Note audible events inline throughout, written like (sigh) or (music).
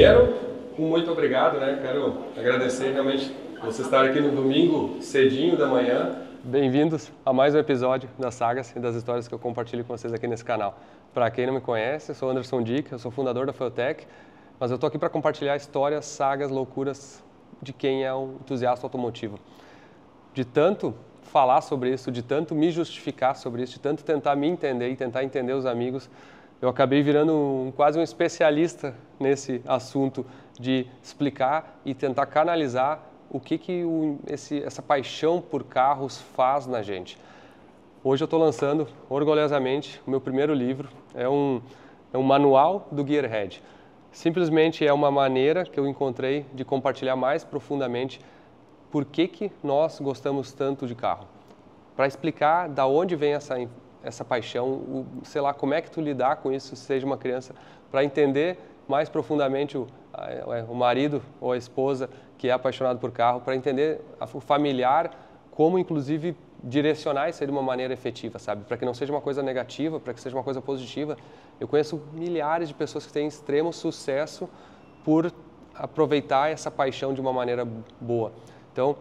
Primeiro, muito obrigado, né? Quero agradecer realmente você estar aqui no domingo cedinho da manhã. Bem-vindos a mais um episódio das sagas e das histórias que eu compartilho com vocês aqui nesse canal. Para quem não me conhece, eu sou Anderson Dick, eu sou fundador da Feotech, mas eu estou aqui para compartilhar histórias, sagas, loucuras de quem é um entusiasta automotivo. De tanto falar sobre isso, de tanto me justificar sobre isso, de tanto tentar me entender e tentar entender os amigos, eu acabei virando um, quase um especialista nesse assunto de explicar e tentar canalizar o que, que o, esse, essa paixão por carros faz na gente. Hoje eu estou lançando orgulhosamente o meu primeiro livro. É um, é um manual do Gearhead. Simplesmente é uma maneira que eu encontrei de compartilhar mais profundamente por que, que nós gostamos tanto de carro. Para explicar da onde vem essa essa paixão, o, sei lá, como é que tu lidar com isso, seja uma criança, para entender mais profundamente o, o marido ou a esposa que é apaixonado por carro, para entender o familiar, como inclusive direcionar isso de uma maneira efetiva, sabe? Para que não seja uma coisa negativa, para que seja uma coisa positiva. Eu conheço milhares de pessoas que têm extremo sucesso por aproveitar essa paixão de uma maneira boa. Então,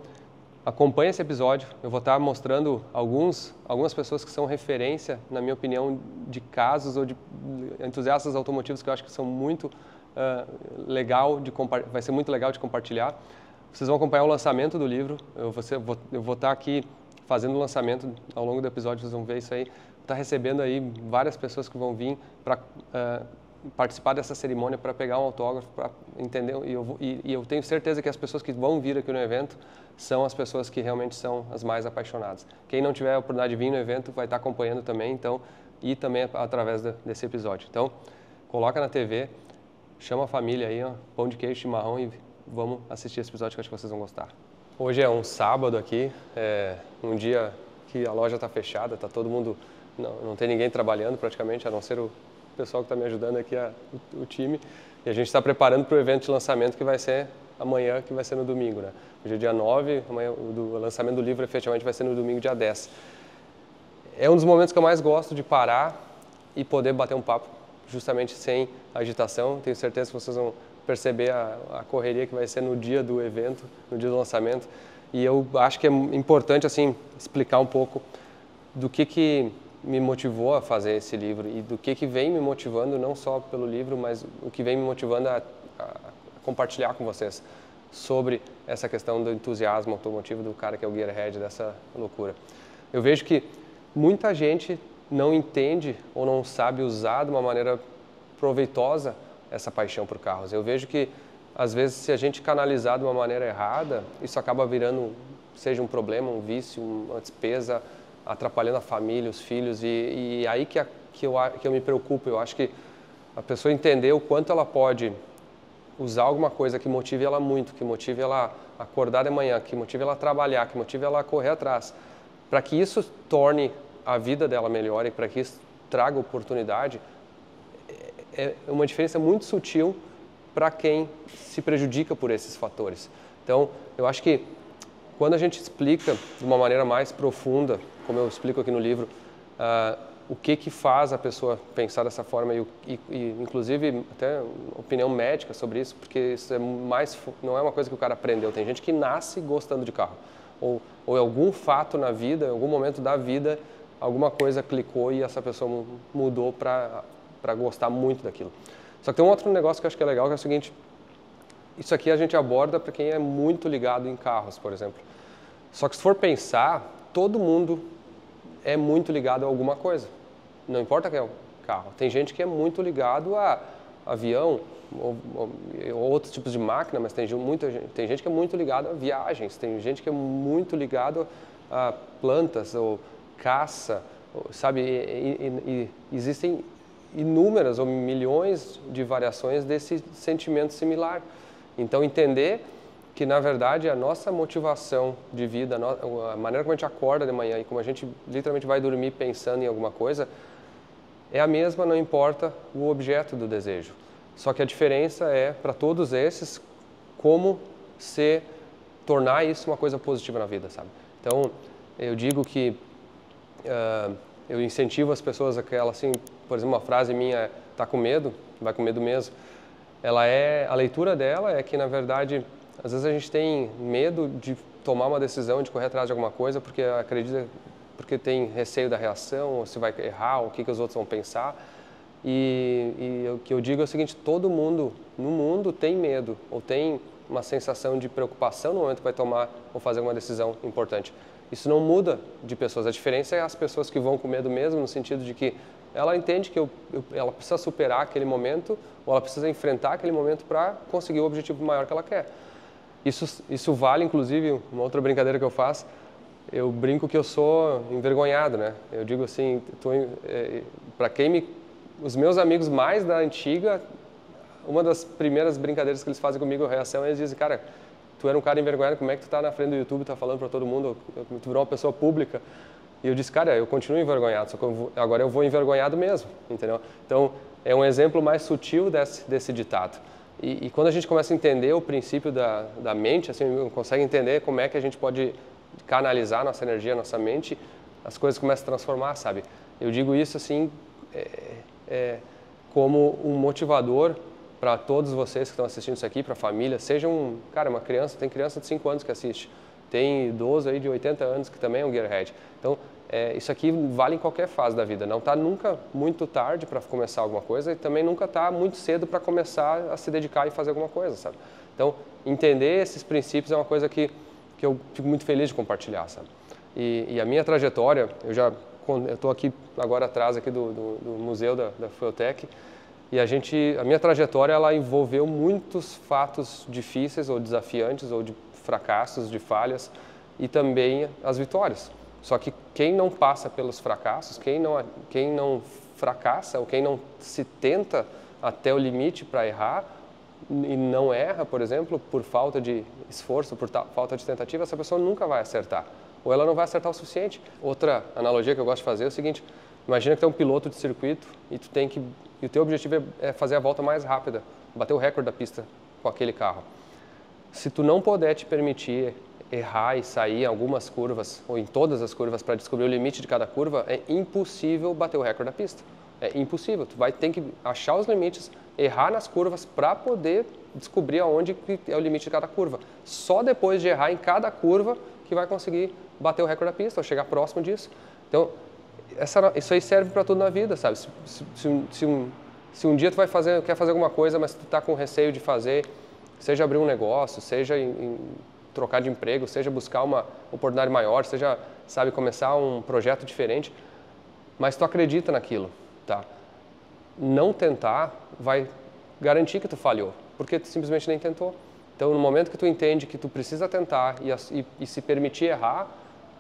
acompanhe esse episódio. Eu vou estar mostrando alguns, algumas pessoas que são referência, na minha opinião, de casos ou de entusiastas automotivos que eu acho que são muito uh, legal de vai ser muito legal de compartilhar. Vocês vão acompanhar o lançamento do livro. Eu vou, vou, eu vou estar aqui fazendo o lançamento ao longo do episódio. Vocês vão ver isso aí. Está recebendo aí várias pessoas que vão vir para uh, participar dessa cerimônia para pegar um autógrafo, para entender. E eu, e, e eu, tenho certeza que as pessoas que vão vir aqui no evento são as pessoas que realmente são as mais apaixonadas. Quem não tiver a oportunidade de vir no evento vai estar acompanhando também, então, e também através de, desse episódio. Então, coloca na TV, chama a família aí, ó, pão de queijo, chimarrão e vamos assistir esse episódio que eu acho que vocês vão gostar. Hoje é um sábado aqui, é um dia que a loja está fechada, está todo mundo, não, não tem ninguém trabalhando praticamente, a não ser o pessoal que está me ajudando aqui, a, o, o, time. E a gente está preparando para o evento de lançamento que vai ser amanhã, que vai ser no domingo, né? Hoje é dia 9, amanhã, o, lançamento do livro efetivamente vai ser no domingo, dia 10. É um dos momentos que eu mais gosto de parar e poder bater um papo, justamente sem agitação. Tenho certeza que vocês vão perceber a, a correria que vai ser no dia do evento, no dia do lançamento. E eu acho que é importante, assim, explicar um pouco do que que me motivou a fazer esse livro e do que que vem me motivando não só pelo livro, mas o que vem me motivando a compartilhar com vocês sobre essa questão do entusiasmo automotivo do cara que é o gearhead dessa loucura. Eu vejo que muita gente não entende ou não sabe usar de uma maneira proveitosa essa paixão por carros. Eu vejo que às vezes se a gente canalizar de uma maneira errada, isso acaba virando seja um problema, um vício, uma despesa, atrapalhando a família, os filhos, e, e aí que, a, que, eu, que eu me preocupo. Eu acho que a pessoa entender o quanto ela pode usar alguma coisa que motive ela muito, que motive ela acordar de manhã, que motive ela trabalhar, que motive ela correr atrás, para que isso torne a vida dela melhor e para que isso traga oportunidade, é, é uma diferença muito sutil para quem se prejudica por esses fatores. Então, eu acho que quando a gente explica de uma maneira mais profunda como eu explico aqui no livro, uh, o que que faz a pessoa pensar dessa forma e, e, e, inclusive até opinião médica sobre isso, porque isso é mais não é uma coisa que o cara aprendeu. Tem gente que nasce gostando de carro ou ou algum fato na vida, em algum momento da vida, alguma coisa clicou e essa pessoa mudou para para gostar muito daquilo. Só que tem um outro negócio que eu acho que é legal, que é o seguinte, isso aqui a gente aborda para quem é muito ligado em carros, por exemplo. Só que se for pensar, todo mundo é muito ligado a alguma coisa. Não importa que é o carro. Tem gente que é muito ligado a avião ou, ou, ou outros tipos de máquina, mas tem, muita gente, tem gente que é muito ligado a viagens, tem gente que é muito ligado a plantas ou caça, sabe? E, e, e existem inúmeras ou milhões de variações desse sentimento similar. Então entender que na verdade a nossa motivação de vida, a maneira como a gente acorda de manhã e como a gente literalmente vai dormir pensando em alguma coisa, é a mesma, não importa o objeto do desejo. Só que a diferença é, para todos esses, como se tornar isso uma coisa positiva na vida, sabe? Então, eu digo que uh, eu incentivo as pessoas a que elas, assim, por exemplo, uma frase minha é, tá com medo? Vai com medo mesmo. ela é a leitura dela é que na verdade às vezes a gente tem medo de tomar uma decisão, de correr atrás de alguma coisa porque acredita porque tem receio da reação, ou se vai errar, o que, que os outros vão pensar. E, e o que eu digo é o seguinte: todo mundo no mundo tem medo ou tem uma sensação de preocupação no momento que vai tomar ou fazer uma decisão importante. Isso não muda de pessoas. A diferença é as pessoas que vão com medo mesmo, no sentido de que ela entende que eu, eu, ela precisa superar aquele momento ou ela precisa enfrentar aquele momento para conseguir o objetivo maior que ela quer. Isso, isso vale, inclusive, uma outra brincadeira que eu faço. Eu brinco que eu sou envergonhado, né? Eu digo assim, é, para quem me, os meus amigos mais da antiga, uma das primeiras brincadeiras que eles fazem comigo, a reação, eles dizem, cara, tu era um cara envergonhado, como é que tu está na frente do YouTube, tá falando para todo mundo, tu virou uma pessoa pública. E eu disse, cara, eu continuo envergonhado, só que eu vou, agora eu vou envergonhado mesmo, entendeu? Então, é um exemplo mais sutil desse, desse ditado. E, e, quando a gente começa a entender o princípio da, da mente, assim, consegue entender como é que a gente pode canalizar nossa energia, nossa mente, as coisas começam a transformar, sabe? Eu digo isso assim, é, é, como um motivador para todos vocês que estão assistindo isso aqui, para a família, seja um, cara, uma criança, tem criança de 5 anos que assiste, tem idoso aí de 80 anos que também é um gearhead. Então, é, isso aqui vale em qualquer fase da vida. Não está nunca muito tarde para começar alguma coisa e também nunca está muito cedo para começar a se dedicar e fazer alguma coisa, sabe? Então, entender esses princípios é uma coisa que, que eu fico muito feliz de compartilhar, sabe? E, e a minha trajetória, eu já estou aqui agora atrás aqui do, do, do museu da, da Fueltech e a gente, a minha trajetória ela envolveu muitos fatos difíceis ou desafiantes ou de fracassos, de falhas e também as vitórias. Só que quem não passa pelos fracassos, quem não, quem não fracassa ou quem não se tenta até o limite para errar e não erra, por exemplo, por falta de esforço, por falta de tentativa, essa pessoa nunca vai acertar. Ou ela não vai acertar o suficiente. Outra analogia que eu gosto de fazer é o seguinte: imagina que é um piloto de circuito e tu tem que e o teu objetivo é, é fazer a volta mais rápida, bater o recorde da pista com aquele carro. Se tu não puder te permitir errar e sair em algumas curvas ou em todas as curvas para descobrir o limite de cada curva, é impossível bater o recorde da pista. É impossível. Tu vai ter que achar os limites, errar nas curvas para poder descobrir aonde é o limite de cada curva. Só depois de errar em cada curva que vai conseguir bater o recorde da pista ou chegar próximo disso. Então, essa, isso aí serve para tudo na vida, sabe? Se, se, se, um, se, um, se um dia tu vai fazer, quer fazer alguma coisa, mas tu está com receio de fazer, seja abrir um negócio, seja em, em trocar de emprego, seja buscar uma oportunidade maior, seja, sabe, começar um projeto diferente, mas tu acredita naquilo, tá? Não tentar vai garantir que tu falhou, porque tu simplesmente nem tentou. Então, no momento que tu entende que tu precisa tentar e, e, e se permitir errar,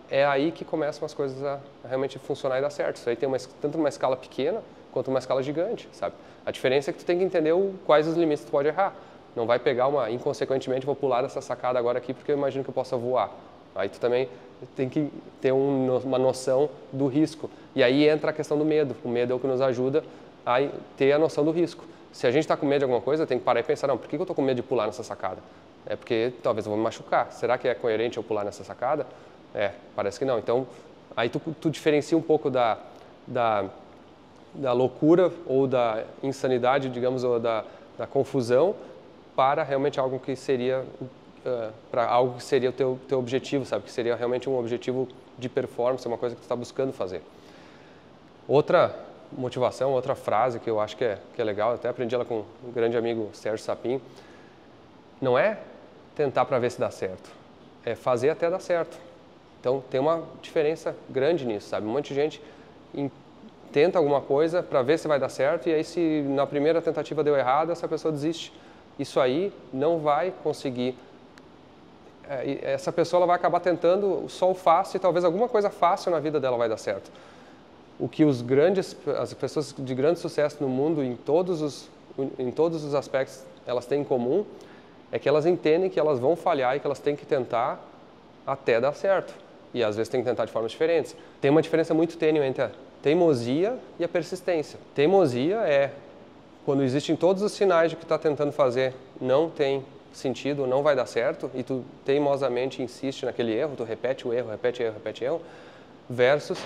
é aí que começam as coisas a, realmente funcionar e dar certo. Isso aí tem uma, tanto uma escala pequena quanto uma escala gigante, sabe? A diferença é que tu tem que entender o, quais os limites tu pode errar. Não vai pegar uma, inconsequentemente, vou pular essa sacada agora aqui porque eu imagino que eu possa voar. Aí tu também tem que ter um, uma noção do risco. E aí entra a questão do medo. O medo é o que nos ajuda a ter a noção do risco. Se a gente está com medo de alguma coisa, tem que parar e pensar, não, por que eu estou com medo de pular nessa sacada? É porque talvez eu vou me machucar. Será que é coerente eu pular nessa sacada? É, parece que não. Então, aí tu, tu diferencia um pouco da, da, da loucura ou da insanidade, digamos, ou da, da confusão para realmente algo que seria uh, para algo que seria o teu, teu objetivo, sabe? Que seria realmente um objetivo de performance, uma coisa que tu está buscando fazer. Outra motivação, outra frase que eu acho que é, que é legal, até aprendi ela com um grande amigo Sérgio Sapin, não é tentar para ver se dá certo, é fazer até dar certo. Então tem uma diferença grande nisso, sabe? Um monte de gente tenta alguma coisa para ver se vai dar certo e aí se na primeira tentativa deu errado, essa pessoa desiste isso aí não vai conseguir. É, essa pessoa ela vai acabar tentando só o fácil e talvez alguma coisa fácil na vida dela vai dar certo. O que os grandes, as pessoas de grande sucesso no mundo, em todos os, em todos os aspectos, elas têm em comum é que elas entendem que elas vão falhar e que elas têm que tentar até dar certo. E às vezes têm que tentar de formas diferentes. Tem uma diferença muito tênue entre a teimosia e a persistência. Teimosia é quando existem todos os sinais de que está tentando fazer não tem sentido, não vai dar certo, e tu teimosamente insiste naquele erro, tu repete o erro, repete erro, repete erro, versus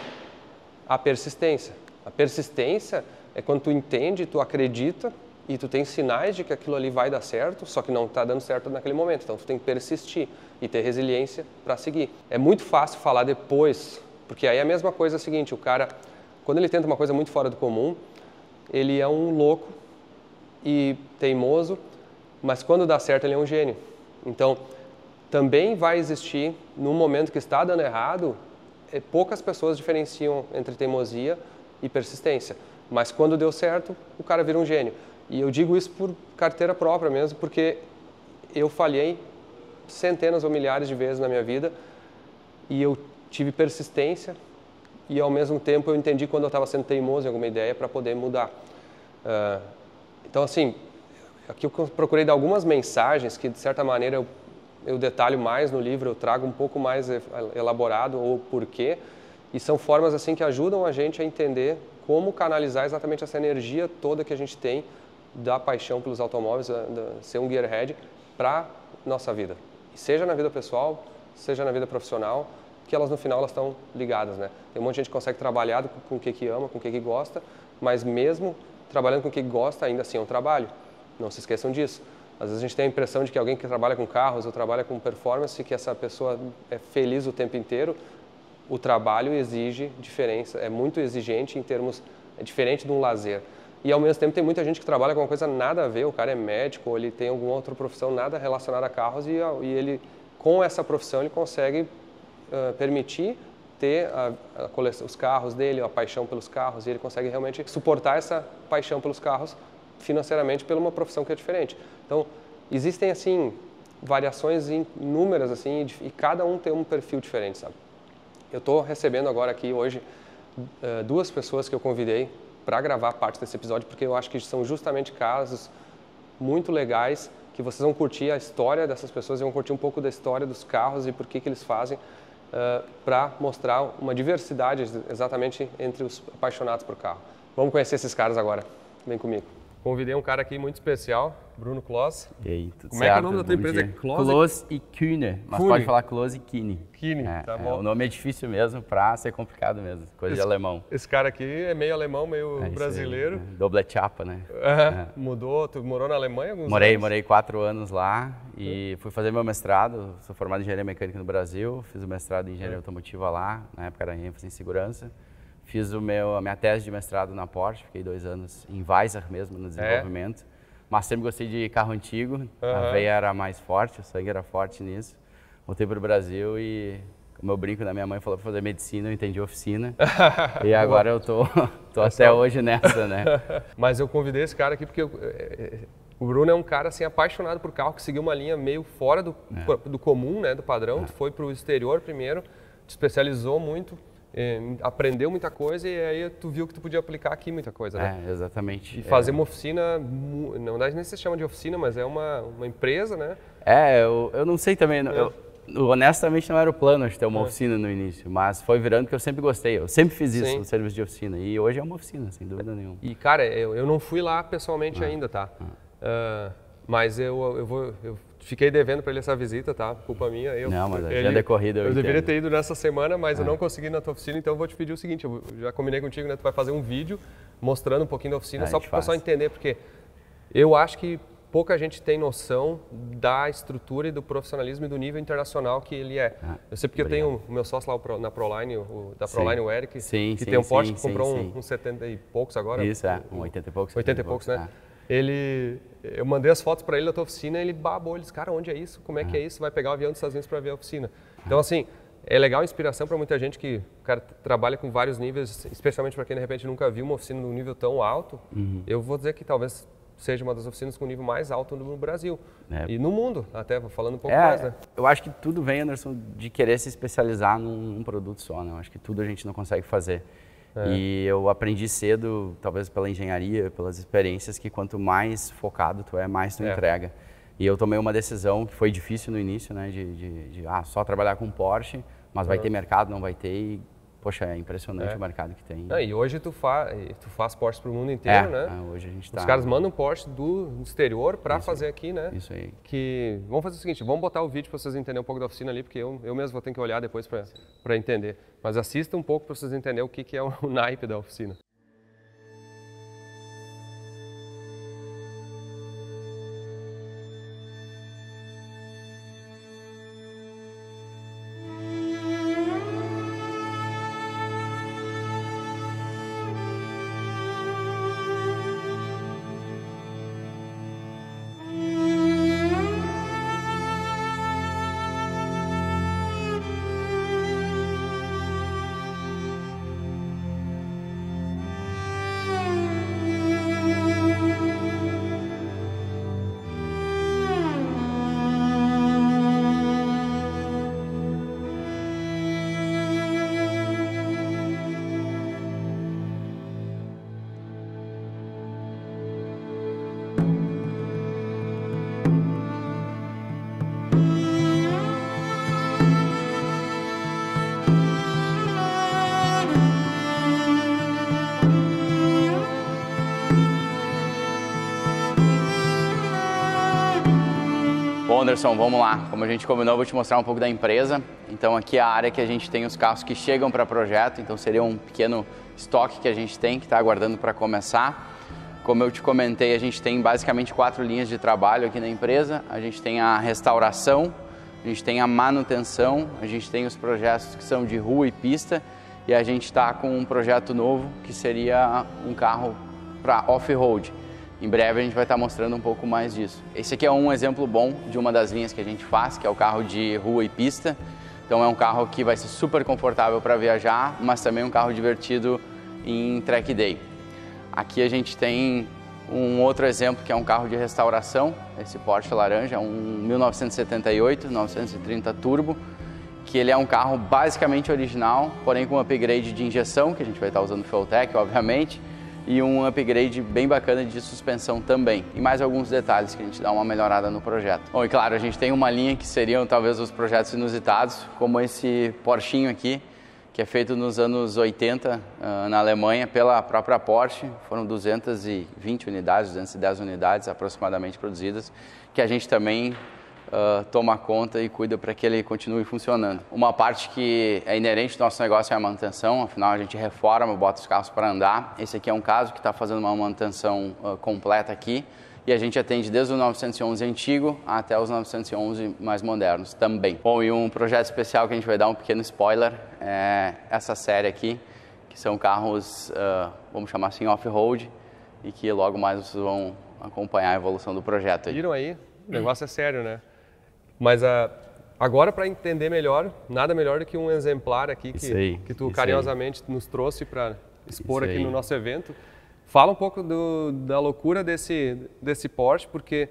a persistência. A persistência é quando tu entende, tu acredita e tu tem sinais de que aquilo ali vai dar certo, só que não está dando certo naquele momento. Então tu tem que persistir e ter resiliência para seguir. É muito fácil falar depois, porque aí é a mesma coisa é o seguinte, o cara quando ele tenta uma coisa muito fora do comum, ele é um louco e teimoso, mas quando dá certo ele é um gênio. Então, também vai existir, no momento que está dando errado, é, poucas pessoas diferenciam entre teimosia e persistência. Mas quando deu certo, o cara vira um gênio. E eu digo isso por carteira própria mesmo, porque eu falhei centenas ou milhares de vezes na minha vida e eu tive persistência e ao mesmo tempo eu entendi quando eu estava sendo teimoso em alguma ideia para poder mudar. Uh, então assim, aqui eu procurei dar algumas mensagens que de certa maneira eu, eu detalho mais no livro, eu trago um pouco mais elaborado ou porquê e são formas assim que ajudam a gente a entender como canalizar exatamente essa energia toda que a gente tem da paixão pelos automóveis, da, da, ser um gearhead para nossa vida. Seja na vida pessoal, seja na vida profissional, que elas no final elas estão ligadas, né? Tem um monte de gente que consegue trabalhar com o que que ama, com o que que gosta, mas mesmo trabalhando com o que gosta, ainda assim é um trabalho. Não se esqueçam disso. Às vezes a gente tem a impressão de que alguém que trabalha com carros ou trabalha com performance, que essa pessoa é feliz o tempo inteiro. O trabalho exige diferença, é muito exigente em termos é diferente de um lazer. E ao mesmo tempo tem muita gente que trabalha com uma coisa nada a ver, o cara é médico, ou ele tem alguma outra profissão nada relacionada a carros e, e ele com essa profissão ele consegue uh, permitir ter a, a coleção, os carros dele, a paixão pelos carros, e ele consegue realmente suportar essa paixão pelos carros financeiramente pela uma profissão que é diferente. Então, existem assim variações inúmeras assim e, cada um tem um perfil diferente, sabe? Eu estou recebendo agora aqui hoje uh, duas pessoas que eu convidei para gravar parte desse episódio porque eu acho que são justamente casos muito legais que vocês vão curtir a história dessas pessoas e vão curtir um pouco da história dos carros e por que que eles fazem uh, para mostrar uma diversidade exatamente entre os apaixonados por carro. Vamos conhecer esses caras agora. Vem comigo. Convidei um cara aqui muito especial, Bruno Kloss. E aí, tudo Como certo? é que é o nome da tua empresa? É Kloss? Kloss e Kühne, mas Kühne. pode falar Kloss e Kine. Kine, é, tá é, bom. o nome é difícil mesmo pra ser complicado mesmo, coisa Esse- de alemão. Esse cara aqui é meio alemão, meio É isso aí, brasileiro. é, Doble chapa, né? Aham. Mudou, tu morou na Alemanha alguns Morei, anos? morei quatro anos lá e fui fazer meu mestrado. Sou formado em engenharia mecânica no Brasil, fiz o mestrado em engenharia automotiva lá, na época era ênfase em segurança. Fiz o meu, a minha tese de mestrado na Porsche, fiquei dois anos em Weissach mesmo, no desenvolvimento. Mas sempre gostei de carro antigo, Aham. a veia era mais forte, o sangue era forte nisso. Voltei para o Brasil e, como eu brinco, da minha mãe falou para fazer medicina, eu entendi oficina. (laughs) e agora eu tô, tô até hoje nessa, né? (laughs) Mas eu convidei esse cara aqui porque eu- é, é, o Bruno é um cara assim apaixonado por carro que seguiu uma linha meio fora do, É. do comum, né, do padrão. Tu foi para o exterior primeiro, te especializou muito, eh, aprendeu muita coisa e aí tu viu que tu podia aplicar aqui muita coisa, né? É, exatamente. E fazer uma oficina, não dá nem se chama de oficina, mas é uma, uma empresa, né? É, eu, eu não sei também. eu- honestamente, não era o plano de ter uma oficina no início, mas foi virando que eu sempre gostei. Eu sempre fiz isso, Sim. o serviço de oficina. E hoje é uma oficina, sem dúvida nenhuma. E cara, eu, eu não fui lá pessoalmente ainda, tá? Ah, mas eu, eu vou, eu fiquei devendo para ele essa visita, tá? Culpa minha. Eu, Não, mas a agenda é corrida, eu deveria entendo. ter ido nessa semana, mas eu não consegui na tua oficina, então eu vou te pedir o seguinte, eu já combinei contigo, né? Tu vai fazer um vídeo mostrando um pouquinho da oficina, A só para o pessoal entender, porque eu acho que pouca gente tem noção da estrutura e do profissionalismo e do nível internacional que ele é. Ah, eu sei porque eu tenho o meu sócio lá Pro- na Proline, o, da Sim. Proline, o Eric, Sim, que sim, tem um Porsche sim, que comprou sim, um- sim. uns 70 e poucos agora. Isso, é, um 80 e poucos. 80 e poucos, né? Ele, eu mandei as fotos para ele da tua oficina e ele babou. Ele disse, cara, onde é isso? Como é que é isso? Vai pegar o avião dos Estados Unidos para ver a oficina. Então, assim, é legal, inspiração para muita gente que cara trabalha com vários níveis, especialmente para quem de repente nunca viu uma oficina num nível tão alto. Uhum. Eu vou dizer que talvez seja uma das oficinas com o nível mais alto no Brasil. É. E no mundo, até falando um pouco mais, É, né? eu acho que tudo vem, Anderson, de querer se especializar num, num produto só, né? Eu acho que tudo a gente não consegue fazer. É. E eu aprendi cedo, talvez pela engenharia, pelas experiências, que quanto mais focado tu é, mais tu É. entrega. E eu tomei uma decisão que foi difícil no início, né? De, de, de, ah, só trabalhar com Porsche, mas vai ter mercado, não vai ter. E, poxa, é impressionante É. o mercado que tem. E hoje tu, fa tu faz Porsche para o mundo inteiro, é, né? ah, hoje a gente tá... Os caras mandam Porsche do exterior para fazer aqui, né? Isso aí. que vamos fazer o seguinte, vamos botar o vídeo para vocês entenderem um pouco da oficina ali, porque eu, eu mesmo vou ter que olhar depois para entender. Mas assista um pouco para vocês entenderem o que, que é o (laughs) naipe da oficina. Anderson, vamos lá. Como a gente combinou, eu vou te mostrar um pouco da empresa. Então aqui é a área que a gente tem os carros que chegam para projeto, então seria um pequeno estoque que a gente tem, que está aguardando para começar. Como eu te comentei, a gente tem basicamente quatro linhas de trabalho aqui na empresa. A gente tem a restauração, a gente tem a manutenção, a gente tem os projetos que são de rua e pista e a gente está com um projeto novo que seria um carro para off-road. Em breve a gente vai estar mostrando um pouco mais disso. Esse aqui é um exemplo bom de uma das linhas que a gente faz, que é o carro de rua e pista. Então é um carro que vai ser super confortável para viajar, mas também um carro divertido em track day. Aqui a gente tem um outro exemplo que é um carro de restauração, esse Porsche laranja, um 1978, 930 turbo, que ele é um carro basicamente original, porém com upgrade de injeção, que a gente vai estar usando Fueltech, obviamente, e um upgrade bem bacana de suspensão também. E mais alguns detalhes que a gente dá uma melhorada no projeto. Bom, e claro, a gente tem uma linha que seriam talvez os projetos inusitados, como esse Porschinho aqui, que é feito nos anos 80 uh, ah, na Alemanha pela própria Porsche. Foram 220 unidades, 210 unidades aproximadamente produzidas, que a gente também uh, toma conta e cuida para que ele continue funcionando. Uma parte que é inerente do nosso negócio é a manutenção, afinal a gente reforma, bota os carros para andar. Esse aqui é um caso que está fazendo uma manutenção uh, completa aqui e a gente atende desde o 911 antigo até os 911 mais modernos também. Bom, e um projeto especial que a gente vai dar um pequeno spoiler é essa série aqui, que são carros, uh, vamos chamar assim, off-road, e que logo mais vocês vão acompanhar a evolução do projeto. Aí. Viram aí? O negócio é sério, né? Mas uh, agora, para entender melhor, nada melhor do que um exemplar aqui que, aí, que tu carinhosamente aí. nos trouxe para expor isso aqui aí. no nosso evento. Fala um pouco do, da loucura desse, desse Porsche, porque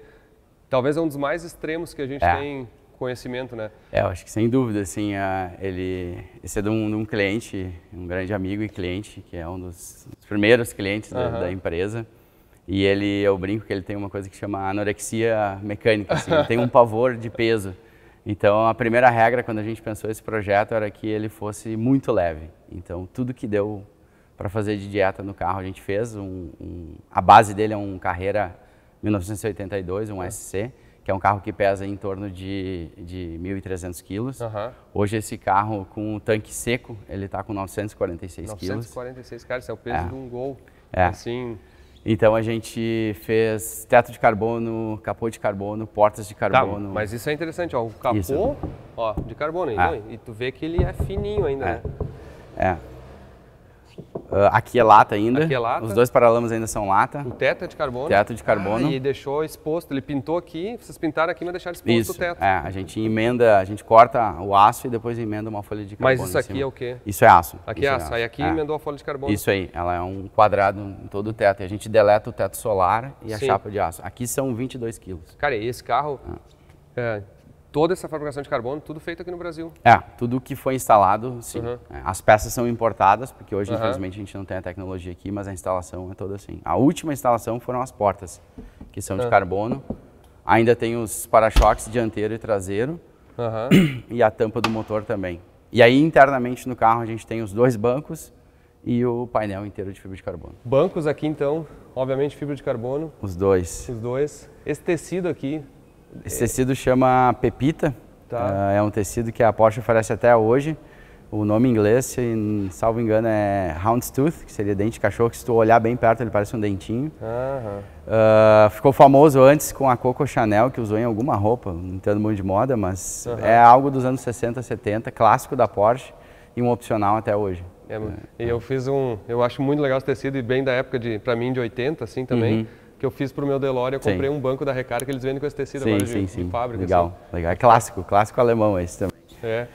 talvez é um dos mais extremos que a gente é. tem conhecimento, né? É, eu acho que sem dúvida, assim, ele, esse é de um, de um, cliente, um grande amigo e cliente, que é um dos, primeiros clientes da, da, empresa. E ele, eu brinco que ele tem uma coisa que chama anorexia mecânica, assim, ele tem um (laughs) pavor de peso. Então, a primeira regra quando a gente pensou esse projeto era que ele fosse muito leve. Então, tudo que deu para fazer de dieta no carro a gente fez. Um, um, a base dele é um Carreira 1982, um SC, que é um carro que pesa em torno de, de 1.300 quilos. Uhum. Hoje esse carro com o tanque seco, ele está com 946 quilos. 946, cara, isso é o peso é. de um Gol. É. Assim... Então a gente fez teto de carbono, capô de carbono, portas de carbono. Tá, mas isso é interessante, ó, o capô, isso. ó, de carbono ainda, é. e tu vê que ele é fininho ainda, é. né? É. Uh, aqui é lata ainda. Aqui é lata. Os dois paralamas ainda são lata. O teto é de carbono. Teto de carbono. Ah, e deixou exposto. Ele pintou aqui, vocês pintaram aqui, mas deixaram exposto isso. o teto. É, a gente emenda, a gente corta o aço e depois emenda uma folha de carbono. Mas isso aqui é o quê? Isso é aço. Aqui é, é aço. Aí aqui é. emendou a folha de carbono. Isso aí. Ela é um quadrado em todo o teto. E a gente deleta o teto solar e Sim. a chapa de aço. Aqui são 22 quilos. Cara, e esse carro. Ah. É, toda essa fabricação de carbono, tudo feito aqui no Brasil. É, tudo que foi instalado, sim. Uhum. As peças são importadas, porque hoje, uhum. infelizmente, a gente não tem a tecnologia aqui, mas a instalação é toda assim. A última instalação foram as portas, que são de uhum. carbono. Ainda tem os para-choques dianteiro e traseiro. E a tampa do motor também. E aí, internamente no carro, a gente tem os dois bancos e o painel inteiro de fibra de carbono. Bancos aqui, então, obviamente, fibra de carbono. Os dois. Os dois. Esse tecido aqui, esse tecido chama Pepita. Tá. É um tecido que a Porsche oferece até hoje. O nome em inglês, se salvo engano, é Houndstooth, que seria dente de cachorro, que se tu olhar bem perto ele parece um dentinho. Uhum. Uh, ficou famoso antes com a Coco Chanel, que usou em alguma roupa, não entendo muito de moda, mas uhum. é algo dos anos 60, 70, clássico da Porsche e um opcional até hoje. É, e eu fiz um, eu acho muito legal esse tecido e bem da época de, para mim, de 80, assim também. Uhum que eu fiz para o meu DeLorean, eu comprei sim. um banco da Recar que eles vendem com esse tecido sim, agora sim, de, sim. de fábrica. Legal, assim. legal. É clássico, clássico alemão esse também. É.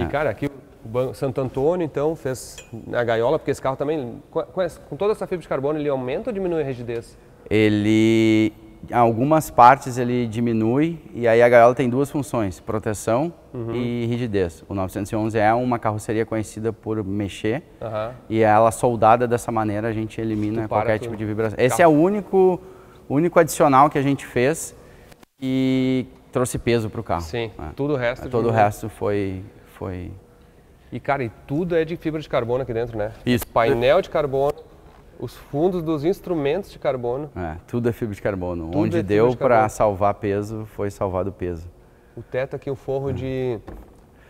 E cara, aqui o banco Santo Antônio, então, fez a gaiola, porque esse carro também, com, com toda essa fibra de carbono, ele aumenta ou diminui a rigidez? Ele em algumas partes ele diminui e aí a gaiola tem duas funções, proteção uhum. e rigidez. O 911 é uma carroceria conhecida por mexer uhum. e ela soldada dessa maneira a gente elimina qualquer tipo de vibração. Esse é o único, o único adicional que a gente fez e trouxe peso para o carro. Sim, é. tudo o resto. É, todo o resto foi, foi. E cara, e tudo é de fibra de carbono aqui dentro, né? Isso. Painel de carbono, os fundos dos instrumentos de carbono. É, tudo é fibra de carbono. Tudo Onde é deu para salvar peso, foi salvado peso. O teto aqui, o forro é. de.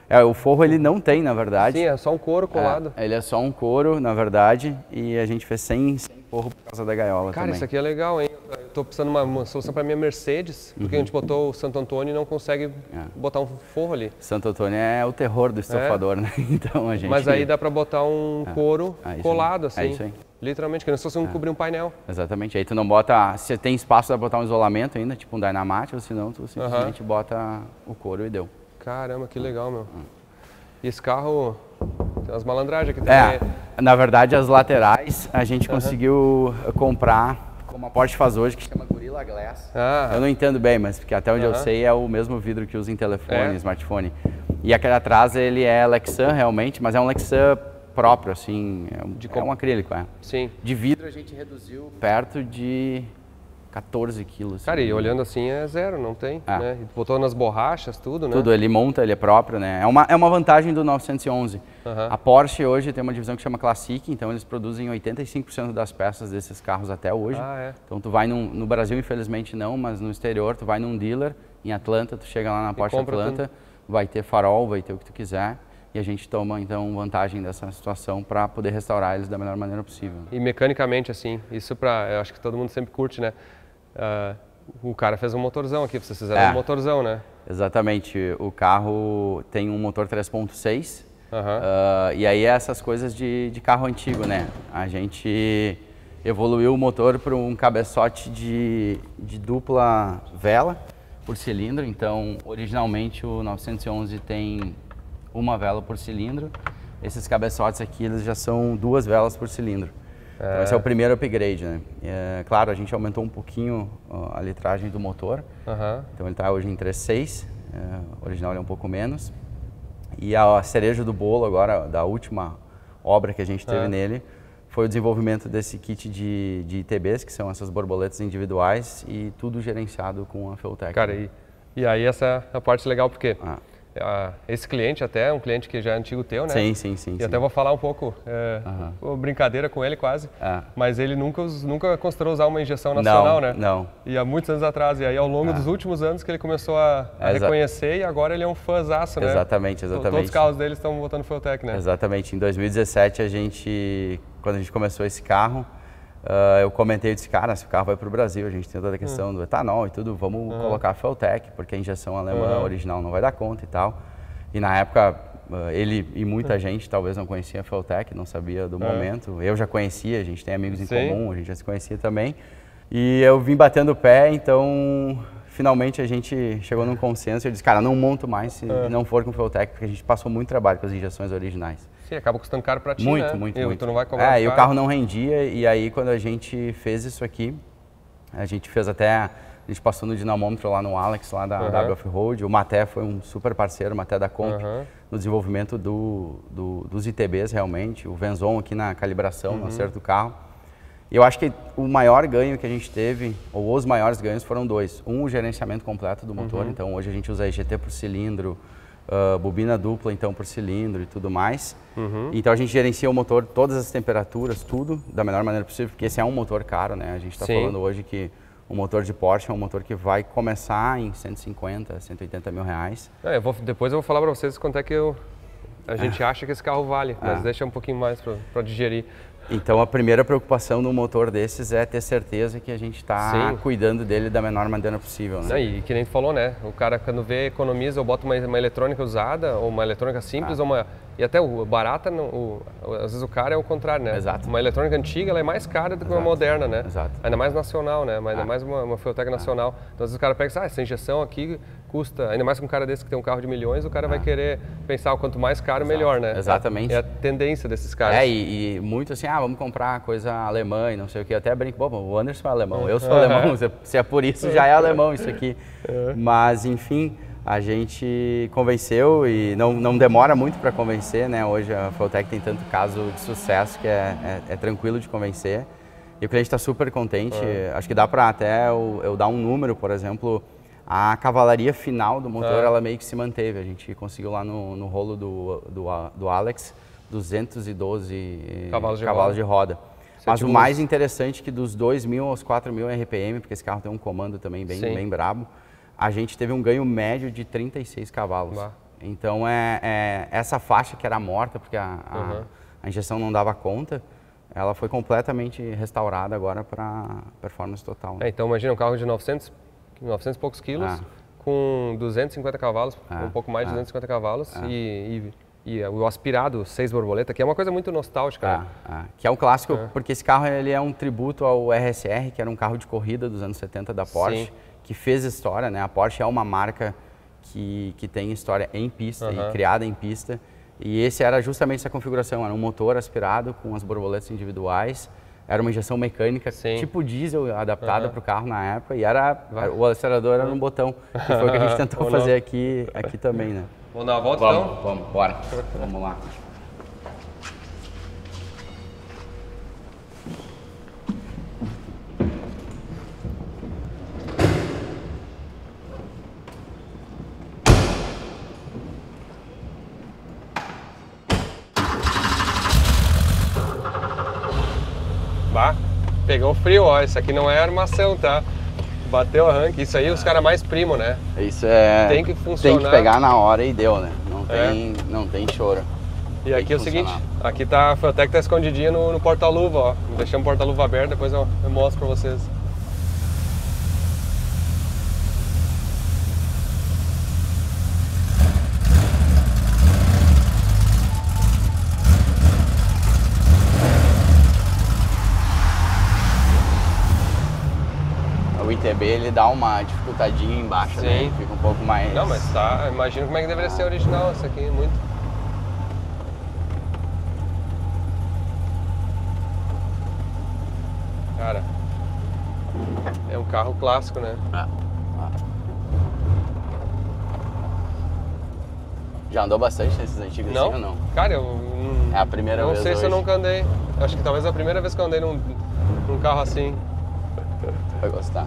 É, o forro ele não tem, na verdade. Sim, é só um couro é, colado. É, ele é só um couro, na verdade, e a gente fez sem. 100 por causa da gaiola Cara, também. isso aqui é legal, hein? Eu tô precisando de uma, uma solução para minha Mercedes, porque a uhum. gente botou o Santo Antônio e não consegue é. botar um forro ali. Santo Antônio é o terror do estofador, é. né? (laughs) Então a gente... Mas aí dá para botar um é. couro ah, colado, é assim. É isso aí. Literalmente, que não se fosse um é. cobrir um painel. Exatamente. Aí tu não bota... Se tem espaço, dá pra botar um isolamento ainda, tipo um dynamite, ou senão tu simplesmente uhum. bota o couro e deu. Caramba, que ah. legal, meu. Uhum. E esse carro tem umas malandragens aqui também. É, na verdade as laterais a gente conseguiu comprar como a Porsche faz hoje, que chama Gorilla Glass. Ah, Eu não entendo bem, mas porque até onde eu Aham. sei é o mesmo vidro que usa em telefone, É? smartphone. E aquele atrás ele é Lexan realmente, mas é um Lexan próprio, assim, é um, De é um acrílico, é. sim. De vidro a gente reduziu perto de 14 quilos. Cara, e olhando assim é zero, não tem, Ah. né? Botou nas borrachas, tudo, né? Tudo, ele monta, ele é próprio, né? É uma, é uma vantagem do 911. Aham. A Porsche hoje tem uma divisão que chama Classic, então eles produzem 85% das peças desses carros até hoje. Ah, é. Então tu vai num, no Brasil infelizmente não, mas no exterior tu vai num dealer em Atlanta, tu chega lá na Porsche Atlanta, vai ter farol, vai ter o que tu quiser e a gente toma então vantagem dessa situação para poder restaurar eles da melhor maneira possível. E mecanicamente, assim, isso pra. Eu acho que todo mundo sempre curte, né? Ah, o cara fez um motorzão aqui, vocês fizeram É. um motorzão, né? Exatamente, o carro tem um motor 3.6 Aham. Ah, e aí essas coisas de, de carro antigo, né? A gente evoluiu o motor para um cabeçote de, de dupla vela por cilindro. Então, originalmente o 911 tem uma vela por cilindro. Esses cabeçotes aqui eles já são duas velas por cilindro. Então, esse é o primeiro upgrade, né? É, claro, a gente aumentou um pouquinho a litragem do motor. Aham. Então ele está hoje em 3.6, é, original é um pouco menos. E a cereja do bolo agora, da última obra que a gente teve Ah. nele, foi o desenvolvimento desse kit de, de ITBs, que são essas borboletas individuais, e tudo gerenciado com a Feltec. Cara, e, e aí essa é a parte legal, porque Ah. Ah, esse cliente até é um cliente que já é antigo teu, né? Sim, sim, sim. E sim. até vou falar um pouco, é, brincadeira com ele quase, Ah. mas ele nunca, nunca considerou usar uma injeção nacional, não, né? Não, E há muitos anos atrás, e aí ao longo dos últimos anos que ele começou a, a reconhecer e agora ele é um fãzaço, né? exatamente, exatamente. Todos os carros dele estão botando Feltec, né? Exatamente. Em 2017, a gente, quando a gente começou esse carro, ah, eu comentei, eu disse, cara, esse carro vai para o Brasil, a gente tem toda a questão do etanol e tudo, vamos colocar a Feltec, porque a injeção alemã Uhum. original não vai dar conta e tal. E na época, ah, ele e muita gente talvez não conhecia a Feltec, não sabia do momento. Eu já conhecia, a gente tem amigos em Sim. comum, a gente já se conhecia também. E eu vim batendo o pé, então finalmente a gente chegou num consenso. Eu disse, cara, não monto mais se não for com Feltec, porque a gente passou muito trabalho com as injeções originais. Sim, acaba custando caro pra ti, Muito, né? muito, e muito. Tu não vai cobrar É, e o carro não rendia, e aí quando a gente fez isso aqui, a gente fez até, a gente passou no dinamômetro lá no Alex, lá da. W Off-Road, o Maté foi um super parceiro, o Maté da Comp, Aham. no desenvolvimento do, do- dos ITBs realmente, o Venzon aqui na calibração, Uhum. no acerto do carro. E eu acho que o maior ganho que a gente teve, ou os maiores ganhos foram dois. Um, o gerenciamento completo do Uhum. motor, então hoje a gente usa EGT por cilindro, ah, bobina dupla então por cilindro e tudo mais. Uhum. Então a gente gerencia o motor, todas as temperaturas, tudo da melhor maneira possível, porque esse é um motor caro, né? A gente está falando hoje que o motor de Porsche é um motor que vai começar em 150, 180 mil reais. É, eu vou- depois eu vou falar pra vocês quanto é que eu, a gente Ah. acha que esse carro vale, mas deixa um pouquinho mais pra digerir. Então a primeira preocupação no motor desses é ter certeza que a gente está cuidando dele da menor maneira possível, né? Não, e que nem tu falou, né? O cara quando vê economiza, ou bota uma, uma eletrônica usada, ou uma eletrônica simples, Ah. ou uma. E até o barata, não- o- às vezes o cara é o contrário, né? Exato. Uma eletrônica antiga ela é mais cara do que uma Exato. moderna, né? Exato. Ainda mais nacional, né? Mas ainda Ah. mais uma, uma Feltec nacional. Então às vezes o cara pega e ah, essa injeção aqui custa, ainda mais com um cara desse que tem um carro de milhões, o cara vai querer pensar quanto mais caro, melhor, né? Ah. Exatamente. É a tendência desses caras. É, e, e muito assim, ah, vamos comprar coisa alemã e não sei o que. Eu até brinco, bom, o Anderson é alemão, eu sou (laughs) alemão, se- se é por isso já é alemão isso aqui. (laughs) Mas, enfim, a gente convenceu e não, não demora muito para convencer, né? Hoje a Feltec tem tanto caso de sucesso que é, é, é tranquilo de convencer. E o cliente está super contente. Acho que dá para até eu, eu dar um número, por exemplo, a cavalaria final do motor, Ah. ela meio que se manteve. A gente conseguiu lá no, no rolo do, do, do Alex 212 Cavalos de cavalos roda. de roda. Sete Mas o mais interessante é que dos 2.000 aos 4.000 RPM, porque esse carro tem um comando também bem, Sim. bem brabo, a gente teve um ganho médio de 36 cavalos. Então, é, é, essa faixa que era morta, porque a, a, Uhum. a injeção não dava conta, ela foi completamente restaurada agora para performance total. né? É, então imagina um carro de 900, 900 e poucos quilos, Ah. com 250 cavalos, Ah, um pouco mais de ah. 250 cavalos e, e, e o aspirado 6 borboleta, que é uma coisa muito nostálgica. né? Que é um clássico, porque esse carro ele é um tributo ao RSR, que era um carro de corrida dos anos 70 da Porsche, Sim. Que fez história, né? A Porsche é uma marca que, que tem história em pista Aham. e criada em pista. E esse era justamente essa configuração, era um motor aspirado com as borboletas individuais, era uma injeção mecânica, Sim. tipo diesel, adaptada Aham. para o carro na época, e era, o acelerador era um botão, que foi o que a gente (laughs) tentou fazer aqui, aqui também, né? Vamos dar uma volta Vamos, então? vamos, bora. vamos lá. Bah, pegou frio, ó. Isso aqui não é armação, tá? Bateu arranque. Isso aí os caras mais primam, né? Isso é. Tem que funcionar. Tem que pegar na hora e deu, né? Não É. tem, não tem choro. E aqui que é o seguinte, aqui tá, a Fueltec tá escondidinha no, no porta-luva, ó. Deixamos o porta-luva aberto, depois eu, eu mostro pra vocês. O ITB ele dá uma dificultadinha embaixo, né? Sim. Ele Fica um pouco mais. Não, mas tá, imagina como é que deveria ser original isso aqui, muito. Cara, é um carro clássico, né? Ah, ah. Já andou bastante nesses antigos Não? assim ou não? Cara, eu não, É a primeira não vez sei se eu hoje. nunca andei. Acho que talvez a primeira vez que eu andei num, num carro assim. Vai gostar.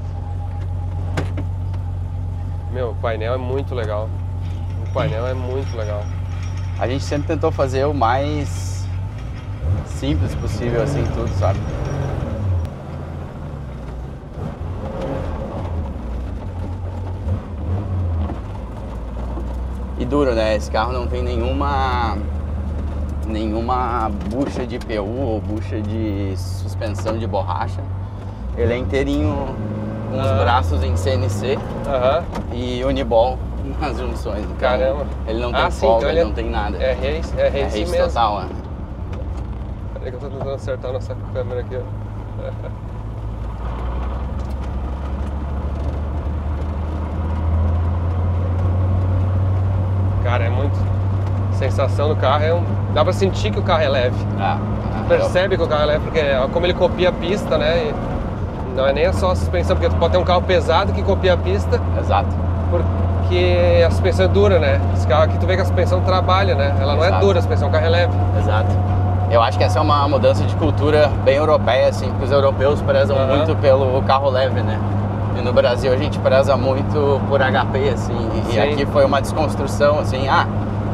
Meu, o painel é muito legal. O painel é muito legal. A gente sempre tentou fazer o mais simples possível, assim, tudo, sabe? E duro, né? Esse carro não tem nenhuma nenhuma bucha de PU ou bucha de suspensão de borracha. Ele é inteirinho com os Ah. braços em CNC Aham. e uniball (laughs) nas junções. Então, Caramba. Ele não Ah, tem sim, folga, então ele ele não tem nada. É race, é É race race mesmo. total, é. Peraí que eu tô tentando acertar a nossa câmera aqui, ó. (laughs) Cara, é muito. A sensação do carro é um. Dá pra sentir que o carro é leve. Ah, ah, Percebe que o carro é leve, porque é como ele copia a pista, né? E não é nem só a suspensão, porque tu pode ter um carro pesado que copia a pista, Exato. porque a suspensão é dura, né? Esse carro aqui tu vê que a suspensão trabalha, né? Ela não é dura, a suspensão, o carro é leve. Exato. Eu acho que essa é uma mudança de cultura bem europeia, assim, porque os europeus prezam Aham. muito pelo carro leve, né? E no Brasil a gente preza muito por HP, assim, e Sim. aqui foi uma desconstrução, assim, ah,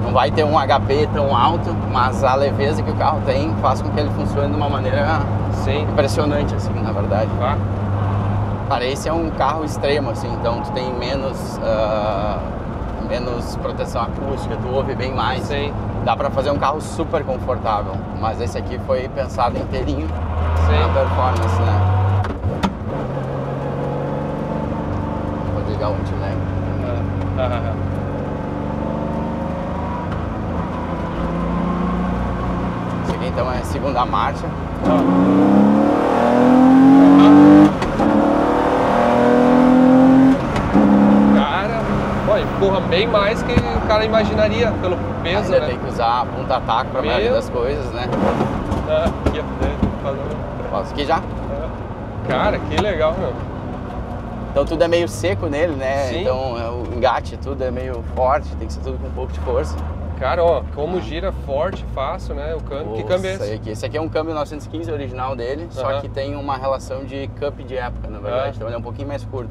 não vai ter um HP tão alto, mas a leveza que o carro tem faz com que ele funcione de uma maneira Sim. impressionante, assim, na verdade. Tá? Cara, esse é um carro extremo, assim, então tu tem menos, ah, menos proteção acústica, tu ouve bem mais. Sim. Dá pra fazer um carro super confortável, mas esse aqui foi pensado inteirinho na Sim. performance, né? Vou ligar o. Ah, Esse aqui então é a segunda marcha. Cara, pô, empurra bem mais que o cara imaginaria pelo peso, Ainda né? tem que usar a ponta ataque pra Meu. maioria das coisas, né? Ah, aqui, ó, fazendo- Posso aqui já? ah. Cara, que legal, meu. Então tudo é meio seco nele, né? Sim. Então é, o engate tudo é meio forte, tem que ser tudo com um pouco de força. Cara, ó, como gira forte, fácil, né? O câmbio. Que câmbio é esse? aqui. Esse aqui é um câmbio 915 original dele, só que tem uma relação de cup de época, na verdade. Ah. Então ele é um pouquinho mais curto.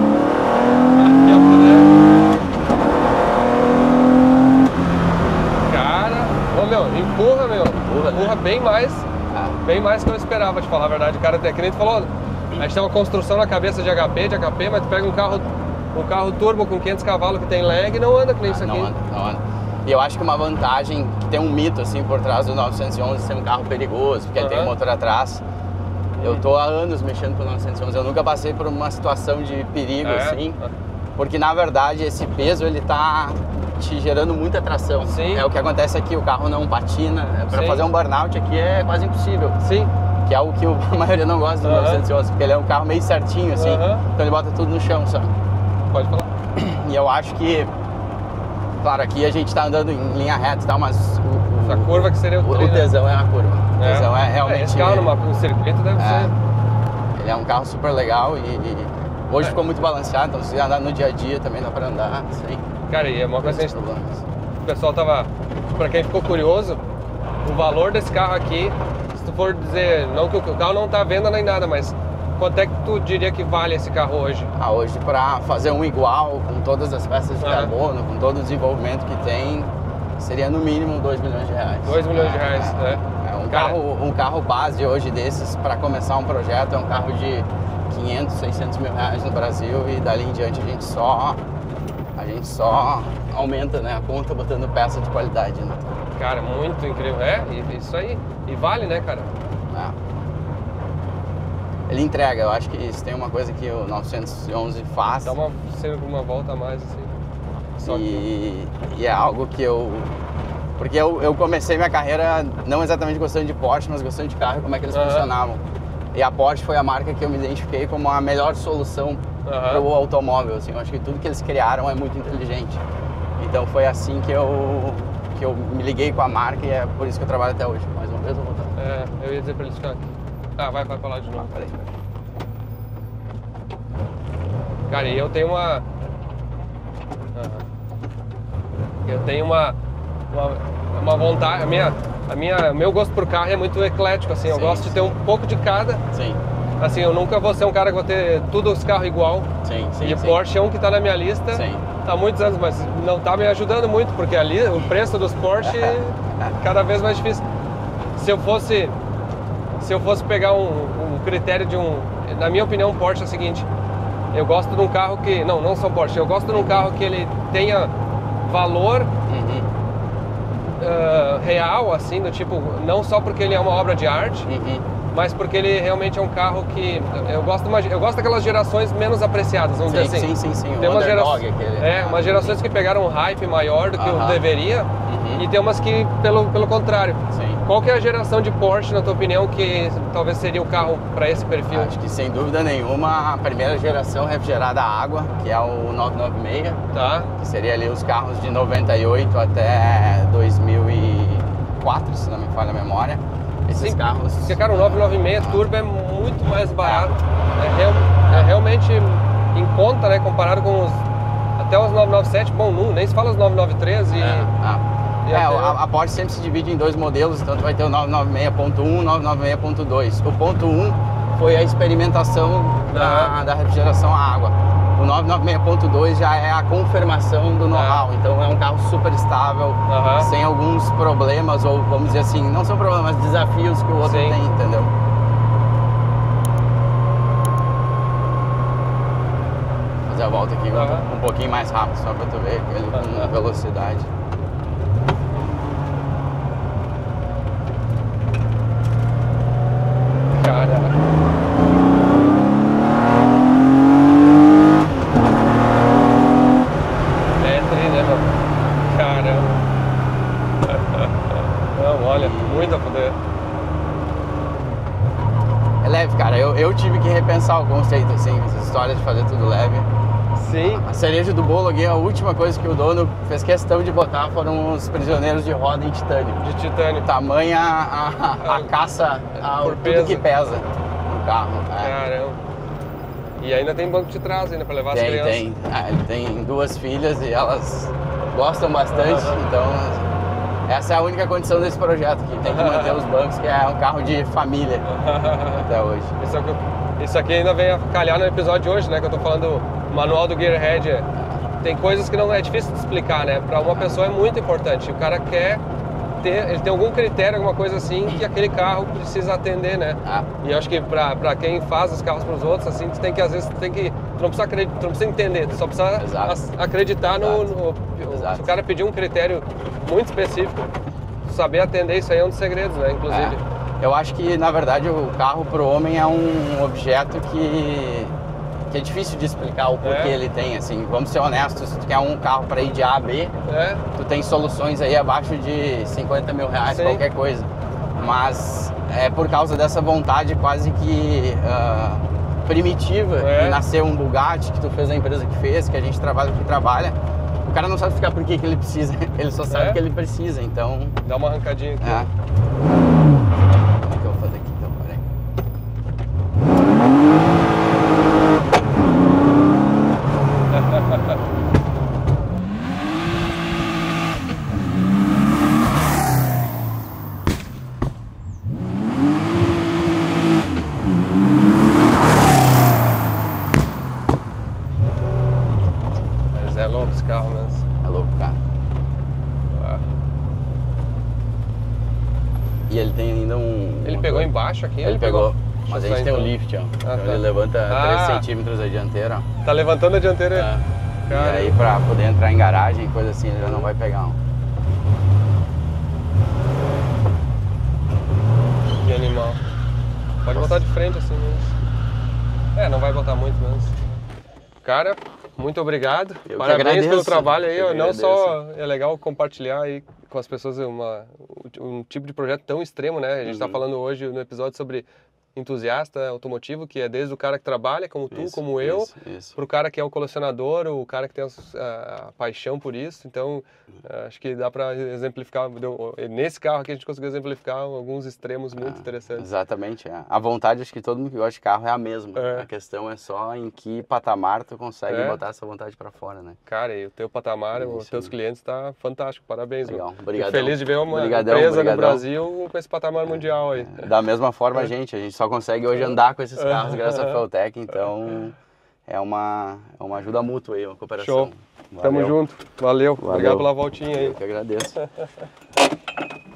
Aqui, ó, né? Cara, ô meu, empurra, meu. Empurra, né? Empurra bem mais, Ah, que eu esperava, te falar a verdade. O cara, é que nem falou, a gente tem uma construção na cabeça de HP, de HP, mas tu pega um carro, um carro turbo com 500 cavalos que tem lag e não anda que nem isso não aqui. anda, não anda. E eu acho que uma vantagem, que tem um mito assim por trás do 911 ser um carro perigoso, porque ele tem um motor atrás. Eu tô há anos mexendo com o 911, eu nunca passei por uma situação de perigo É? assim, porque na verdade esse peso ele tá te gerando muita tração. Sim. É o que acontece aqui, o carro não patina. Para Sim. fazer um burnout aqui é quase impossível, Sim, que é o que (laughs) a maioria não gosta do Aham. 911, porque ele é um carro meio certinho assim, Aham. então ele bota tudo no chão, sabe? pode falar. E eu acho que, claro, aqui a gente tá andando em linha reta e tal, mas o, o- Essa curva que seria o, o, o tesão é a curva. O tesão é, realmente. esse carro numa, no circuito deve É. ser. Ele é um carro super legal e, e hoje É. ficou muito balanceado, então se andar no dia a dia também dá pra andar, sem Cara, e é uma coisa gente o pessoal tava. Pra quem ficou curioso, o valor desse carro aqui, se tu for dizer, não que o carro não tá à venda nem nada, mas quanto é que tu diria que vale esse carro hoje? Ah, hoje pra fazer um igual, com todas as peças de Aham. carbono, com todo o desenvolvimento que tem, seria no mínimo 2 milhões de reais. 2 milhões de É, reais, é. né? É um Cara- carro, um carro base hoje desses para começar um projeto é um carro de 500, 600 mil reais no Brasil e dali em diante a gente só a gente só aumenta né, a conta botando peça de qualidade. Né? Cara, muito incrível. É, e- isso aí. E vale, né, cara? É. Ele entrega, eu acho que isso tem uma coisa que o 911 faz Dá uma, sempre uma volta a mais, assim. Só que. e, e é algo que eu porque eu, eu comecei minha carreira não exatamente gostando de Porsche, mas gostando de carro e como é que eles Aham. funcionavam. E a Porsche foi a marca que eu me identifiquei como a melhor solução Aham. para o automóvel. Assim. Eu acho que tudo que eles criaram é muito inteligente. Então foi assim que eu, que eu me liguei com a marca e é por isso que eu trabalho até hoje. Mais uma vez eu vou voltar. É, eu ia dizer pra eles ficar aqui. Ah, vai, vai pra lá de novo. Peraí. Cara, e eu tenho uma. Aham. Eu tenho uma. Uma, uma vontade. A minha, a minha, meu gosto por carro é muito eclético, assim. Eu Sim, gosto de ter um pouco de cada. Sim, Assim, eu nunca vou ser um cara que vou ter tudo os carros igual. sim, sim. e sim. Porsche é um que tá na minha lista Sim. há muitos anos, mas não tá me ajudando muito, porque ali o preço dos Porsche é (laughs) cada vez mais difícil. Se eu fosse. Se eu fosse pegar um, um critério de um. Na minha opinião, um Porsche é o seguinte. Eu gosto de um carro que. Não, não só Porsche, eu gosto de um carro que ele tenha valor Uhum, ah, real, assim, do tipo, não só porque ele é uma obra de arte, uhum. mas porque ele realmente é um carro que. Eu gosto, uma- eu gosto daquelas gerações menos apreciadas, vamos Sim, dizer assim. sim, sim, sim. Tem umas, gera- aquele. é, umas gerações que pegaram um hype maior do que Aham. deveria Uhum. e tem umas que, pelo, pelo contrário. Sim. Qual que é a geração de Porsche, na tua opinião, que talvez seria o carro para esse perfil? Acho que sem dúvida nenhuma a primeira geração refrigerada a água, que é o 996, Tá? que seria ali os carros de 98 até 2004, se não me falha a memória. Esses Sim, carros. Porque, cara, o 996 Turbo é muito mais barato. É, real- é realmente em conta, né? Comparado com os. Até os 997, bom, não, nem se fala os 993 e. É, ah. E É, até- a, a Porsche sempre se divide em dois modelos, então tu vai ter o 996.1 e o 996.2. O ponto 1 foi a experimentação da, da refrigeração à água. O 996.2 já é a confirmação do know-how, então é um carro super estável, Aham. sem alguns problemas, ou vamos dizer assim, não são problemas, mas desafios que o outro Sim. tem, entendeu? Fazer a volta aqui um- Aham. um pouquinho mais rápido, só pra tu ver ele com velocidade. Cara. É tri, né, mano? Caramba. Não, olha, muito a poder. É leve, cara. Eu, eu tive que repensar o conceito, assim, essa história de fazer tudo leve. Sim. A cereja do bolo aqui, a última coisa que o dono fez questão de botar foram os prisioneiros de roda em titânio. De titânio. Tamanha a, a, a caça, a, Por tudo peso. que pesa no carro. é. Caramba. E ainda tem banco de trás ainda pra levar as Tem, crianças. tem. Ah, ele tem duas filhas e elas gostam bastante, Aham. então essa é a única condição desse projeto aqui. Tem que manter (laughs) os bancos, que é um carro de família (laughs) até hoje. Isso, é o que eu- isso aqui ainda vem a calhar no episódio de hoje, né? Que eu tô falando do manual do Gearhead. Tem coisas que não é difícil de explicar, né? Pra uma pessoa é muito importante. O cara quer ter, ele tem algum critério, alguma coisa assim que aquele carro precisa atender, né? Ah. E eu acho que pra quem faz os carros pros outros, assim, tu tem que, às vezes, tu tem que. Tu não precisa acreditar, não precisa entender, tu só precisa Exato. acreditar no, Exato. no- Exato. Se o cara pedir um critério muito específico, saber atender isso aí é um dos segredos, né? Inclusive. É. Eu acho que, na verdade, o carro pro homem é um objeto que, que é difícil de explicar o porquê É. ele tem, assim. Vamos ser honestos, se tu quer um carro para ir de A a B, É. tu tem soluções aí abaixo de 50 mil reais, Sim. qualquer coisa. Mas é por causa dessa vontade quase que ah, primitiva É. de nascer um Bugatti que tu fez a empresa que fez, que a gente trabalha que trabalha. O cara não sabe explicar por que, que ele precisa, (laughs) ele só sabe É. que ele precisa, então. Dá uma arrancadinha aqui. É que eu vou fazer aqui então? Peraí. Mas é louco esse carro mesmo. É louco, cara. Ah. E ele tem ainda um. Ele uma pegou embaixo aqui? Ele pegou. Deixa Mas a eu gente só tem um então. lift, ó. Então tá. ele levanta Ah. 3 centímetros a dianteira. Tá levantando a dianteira. É. Cara. E aí pra poder entrar em garagem, coisa assim, ele já não vai pegar um. Que animal. Pode botar de frente assim mesmo. É, não vai botar muito mesmo. Cara, muito obrigado. que Parabéns pelo trabalho aí. Eu Não só agradeço. é legal compartilhar aí com as pessoas uma, um tipo de projeto tão extremo, né? A gente está Uhum. falando hoje no episódio sobre entusiasta automotivo, que é desde o cara que trabalha, como tu, Isso, como eu, para o cara que é o colecionador, o cara que tem a, a paixão por isso. Então, eh, acho que dá para exemplificar. deu- nesse carro aqui a gente conseguiu exemplificar alguns extremos muito Ah, interessantes. Exatamente. é. A vontade, acho que todo mundo que gosta de carro é a mesma. É. A questão é só em que patamar tu consegue É. botar essa vontade pra fora, né? Cara, e o teu patamar, os Isso teus aí. clientes tá fantástico. Parabéns, Legal. Fico feliz de ver uma Obrigadão, empresa no obrigadão. Brasil com esse patamar mundial aí. Da mesma forma a gente, a gente só consegue hoje andar com esses carros graças à. Feltec, então é uma, é uma ajuda mútua aí, uma cooperação. Show. Tamo Valeu. junto. Valeu. Valeu. Obrigado pela voltinha aí. Eu que agradeço. (laughs)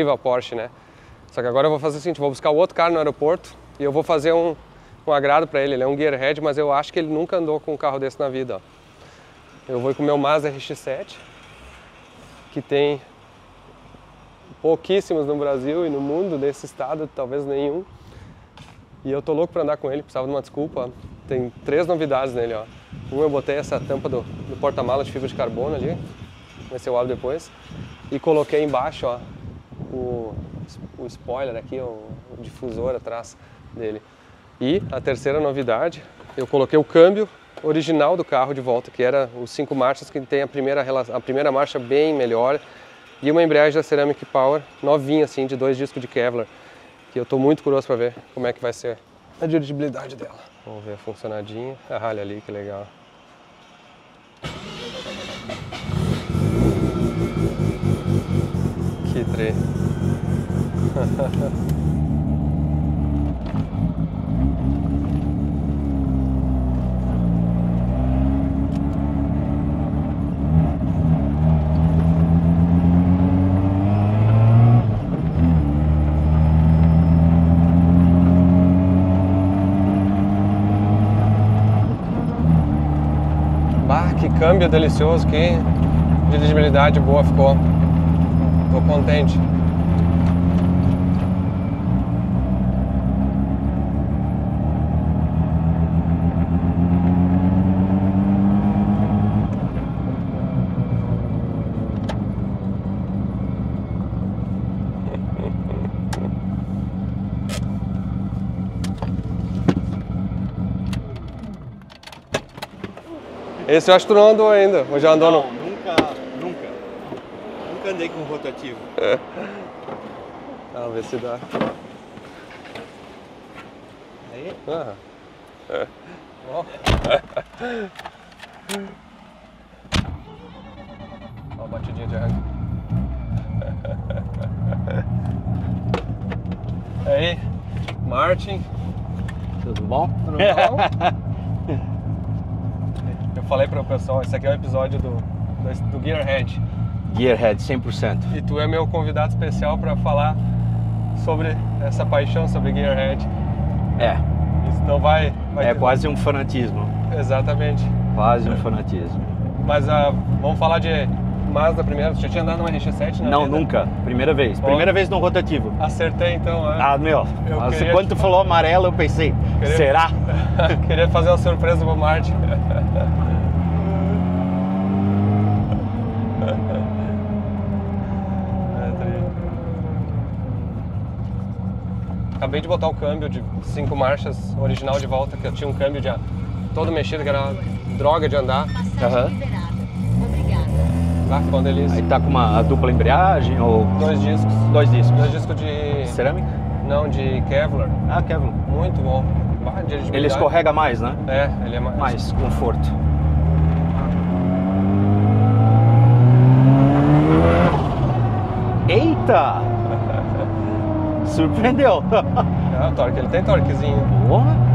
Incrível a Porsche, né? Só que agora eu vou fazer o seguinte, vou buscar o outro cara no aeroporto e eu vou fazer um, um agrado para ele. Ele é um gearhead, mas eu acho que ele nunca andou com um carro desse na vida. Ó. Eu vou com o meu Mazda RX-7, que tem pouquíssimos no Brasil e no mundo, nesse estado, talvez nenhum. E eu tô louco para andar com ele, precisava de uma desculpa. Tem três novidades nele, ó. Um eu botei essa tampa do, do porta-malas de fibra de carbono ali, vai ser eu abro depois. E coloquei embaixo, ó, o, o spoiler aqui, o, o difusor atrás dele. E a terceira novidade, eu coloquei o câmbio original do carro de volta, que era os cinco marchas, que tem a primeira, a primeira marcha bem melhor. E uma embreagem da Ceramic Power, novinha assim, de dois discos de Kevlar, que eu estou muito curioso para ver como é que vai ser a dirigibilidade dela. Vamos ver a funcionadinha. A ralha ali, que legal. Que tre. câmbio delicioso, que dirigibilidade boa ficou. Tô contente. Esse eu acho que tu não andou ainda, ou já andou não? Não, nunca, nunca. Nunca andei com rotativo. É. (laughs) Vamos ver se dá. Aí? Ah. É. Ó. (laughs) Ó a batidinha de arranque. (laughs) Aí, Martin. Tudo bom? Tudo bom? Falei para o pessoal, esse aqui é o episódio do, do, do Gearhead. Gearhead, 100%. E tu é meu convidado especial para falar sobre essa paixão sobre Gearhead. É. Então vai. vai é ter... quase um fanatismo. Exatamente. Quase um fanatismo. Mas uh, vamos falar de Mazda primeiro. Você já tinha andado numa RX-7 Não, vida? nunca. Primeira vez. Primeira vez no rotativo. Acertei então. É. Ah, meu. quando tu falou amarelo, eu pensei, queria... será? (laughs) queria fazer uma surpresa pro Martin. (laughs) Acabei de botar o câmbio de cinco marchas original de volta, que eu tinha um câmbio de todo mexido, que era droga de andar. Aham. Uhum. Ah, ficou uma delícia. Aí tá com uma dupla embreagem ou. Dois discos. Dois discos. Dois discos de. Cerâmica? Não, de Kevlar. Ah, Kevlar. Muito bom. Ele escorrega mais, né? É, ele é mais. Mais conforto. Eita! (laughs) Surpreendeu. É, o torque, ele tem torquezinho. Porra.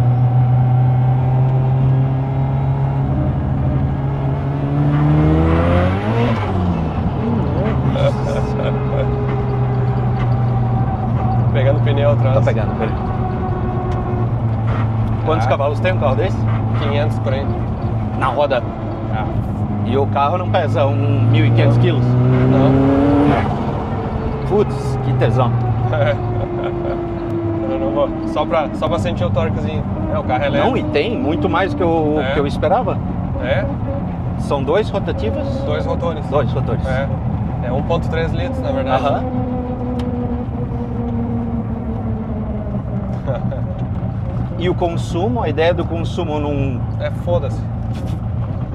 pegando pneu atrás. Tá pegando, peraí. Quantos ah. cavalos tem um carro desse? 500 por aí. Na roda? Ah. E o carro não pesa um 1.500 quilos? Não. Putz, que tesão. (laughs) Só pra, só pra sentir o torquezinho. É, o carro é leve. Não, e tem muito mais do que eu, é. que eu esperava. É? São dois rotativos? Dois rotores. Dois rotores. É. É 1.3 litros, na verdade. Aham. E o consumo, a ideia do consumo num. É foda-se.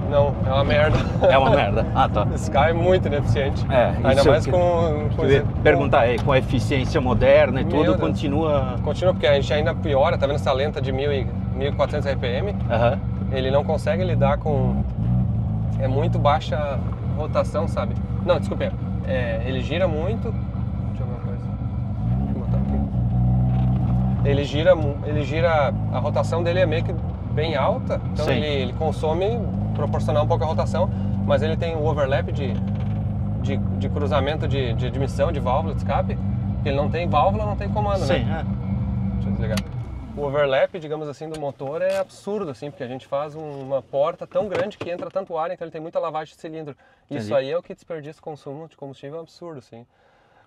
Não, é uma merda. É uma merda. Ah, tá. Esse carro é muito ineficiente. É, Ainda mais que, com. com eu perguntar aí, com a eficiência moderna e Meu tudo, Deus. continua. Continua, porque a gente ainda piora, tá vendo essa lenta de 1400 RPM? Uhum. Ele não consegue lidar com. É muito baixa rotação, sabe? Não, desculpe. É, ele gira muito. Deixa eu ver uma coisa. Deixa eu botar aqui. Ele gira, ele gira. A rotação dele é meio que bem alta, então ele, ele consome proporcionar um pouco a rotação, mas ele tem o overlap de, de, de cruzamento de, de admissão de válvula de escape, ele não tem válvula, não tem comando, Sim, né? É. Deixa eu desligar. O overlap, digamos assim, do motor é absurdo, assim, porque a gente faz uma porta tão grande que entra tanto ar, então ele tem muita lavagem de cilindro. Entendi. Isso aí é o que desperdiça o consumo de combustível é absurdo, assim.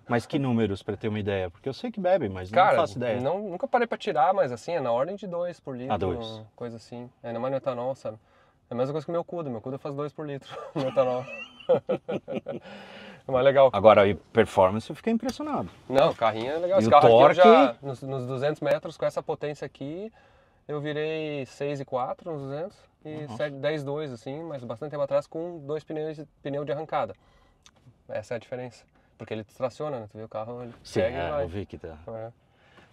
Mas que números para ter uma ideia? Porque eu sei que bebe, mas Cara, não faço ideia. Não, nunca parei para tirar, mas assim, é na ordem de 2 por litro. Ah, dois. Coisa assim. Ainda mais no etanol, sabe? É a mesma coisa que o meu Cuda. Meu Cuda faz 2 por litro (laughs) no etanol. (laughs) é mais legal. Agora, e performance, eu fiquei impressionado. Não, o carrinho é legal. E Esse carro torque... aqui já, nos, nos 200 metros, com essa potência aqui, eu virei 6 e 4 nos 200. e 10.2, assim, mas bastante tempo atrás com dois pneus pneu de arrancada. Essa é a diferença. Porque ele traciona, né? Tu vê o carro, ele Sim, segue e é, vai. eu vi que tá. É.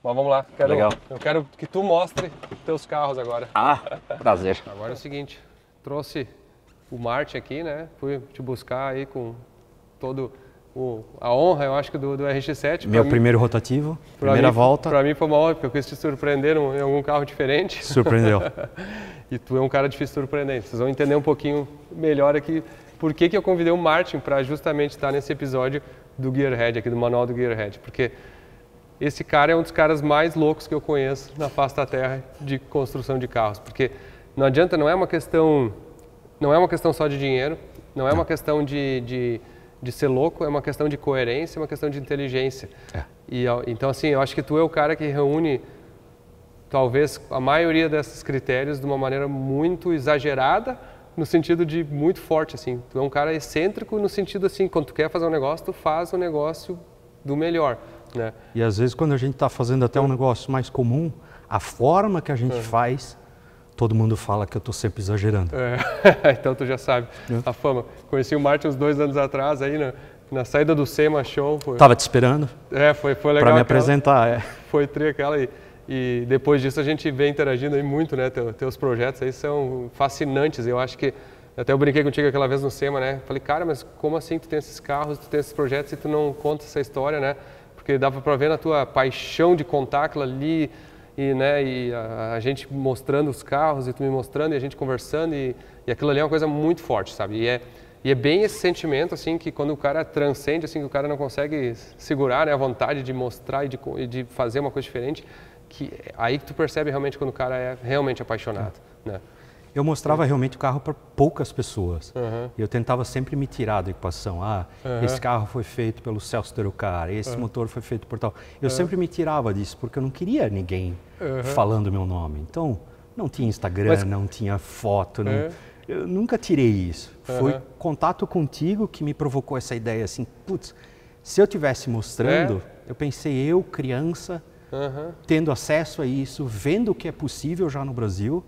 Mas vamos lá. Quero, Legal. Eu quero que tu mostre teus carros agora. Ah, prazer. Agora é o seguinte, trouxe o Marte aqui, né? Fui te buscar aí com todo o, a honra, eu acho que do, do RX-7. Meu Pra mim- primeiro rotativo, primeira mim- volta, Pra mim foi uma honra, porque eu quis te surpreender em algum carro diferente. surpreendeu. (laughs) E tu é um cara difícil de surpreender. Vocês vão entender um pouquinho melhor aqui por que, que eu convidei o Martin para justamente estar nesse episódio do Gearhead, aqui do manual do Gearhead. Porque esse cara é um dos caras mais loucos que eu conheço na face da terra de construção de carros. Porque não adianta, não é uma questão, não é uma questão só de dinheiro, não é uma questão de, de, de ser louco, é uma questão de coerência, é uma questão de inteligência. É. E, então, assim, eu acho que tu é o cara que reúne talvez a maioria desses critérios de uma maneira muito exagerada, no sentido de muito forte, assim. Tu é um cara excêntrico no sentido assim, quando tu quer fazer um negócio, tu faz o negócio do melhor, né? E às vezes quando a gente está fazendo até um negócio mais comum, a forma que a gente faz, todo mundo fala que eu estou sempre exagerando. É, (laughs) então tu já sabe a fama. Conheci o Martin uns dois anos atrás aí na, na saída do SEMA Show. Foi, Tava te esperando é, foi, foi legal. para me aquela- apresentar. É. Foi tri aquela e, e depois disso a gente vem interagindo aí muito, né? Teu, teus projetos aí são fascinantes. Eu acho que até eu brinquei contigo aquela vez no SEMA, né? Falei, cara, mas como assim tu tem esses carros, tu tem esses projetos e tu não conta essa história, né? Porque dava para ver na tua paixão de contar aquilo ali e, né, e a, a gente mostrando os carros e tu me mostrando e a gente conversando e, e aquilo ali é uma coisa muito forte, sabe? E é, e é bem esse sentimento, assim, que quando o cara transcende, assim, que o cara não consegue segurar né, a vontade de mostrar e de, e de fazer uma coisa diferente, que é aí que tu percebe realmente quando o cara é realmente apaixonado, né? Eu mostrava realmente o carro para poucas pessoas. E eu tentava sempre me tirar da equação. Ah, esse carro foi feito pelo Celso Terucar, esse motor foi feito por tal. Eu sempre me tirava disso, porque eu não queria ninguém falando meu nome. Então, não tinha Instagram, Mas- não tinha foto, não- É. eu nunca tirei isso. Foi contato contigo que me provocou essa ideia assim, putz, se eu tivesse mostrando, eu pensei eu, criança, Aham. tendo acesso a isso, vendo o que é possível já no Brasil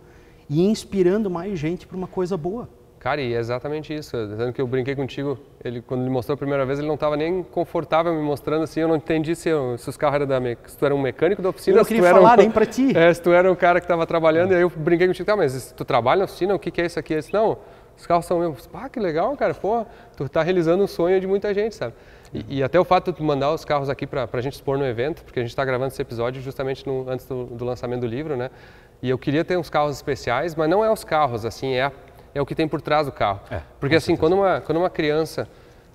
e inspirando mais gente para uma coisa boa. Cara, e é exatamente isso. Tanto que eu brinquei contigo, ele, quando ele mostrou a primeira vez, ele não estava nem confortável me mostrando assim. Eu não entendi se, eu- se os carros eram da me- se tu era um mecânico da oficina. Eu não se tu queria era um- falar (laughs) nem pra ti. É, se tu era um cara que estava trabalhando, e aí eu brinquei contigo, tá, mas tu trabalha na oficina, o que, que é isso aqui? Ele disse, não, os carros são meus. Pá, que legal, cara, pô, tu tá realizando um sonho de muita gente, sabe? E, e até o fato de mandar os carros aqui para a gente expor no evento, porque a gente está gravando esse episódio justamente no- antes do, do lançamento do livro, né? E eu queria ter uns carros especiais, mas não é os carros, assim, é, a- é o que tem por trás do carro. porque assim, quando uma, quando uma criança,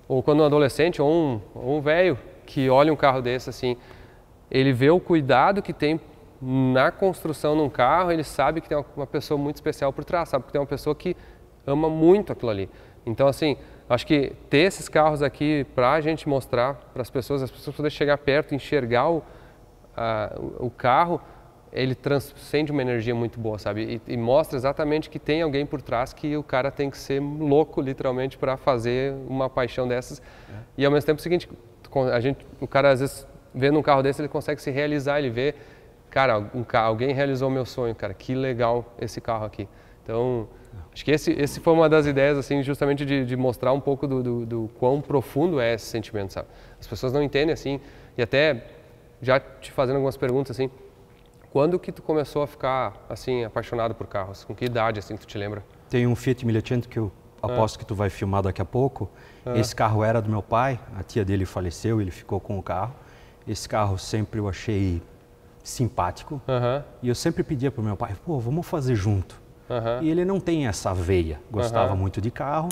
ou quando um adolescente, ou um, ou um velho, que olha um carro desse, assim, ele vê o cuidado que tem na construção de um carro, ele sabe que tem uma pessoa muito especial por trás, sabe que tem uma pessoa que ama muito aquilo ali. Então, assim, acho que ter esses carros aqui para a gente mostrar para as pessoas, as pessoas poderem chegar perto, enxergar o, a- o- carro, ele transcende uma energia muito boa, sabe? E, e mostra exatamente que tem alguém por trás que o cara tem que ser louco, literalmente, para fazer uma paixão dessas. E ao mesmo tempo é o seguinte, a gente, o cara às vezes vendo um carro desse ele consegue se realizar, ele vê, cara, um alguém realizou meu sonho, cara, que legal esse carro aqui. Então, acho que esse, esse foi uma das ideias, assim, justamente de, de mostrar um pouco do, do, do quão profundo é esse sentimento, sabe? As pessoas não entendem, assim, e até já te fazendo algumas perguntas, assim, quando que tu começou a ficar, assim, apaixonado por carros? Com que idade, assim, tu te lembra? Tem um Fiat 1100 que eu aposto que tu vai filmar daqui a pouco. Esse carro era do meu pai, a tia dele faleceu, ele ficou com o carro. Esse carro sempre eu achei simpático e eu sempre pedia pro meu pai, pô, vamos fazer junto. Aham, E ele não tem essa veia. Gostava Aham. muito de carro,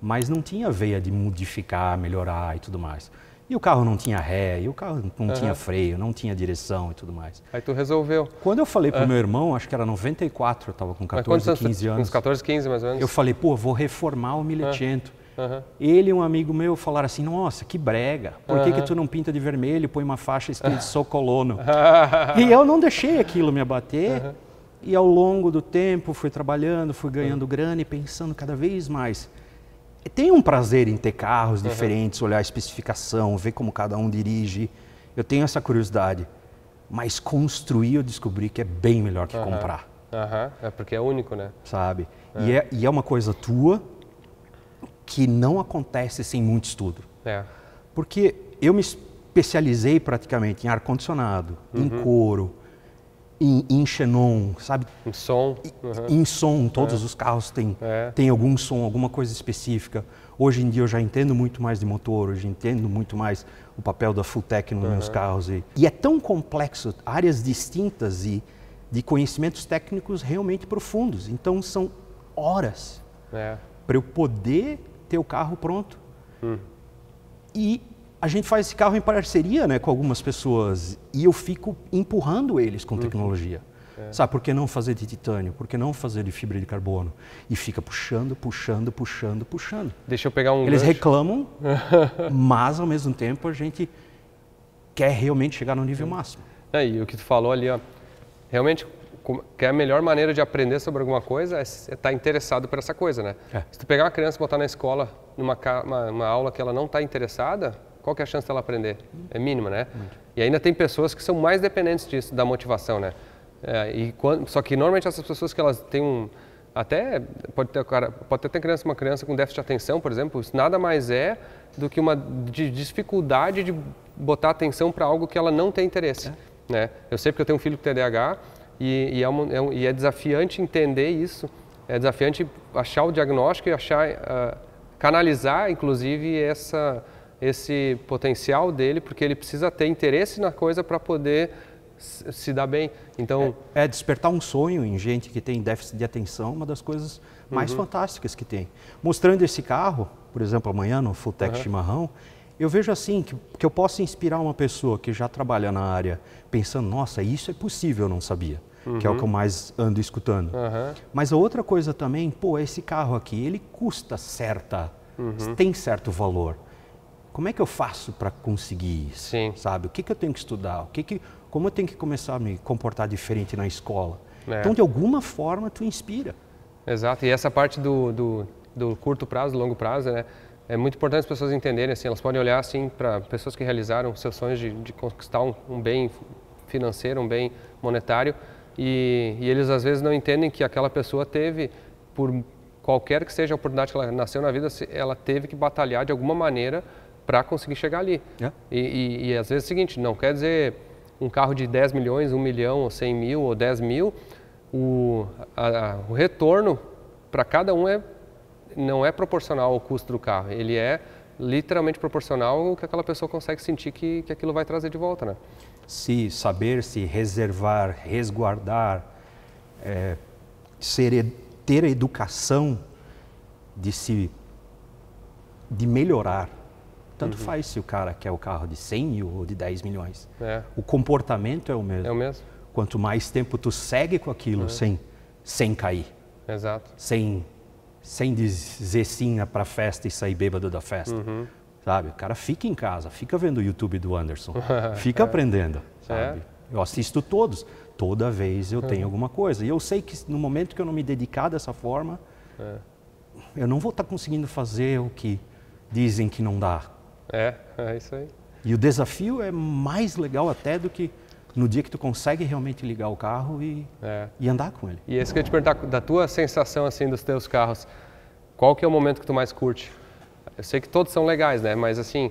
mas não tinha veia de modificar, melhorar e tudo mais. E o carro não tinha ré, e o carro não tinha freio, não tinha direção e tudo mais. Aí tu resolveu. Quando eu falei pro meu irmão, acho que era 94, eu estava com Mas quantos 14, 15 tu- anos. Uns 14, 15 mais ou menos? Eu falei, pô, vou reformar o 1100. Aham. Ele e um amigo meu falaram assim, nossa, que brega. Por que, que Aham. tu não pinta de vermelho e põe uma faixa escrita (laughs) Sou colono? (laughs) e eu não deixei aquilo me abater. E ao longo do tempo fui trabalhando, fui ganhando grana e pensando cada vez mais. Tem um prazer em ter carros diferentes, olhar a especificação, ver como cada um dirige. Eu tenho essa curiosidade. Mas construir eu descobri que é bem melhor que comprar. Aham, é porque é único, né? sabe? E, é, e é uma coisa tua que não acontece sem muito estudo. É. Porque eu me especializei praticamente em ar-condicionado, em couro, em, em xenon, sabe? Um som. E- Em som, todos os carros têm, É. têm algum som, alguma coisa específica. Hoje em dia eu já entendo muito mais de motor, hoje entendo muito mais o papel da full tech nos meus carros. E, e é tão complexo, áreas distintas e de conhecimentos técnicos realmente profundos. Então são horas É. para eu poder ter o carro pronto. E a gente faz esse carro em parceria né, com algumas pessoas e eu fico empurrando eles com tecnologia. Sabe, por que não fazer de titânio? Por que não fazer de fibra de carbono? E fica puxando, puxando, puxando, puxando. Deixa eu pegar um Eles gancho. reclamam, (laughs) mas ao mesmo tempo a gente quer realmente chegar no nível máximo. É, e o que tu falou ali, ó, realmente, que é a melhor maneira de aprender sobre alguma coisa é estar interessado por essa coisa, né? É. Se tu pegar uma criança e botar na escola, numa uma, uma aula que ela não está interessada, qual que é a chance dela aprender? É mínima, né? E ainda tem pessoas que são mais dependentes disso, da motivação, né? É, e quando, só que normalmente essas pessoas que elas têm um... Até pode ter, cara, pode ter criança, uma criança com déficit de atenção, por exemplo, isso nada mais é do que uma de dificuldade de botar atenção para algo que ela não tem interesse. Né? Eu sei porque eu tenho um filho com TDAH e, e, é, um- é um- e é desafiante entender isso, é desafiante achar o diagnóstico e achar, ah, canalizar, inclusive, essa, esse potencial dele, porque ele precisa ter interesse na coisa para poder se dar bem. Então, É despertar um sonho em gente que tem déficit de atenção, uma das coisas mais fantásticas que tem. Mostrando esse carro, por exemplo, amanhã no Full Tech Chimarrão, eu vejo assim que, que eu posso inspirar uma pessoa que já trabalha na área, pensando, nossa, isso é possível, eu não sabia. Que é o que eu mais ando escutando. Aham. Mas a outra coisa também, pô, esse carro aqui, ele custa certa, tem certo valor. Como é que eu faço para conseguir isso? Sim. Sabe? O que, que eu tenho que estudar? O que que, como eu tenho que começar a me comportar diferente na escola? É. Então, de alguma forma, tu inspira. Exato, e essa parte do, do, do curto prazo, do longo prazo, né? É muito importante as pessoas entenderem, assim, elas podem olhar assim para pessoas que realizaram seus sonhos de, de conquistar um, um bem financeiro, um bem monetário, e, e eles às vezes não entendem que aquela pessoa teve, por qualquer que seja a oportunidade que ela nasceu na vida, ela teve que batalhar de alguma maneira para conseguir chegar ali. É. E, e, e às vezes é o seguinte, não quer dizer um carro de 10 milhões, 1 milhão, ou 100 mil, ou 10 mil, o, a- a- o retorno para cada um é, não é proporcional ao custo do carro, ele é literalmente proporcional ao que aquela pessoa consegue sentir que, que aquilo vai trazer de volta, né? Se saber se reservar, resguardar, é, ser, ter a educação de se de melhorar. Tanto faz se o cara quer o carro de 100 mil ou de 10 milhões. É, O comportamento é o mesmo. é o mesmo, Quanto mais tempo tu segue com aquilo sem, sem cair, exato. sem, sem dizer sim para festa e sair bêbado da festa. Sabe? O cara fica em casa, fica vendo o YouTube do Anderson, (laughs) fica aprendendo. Sabe? Eu assisto todos. Toda vez eu tenho alguma coisa. E eu sei que no momento que eu não me dedicar dessa forma, eu não vou estar conseguindo fazer o que dizem que não dá. É, é isso aí. E o desafio é mais legal até do que no dia que tu consegue realmente ligar o carro e, É. e andar com ele. E esse que eu ia te perguntar, da tua sensação assim dos teus carros, qual que é o momento que tu mais curte? Eu sei que todos são legais, né? Mas assim,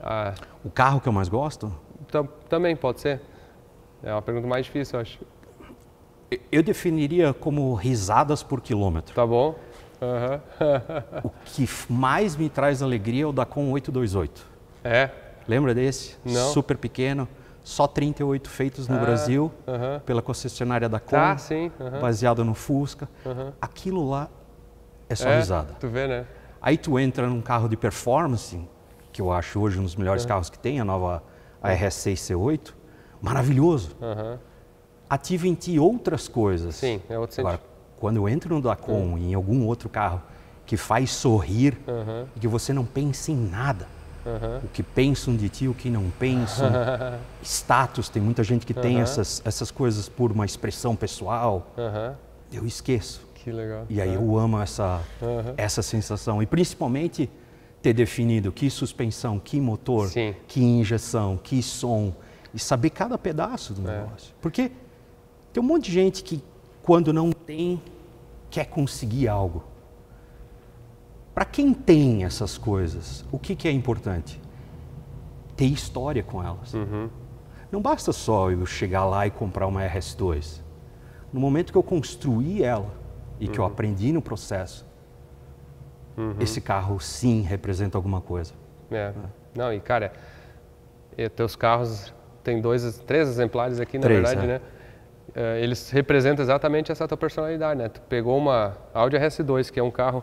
ah, O carro que eu mais gosto, tam- também pode ser. É uma pergunta mais difícil, eu acho. eu definiria como risadas por quilômetro. Tá bom? Aham. O que mais me traz alegria é o Dacon 828. é? Lembra desse? Não. Super pequeno, só 38 feitos no Ah, Brasil aham. pela concessionária Dacon, Tá, sim. aham. baseado no Fusca. Aquilo lá é só É, risada. Tu vê, né? Aí tu entra num carro de performance, que eu acho hoje um dos melhores carros que tem, a nova RS6 C8, maravilhoso. Ativa em ti outras coisas. Sim, é outro Agora, sentido. Quando eu entro no Dacon e em algum outro carro que faz sorrir, e que você não pensa em nada. Aham. O que pensam de ti, o que não pensam. (laughs) Status, tem muita gente que tem essas, essas coisas por uma expressão pessoal. Eu esqueço. Que legal. E aí eu amo essa, essa sensação. E principalmente ter definido que suspensão, que motor, Sim. que injeção, que som. E saber cada pedaço É. do negócio. Porque tem um monte de gente que quando não tem, quer conseguir algo. Para quem tem essas coisas, o que, que é importante? Ter história com elas. Uhum. Não basta só eu chegar lá e comprar uma RS2. No momento que eu construí ela e que eu aprendi no processo, esse carro sim representa alguma coisa. É. Não, e cara, e teus carros tem dois, três exemplares aqui, na Três, verdade, é. né? É, Eles representam exatamente essa tua personalidade, né? Tu pegou uma Audi RS2, que é um carro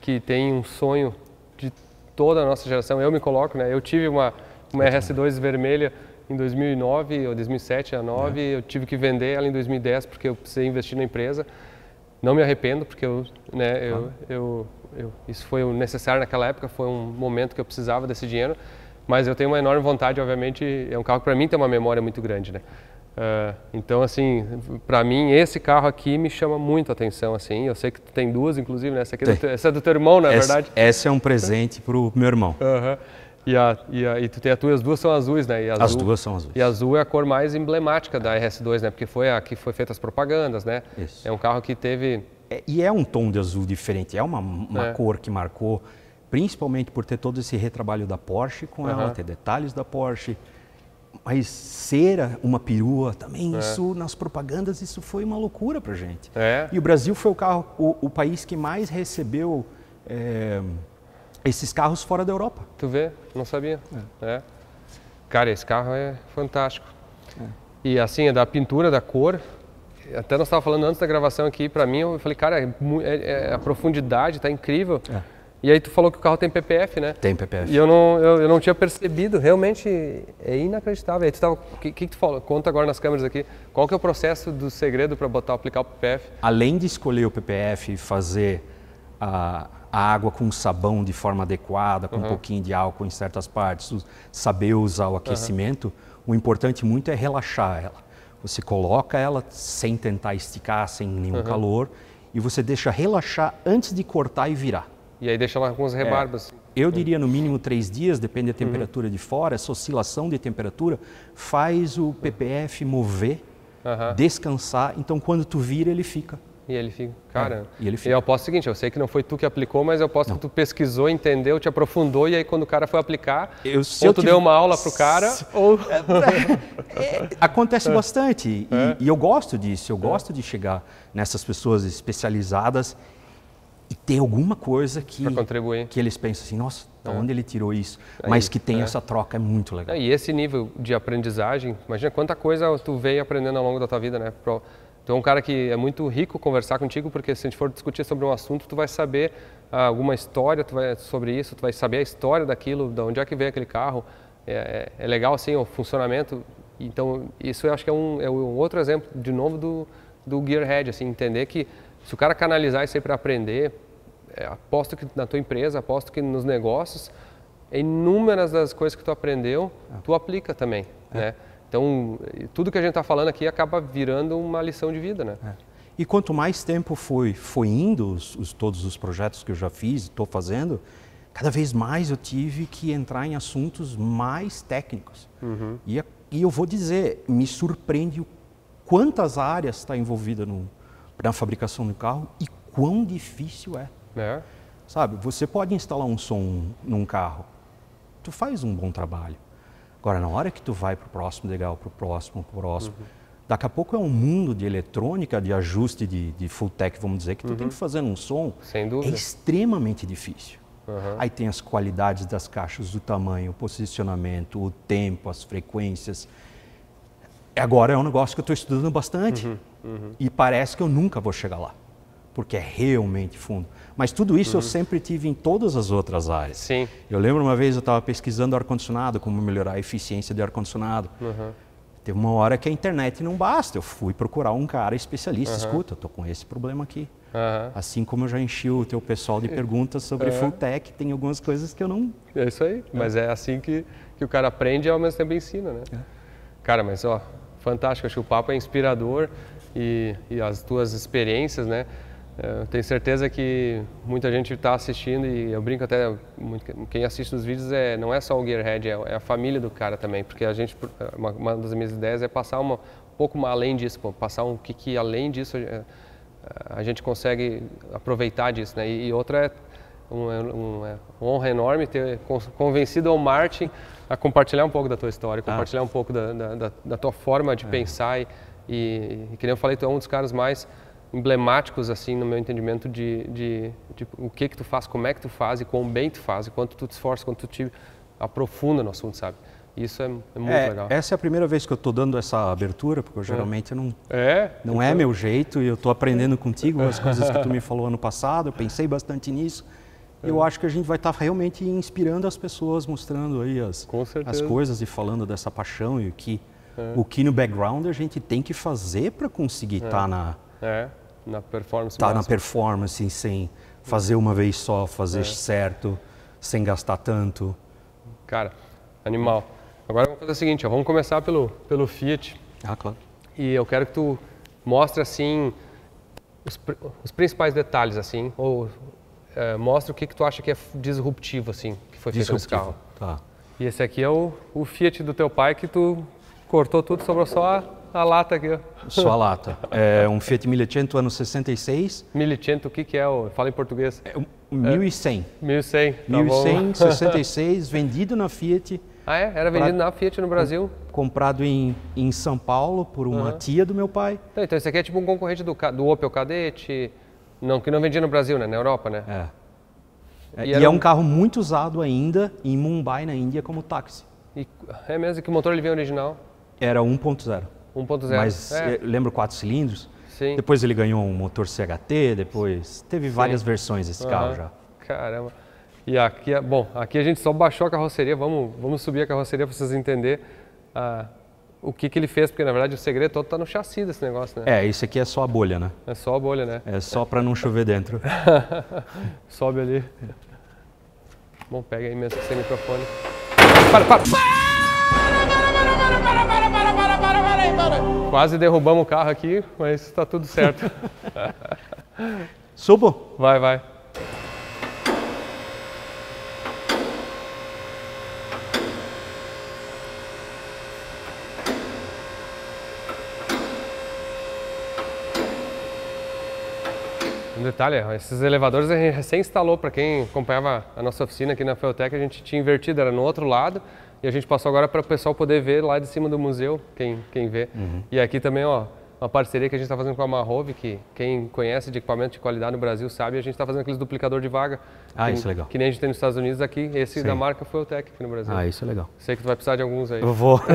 que tem um sonho de toda a nossa geração. Eu me coloco, né? Eu tive uma, uma RS2 vermelha em 2009 ou 2007, a 9, É. eu tive que vender ela em 2010 porque eu precisei investir na empresa. Não me arrependo porque eu, né, eu, eu, eu, isso foi o necessário naquela época, foi um momento que eu precisava desse dinheiro. Mas eu tenho uma enorme vontade, obviamente, é um carro que para mim tem uma memória muito grande, né? Ah, então, assim, para mim esse carro aqui me chama muito a atenção, assim. Eu sei que tu tem duas, inclusive, né? Essa, aqui é do essa é do teu irmão, na essa, verdade. essa é um presente para o meu irmão. Aham. E, a, e, a, e tu tem a tua, as duas são azuis, né? Azul, As duas são azuis. E azul é a cor mais emblemática da RS2, né? Porque foi a que foi feita as propagandas, né? Isso. É um carro que teve É, e é um tom de azul diferente, é uma, uma É. cor que marcou, principalmente por ter todo esse retrabalho da Porsche com ela, Aham. ter detalhes da Porsche. Mas ser a- uma perua também, isso nas propagandas, isso foi uma loucura pra gente. É. E o Brasil foi o, carro, o, o país que mais recebeu é, esses carros fora da Europa. Tu vê? Não sabia. É. Cara, esse carro é fantástico. E assim, é da pintura, da cor. Até nós estávamos falando antes da gravação aqui, pra mim, eu falei, cara, é é- é- a profundidade tá incrível. É. E aí tu falou que o carro tem PPF, né? Tem PPF. E eu não, eu, eu não tinha percebido, realmente é inacreditável. Aí tu tava, o que, que tu falou? Conta agora nas câmeras aqui. Qual que é o processo do segredo para botar, aplicar o PPF? além de escolher o PPF e fazer a, a água com sabão de forma adequada, com um pouquinho de álcool em certas partes, saber usar o aquecimento, o importante muito é relaxar ela. Você coloca ela sem tentar esticar, sem nenhum calor, e você deixa relaxar antes de cortar e virar. E aí deixa lá com as rebarbas. Eu diria no mínimo três dias, depende da temperatura de fora, essa oscilação de temperatura faz o PPF mover, Aham. descansar, então quando tu vira ele fica. E ele fica, cara. É, e ele fica. eu aposto o seguinte, eu sei que não foi tu que aplicou, mas eu aposto que tu pesquisou, entendeu, te aprofundou e aí quando o cara foi aplicar, Eu- se ou eu tu tive- deu uma aula pro cara, ou (laughs) É, acontece (laughs) bastante e, e eu gosto disso. Eu gosto de chegar nessas pessoas especializadas e ter alguma coisa que, que eles pensam assim, nossa, da onde ele tirou isso? Mas que tem essa troca é muito legal. E esse nível de aprendizagem, imagina quanta coisa tu veio aprendendo ao longo da tua vida, né? Pro- Tu é um cara que é muito rico conversar contigo, porque se a gente for discutir sobre um assunto, tu vai saber ah, alguma história tu vai, sobre isso, tu vai saber a história daquilo, de onde é que veio aquele carro. É, é- é legal, assim, o funcionamento. Então, isso eu acho que é um, é um outro exemplo, de novo, do, do Gearhead, assim, entender que se o cara canalizar isso aí para aprender, é, aposto que na tua empresa, aposto que nos negócios, inúmeras das coisas que tu aprendeu, tu aplica também, né? Então, e tudo que a gente está falando aqui acaba virando uma lição de vida, né? E quanto mais tempo foi, foi indo, os, os- todos os projetos que eu já fiz e estou fazendo, cada vez mais eu tive que entrar em assuntos mais técnicos. E, a- e eu vou dizer, me surpreende quantas áreas está envolvida no, na fabricação do carro e quão difícil é. É. Sabe, você pode instalar um som num carro, tu faz um bom trabalho. Agora, na hora que tu vai para o próximo degrau, para o próximo, para o próximo, daqui a pouco é um mundo de eletrônica, de ajuste de, de full tech, vamos dizer, que tu tem que fazer num som. Sem É dúvida. extremamente difícil. Aí tem as qualidades das caixas, o tamanho, o posicionamento, o tempo, as frequências. Agora é um negócio que eu estou estudando bastante. Uhum, E parece que eu nunca vou chegar lá, porque é realmente fundo. Mas tudo isso eu sempre tive em todas as outras áreas. Sim. Eu lembro uma vez eu estava pesquisando ar-condicionado, como melhorar a eficiência de ar-condicionado. Teve uma hora que a internet não basta. Eu fui procurar um cara especialista. Escuta, eu estou com esse problema aqui. Aham. Assim como eu já enchi o teu pessoal de perguntas sobre full tech, tem algumas coisas que eu não. É isso aí. Mas é assim que, que o cara aprende e ao mesmo tempo ensina, né? Cara, mas ó, fantástico. Acho que o papo é inspirador e, e as tuas experiências, né? É, Eu tenho certeza que muita gente está assistindo e eu brinco até, quem assiste os vídeos é, não é só o Gearhead, é, é a família do cara também, porque a gente, uma, uma das minhas ideias é passar uma, um pouco além disso, passar um que, que além disso é, a gente consegue aproveitar disso, né? E, e outra é um, honra enorme ter convencido o Martin a compartilhar um pouco da tua história, ah. compartilhar um pouco da, da, da, tua forma de é. pensar e, e, e, que eu falei, tu é um dos caras mais emblemáticos assim no meu entendimento de, de, de, o que que tu faz, como é que tu faz e quão bem tu faz, e quanto tu te esforça, quanto tu te aprofunda no assunto, sabe? Isso é, é muito é, legal. Essa é a primeira vez que eu estou dando essa abertura, porque eu, geralmente é. não, é, não então... é meu jeito e eu estou aprendendo contigo as coisas que tu me falou ano passado, eu pensei bastante nisso. É. Eu acho que a gente vai estar tá realmente inspirando as pessoas, mostrando aí as, as coisas e falando dessa paixão e o que, é. o que no background a gente tem que fazer para conseguir estar tá na, é, na performance. Tá na performance sem fazer uma vez só, fazer é. certo, sem gastar tanto. Cara, animal. Agora vamos fazer o seguinte, ó, vamos começar pelo, pelo Fiat. Ah, claro. E eu quero que tu mostre assim os, os principais detalhes assim, ou é, mostra o que, que tu acha que é disruptivo assim, que foi feito nesse carro. Tá. E esse aqui é o, o Fiat do teu pai que tu cortou tudo, sobrou só a, a lata aqui. Ó. Só a (laughs) lata. É um Fiat 1100 ano 66. 1100, o que que é? Fala em português. É um 1100. É. 1100, tá 1100, 66, (laughs) vendido na Fiat ah, é? Era vendido pra... na Fiat no Brasil? Comprado em, em São Paulo por uma uhum. tia do meu pai. Então, então, esse aqui é tipo um concorrente do, do Opel Kadett, não, que não vendia no Brasil, né? Na Europa, né? É. E, e é um... um carro muito usado ainda em Mumbai, na Índia, como táxi. E, é mesmo? que o motor ele vem original? Era 1.0. 1.0. Mas é. lembro quatro cilindros. Sim. Depois ele ganhou um motor CHT, depois teve várias Sim. versões desse uhum. carro já. Caramba. E aqui, bom, aqui a gente só baixou a carroceria, vamos, vamos subir a carroceria para vocês entenderem ah, o que, que ele fez, porque na verdade o segredo todo está no chassi desse negócio, né? É, isso aqui é só a bolha, né? É só a bolha, né? É só para não chover dentro. (laughs) Sobe ali. Bom, pega aí mesmo sem microfone. Para, para! Quase derrubamos o carro aqui, mas está tudo certo. (laughs) Subo? Vai, vai. Um detalhe, esses elevadores a gente recém instalou, para quem acompanhava a nossa oficina aqui na Feotec, a gente tinha invertido, era no outro lado, e a gente passou agora para o pessoal poder ver lá de cima do museu, quem, quem vê. Uhum. E aqui também, ó, uma parceria que a gente está fazendo com a Marrove, que quem conhece de equipamento de qualidade no Brasil sabe, a gente está fazendo aqueles duplicador de vaga. Ah, que, isso é legal. Que nem a gente tem nos Estados Unidos aqui, esse Sim. da marca foi o Tech aqui no Brasil. Ah, isso é legal. Sei que tu vai precisar de alguns aí. Eu vou. (laughs)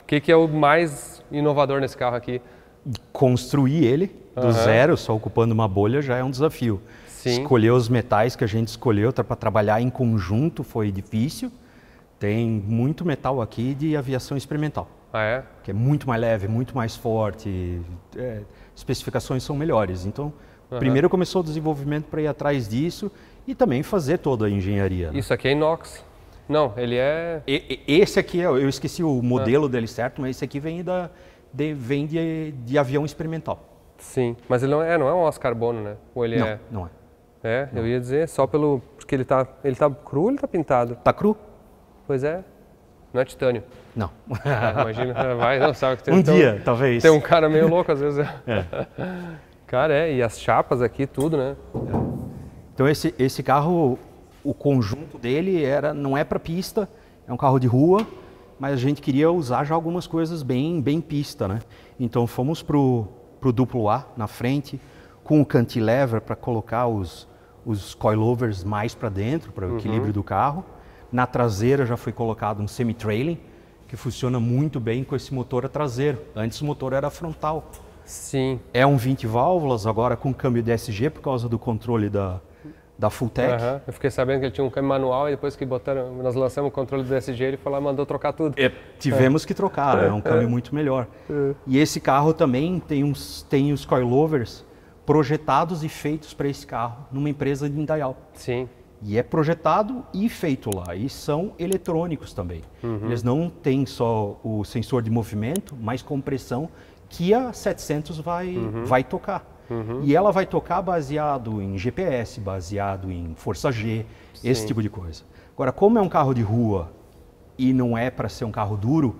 O que, que é o mais inovador nesse carro aqui? Construir ele do uhum. zero, só ocupando uma bolha, já é um desafio. Sim. Escolher os metais que a gente escolheu para trabalhar em conjunto foi difícil. Tem muito metal aqui de aviação experimental. Ah, é? Que é muito mais leve, muito mais forte, é, especificações são melhores. Então, uhum. primeiro começou o desenvolvimento para ir atrás disso e também fazer toda a engenharia. Né? Isso aqui é inox? Não, ele é... E, esse aqui, é, eu esqueci o modelo ah. dele certo, mas esse aqui vem, da, de, vem de, de avião experimental. Sim, mas ele não é, não é um Oscar carbono, né? Ou ele não, é? Não é. É, não. eu ia dizer, só pelo. Porque ele tá. Ele tá cru ou ele tá pintado? Tá cru. Pois é. Não é titânio. Não. É, (laughs) imagina, vai, não, sabe que tem Um dia, talvez. Tem um cara meio louco às vezes. É. (laughs) Cara, é, e as chapas aqui, tudo, né? É. Então esse, esse carro, o conjunto dele era, não é para pista, é um carro de rua, mas a gente queria usar já algumas coisas bem, bem pista, né? Então fomos pro para o duplo A na frente, com o cantilever para colocar os, os coilovers mais para dentro, para o uhum. equilíbrio do carro. Na traseira já foi colocado um semi-trailing, que funciona muito bem com esse motor a traseiro. Antes o motor era frontal. Sim. É um 20 válvulas, agora com câmbio DSG por causa do controle da, da Fulltech. Uhum. Eu fiquei sabendo que ele tinha um câmbio manual e depois que botaram, nós lançamos o controle do DSG, ele falou, mandou trocar tudo. É, tivemos é. que trocar, é um câmbio muito melhor. É. E esse carro também tem, uns, tem os coilovers projetados e feitos para esse carro numa empresa de Indaial. Sim. E é projetado e feito lá. E são eletrônicos também. Uhum. Eles não têm só o sensor de movimento, mas compressão que a 700 vai, uhum. vai tocar. Uhum. E ela vai tocar baseado em GPS, baseado em força G, Sim. esse tipo de coisa. Agora, como é um carro de rua e não é para ser um carro duro,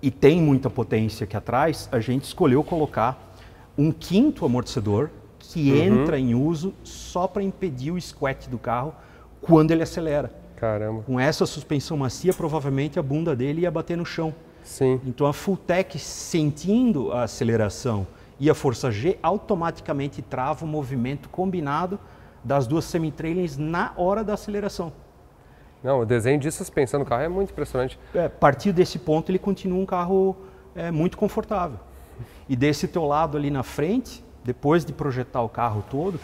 e tem muita potência aqui atrás, a gente escolheu colocar um quinto amortecedor que Uhum. entra em uso só para impedir o squat do carro quando ele acelera. Caramba. Com essa suspensão macia, provavelmente a bunda dele ia bater no chão. Sim. Então a Fulltech, sentindo a aceleração e a força G, automaticamente trava o movimento combinado das duas semi-trailers na hora da aceleração. Não, o desenho de suspensão do carro é muito impressionante. É, a partir desse ponto, ele continua um carro é, muito confortável. E desse teu lado ali na frente, depois de projetar o carro todo,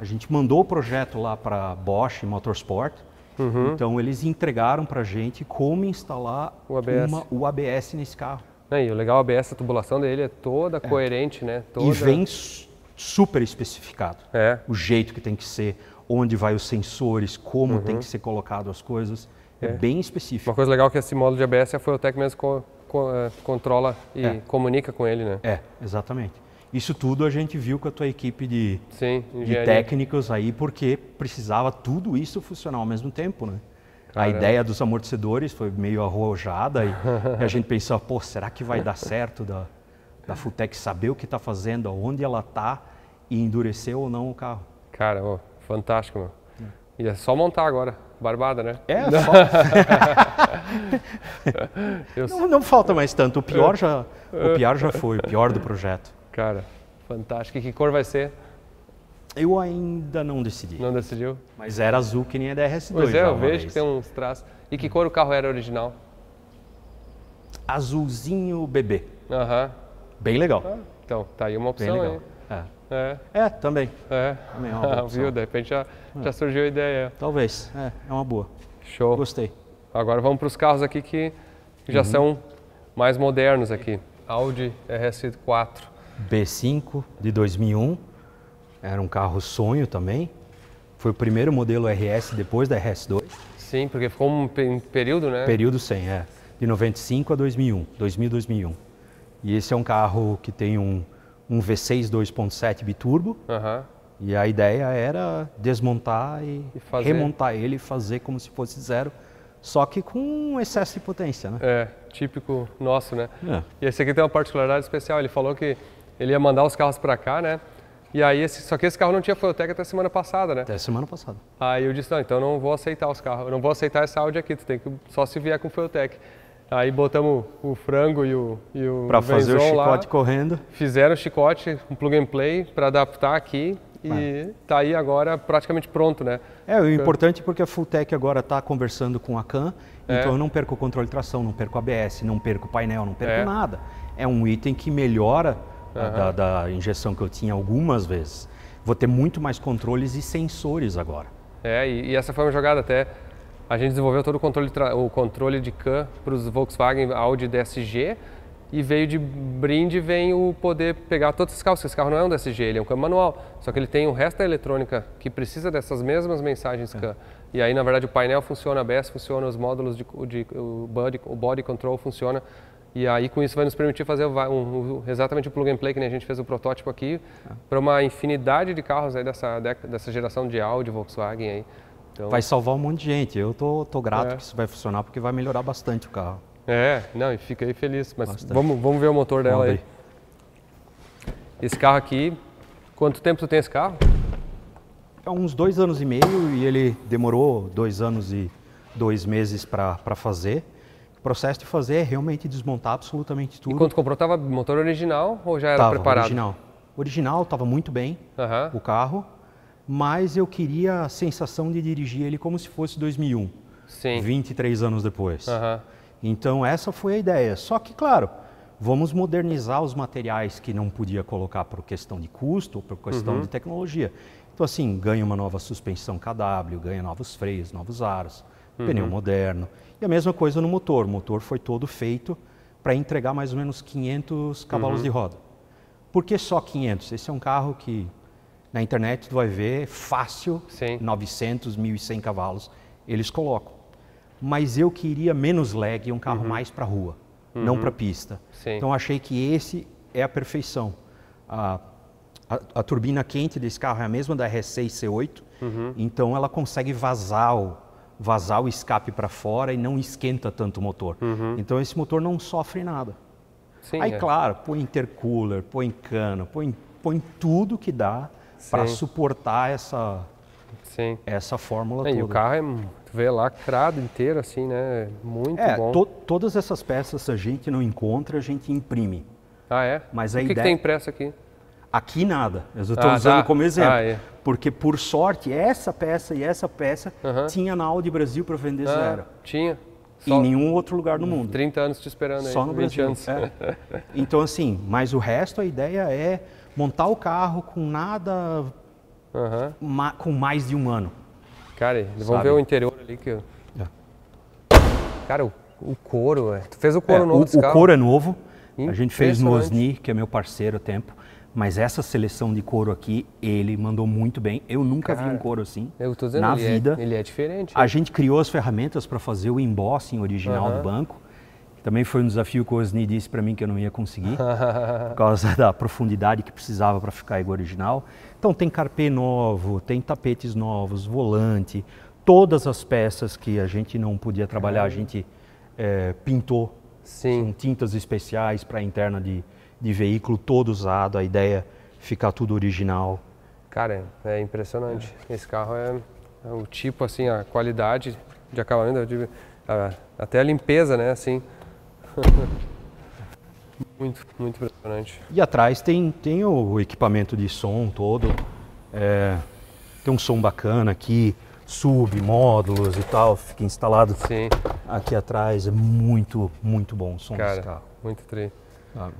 a gente mandou o projeto lá para Bosch Motorsport. Então eles entregaram para a gente como instalar O ABS. uma- o ABS nesse carro. É, e o legal, a ABS, a tubulação dele é toda coerente, né? Toda... E vem su- super especificado. É, O jeito que tem que ser, onde vai os sensores, como tem que ser colocado as coisas. É, É. bem específico. uma coisa legal é que esse módulo de ABS a Fueltech mesmo co- co- é, controla e É. comunica com ele, né? É, exatamente. Isso tudo a gente viu com a tua equipe de, Sim, de técnicos aí, porque precisava tudo isso funcionar ao mesmo tempo, né? A Caramba. ideia dos amortecedores foi meio arrojada e, e a gente pensou, pô, será que vai dar certo da, da Futec saber o que está fazendo, aonde ela está e endurecer ou não o carro? Cara, ó, fantástico, meu. E é só montar agora. Barbada, né? É, (laughs) só, Eu- não, não falta mais tanto. O pior já, o pior já foi, o pior do projeto. Cara, fantástico. E que cor vai ser? Eu ainda não decidi, Não decidiu? mas era azul que nem a DRS2. Pois é, eu vejo vez. que tem uns traços. E que cor o carro era original? Azulzinho bebê. Aham. Bem legal. Então, tá aí uma Bem opção, legal. hein? É. É, É, também. é. Também é uma boa (laughs) opção. Viu? De repente já, já surgiu a ideia. Talvez. É, é uma boa. Show. Gostei. Agora vamos para os carros aqui que já são mais modernos aqui. Audi RS4. B5 de 2001. Era um carro sonho também. Foi o primeiro modelo RS depois da RS2. Sim, porque ficou um pe- período, né? Período 100, é. De 95 a 2001. 2000 2001. E esse é um carro que tem um, um V6 2.7 biturbo. Aham. E a ideia era desmontar e, E remontar ele e fazer como se fosse zero. Só que com excesso de potência, né? É, típico nosso, né? É. E esse aqui tem uma particularidade especial. Ele falou que ele ia mandar os carros para cá, né? E aí, esse, só que esse carro não tinha Fueltech até semana passada, né? Até semana passada. Aí eu disse, não, então eu não vou aceitar os carros, eu não vou aceitar essa Audi aqui, tu tem que só se vier com Fueltech. Aí botamos o frango e o, e o Para fazer o Venzon lá, chicote correndo. fizeram o chicote, um plug and play para adaptar aqui e tá aí agora praticamente pronto, né? É, o importante é porque a Fulltech agora está conversando com a CAN, É. então eu não perco o controle de tração, não perco o ABS, não perco o painel, não perco É. nada. É um item que melhora a da, da injeção que eu tinha algumas vezes. Vou ter muito mais controles e sensores agora. É, e, e essa foi uma jogada até. A gente desenvolveu todo o controle, o controle de CAN para os Volkswagen Audi DSG e veio de brinde vem o poder pegar todos esses carros. Esse carro não é um DSG, ele é um CAN manual, só que ele tem o resto da eletrônica que precisa dessas mesmas mensagens CAN. E aí, na verdade, o painel funciona, a ABS funciona, os módulos de, de o, body, o body control funciona. E aí, com isso, vai nos permitir fazer um- um- exatamente o plug and play que a gente fez o protótipo aqui, para uma infinidade de carros aí dessa, dessa geração de Audi, Volkswagen aí. Então, Vai salvar um monte de gente. Eu tô, tô grato É. que isso vai funcionar porque vai melhorar bastante o carro. É, não, e fica aí feliz. Mas Bastante. vamos, vamos ver o motor dela aí. Esse carro aqui, quanto tempo tu tem esse carro? Há uns dois anos e meio e ele demorou dois anos e dois meses para fazer. O processo de fazer é realmente desmontar absolutamente E tudo. quando tu comprou, tava motor original ou já era Tava, preparado? original. Original, estava muito bem Aham. o carro, mas eu queria a sensação de dirigir ele como se fosse 2001, Sim. 23 anos depois. Aham. Então essa foi a ideia. Só que, claro, vamos modernizar os materiais que não podia colocar por questão de custo ou por questão Uhum. de tecnologia. Então, assim, ganha uma nova suspensão KW, ganha novos freios, novos aros, pneu Uhum. moderno. E a mesma coisa no motor. O motor foi todo feito para entregar mais ou menos 500 Uhum. cavalos de roda. Por que só 500? Esse é um carro que na internet tu vai ver fácil Sim. 900, 1.100 cavalos eles colocam. Mas eu queria menos lag e um carro mais para rua, não para pista. Uhum. Sim. Então achei que esse é a perfeição. A, a, a turbina quente desse carro é a mesma da R6 C8, Uhum. então ela consegue vazar o, vazar o escape para fora e não esquenta tanto o motor. Então esse motor não sofre nada. Sim, Aí, é. claro, põe intercooler, põe cano, põe, põe tudo que dá para suportar essa, Sim. essa fórmula É, toda. e o carro é, vê lacrado inteiro, assim, né? Muito é, bom. to- todas essas peças a gente não encontra, a gente imprime. Ah, é? Mas a o que, que ideia- tem impresso aqui? Aqui nada, eu estou Ah, usando tá. como exemplo. Ah, é. Porque, por sorte, essa peça e essa peça tinha na Audi Brasil para vender Ah, zero. tinha. Em Só nenhum outro lugar do mundo. 30 anos te esperando aí. Só no 20 Brasil. anos. é. (laughs) Então, assim, mas o resto, a ideia é montar o carro com nada, ma- com mais de um ano. Cara, vamos Sabe? ver o interior ali que eu... É. Cara, o, o couro, é. Tu fez o couro É, novo o, o couro é novo, a gente fez no. Osni, que é meu parceiro há tempo, mas essa seleção de couro aqui, ele mandou muito bem. Eu nunca vi Cara, um couro assim Eu tô dizendo, na ele, vida. É, ele é diferente. A gente criou as ferramentas para fazer o embossing original do banco. Também foi um desafio que o Osni disse para mim que eu não ia conseguir, (laughs) por causa da profundidade que precisava para ficar igual original. Então tem carpê novo, tem tapetes novos, volante, todas as peças que a gente não podia trabalhar, a gente eh, pintou Sim. com tintas especiais para a interna de, de veículo, todo usado. A ideia é ficar tudo original. Cara, é, impressionante. Esse carro é, é o tipo, assim, a qualidade de acabamento, digo, a- até a limpeza, né, assim. (laughs) muito, muito impressionante. E atrás tem, tem o equipamento de som todo. é, tem um som bacana aqui, sub, módulos e tal, fica instalado Sim, aqui atrás. É muito, muito bom o som desse cara, carro. muito tri. sabe?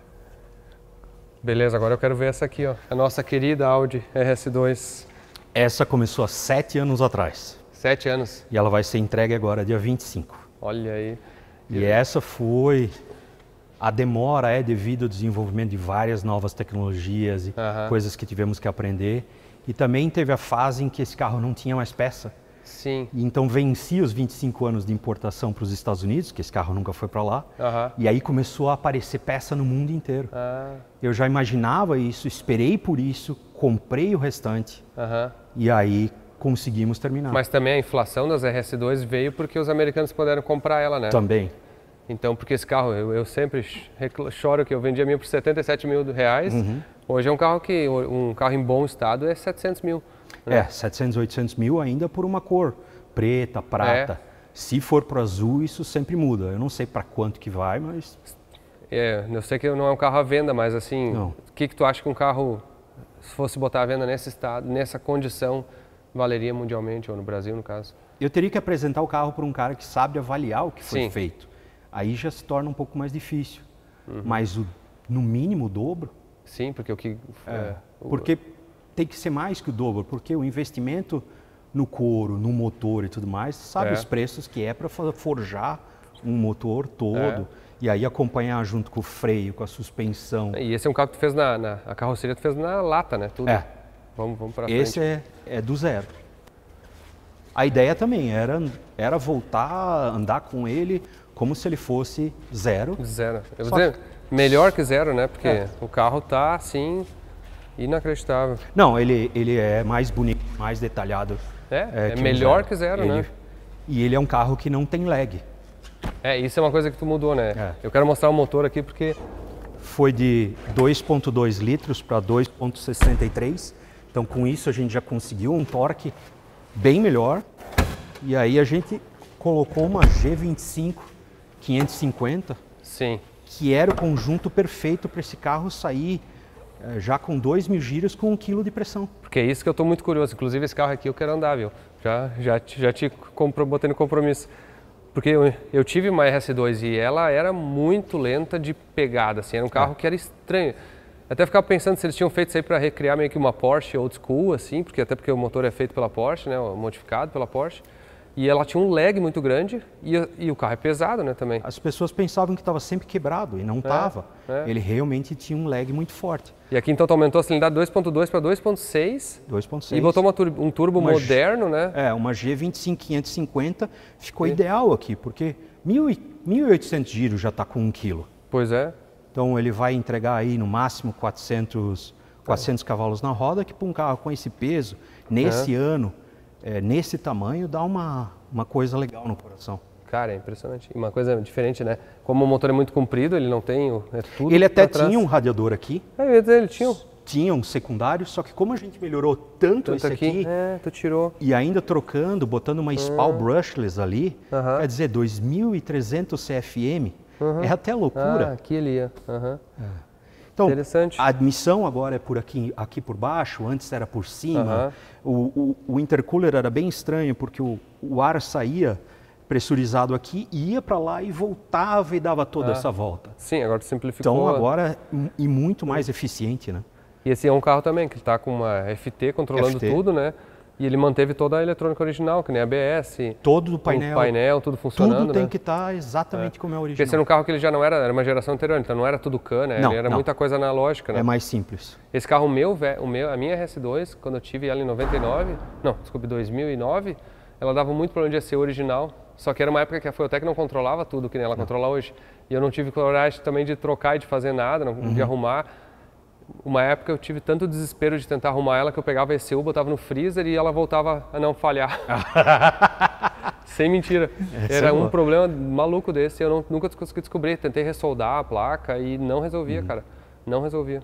Beleza, agora eu quero ver essa aqui, ó. A nossa querida Audi RS2. Essa começou há sete anos atrás Sete anos. e ela vai ser entregue agora dia 25. Olha aí. E essa foi. A demora é devido ao desenvolvimento de várias novas tecnologias e coisas que tivemos que aprender. E também teve a fase em que esse carro não tinha mais peça. Sim. Então vencia os 25 anos de importação para os Estados Unidos, que esse carro nunca foi para lá. Aham. E aí começou a aparecer peça no mundo inteiro. Ah, Eu já imaginava isso, esperei por isso, comprei o restante aham. e aí conseguimos terminar. Mas também a inflação das RS2 veio porque os americanos puderam comprar ela, né? Também. Então, porque esse carro, eu, eu sempre choro que eu vendi a minha por 77 mil reais. Uhum. Hoje é um carro que, um carro em bom estado é 700 mil. É, 700, 800 mil ainda por uma cor, preta, prata. É. Se for para azul, isso sempre muda. Eu não sei para quanto que vai, mas É, eu sei que não é um carro à venda, mas assim, o que, que tu acha que um carro, se fosse botar à venda nesse estado, nessa condição, valeria mundialmente, ou no Brasil, no caso? eu teria que apresentar o carro para um cara que sabe avaliar o que foi Sim. feito. Aí já se torna um pouco mais difícil. Uhum. Mas o, no mínimo o dobro, Sim, porque o que... é, o- Porque tem que ser mais que o dobro, porque o investimento no couro, no motor e tudo mais, sabe É. os preços que é para forjar um motor todo É. e aí acompanhar junto com o freio, com a suspensão. E esse é um carro que tu fez na, na- a carroceria tu fez na lata, né? Tudo. É. Vamos, vamos para Esse frente. é, é do zero. A ideia também era, era voltar a andar com ele como se ele fosse zero. Zero. Eu Só vou dizer, que- melhor que zero, né? Porque É. o carro tá assim, inacreditável. Não, ele, ele é mais bonito, mais detalhado. É, é que um melhor que zero, Ele- né? E ele é um carro que não tem lag. É, isso é uma coisa que tu mudou, né? É. Eu quero mostrar o motor aqui porque foi de 2,2 litros para 2,63. Então, com isso, a gente já conseguiu um torque bem melhor. E aí, a gente colocou uma G25 550, sim, que era o conjunto perfeito para esse carro sair já com 2 mil giros com 1 kg de pressão. porque é isso que eu tô muito curioso. Inclusive esse carro aqui eu quero andar, viu? Já já te- já te compro, botei no compromisso. Porque eu, eu tive uma RS2 e ela era muito lenta de pegada, assim, era um carro que era estranho. Até ficava pensando se eles tinham feito isso aí para recriar meio que uma Porsche old school, assim, porque até porque o motor é feito pela Porsche, né, modificado pela Porsche. E ela tinha um lag muito grande e, e o carro é pesado, né, também. As pessoas pensavam que estava sempre quebrado e não estava. é. Ele realmente tinha um lag muito forte. E aqui então tu aumentou a cilindrada 2.2 para 2.6 2,6. e botou um turbo Uma G- moderno, né? É, uma G25 550 ficou ideal aqui, porque 1.000 e- 1.800 giros já está com 1 kg. Pois é. Então ele vai entregar aí no máximo 400, 400 cavalos na roda, que para um carro com esse peso, nesse ano, é, nesse tamanho dá uma, uma coisa legal no coração. Cara, é impressionante. E uma coisa diferente, né? Como o motor é muito comprido, ele não tem. o- É tudo Ele até tinha um radiador aqui, É, ele tinha tinha um secundário, só que como a gente melhorou tanto, Tanto esse aqui. aqui, É, tu tirou. e ainda trocando, botando uma SPAL brushless ali, Aham. quer dizer, 2.300 CFM, é até Ah, loucura. aqui ele ia. Aham. Então, a admissão agora é por aqui, aqui por baixo, antes era por cima. Aham. O, o, o intercooler era bem estranho, porque o, o ar saía pressurizado aqui, ia para lá e voltava e dava toda Ah. essa volta. Sim, agora simplificou. Então agora, e muito mais eficiente, né? E esse é um carro também, que ele tá com uma FT controlando FT. tudo, né? E ele manteve toda a eletrônica original, que nem ABS, Todo o painel, o painel, tudo funcionando, tudo tem né? que estar exatamente como é o Porque esse era original. um carro que ele já não era, era uma geração anterior, então não era tudo CAN, né? Não, ele era não. muita coisa analógica, né? É mais simples. Esse carro meu, o meu, a minha RS2, quando eu tive ela em 99, não, desculpe, 2009, ela dava muito problema de ser original, só que era uma época que a Fueltec não controlava tudo que nem ela controla hoje. E eu não tive coragem também de trocar e de fazer nada, não, Uhum. de arrumar. Uma época eu tive tanto desespero de tentar arrumar ela que eu pegava a ECU, botava no freezer e ela voltava a não falhar. (laughs) Sem mentira. Essa Era é um problema maluco desse, eu não- nunca consegui descobrir. Tentei ressoldar a placa e não Uhum. resolvia, cara. Não resolvia.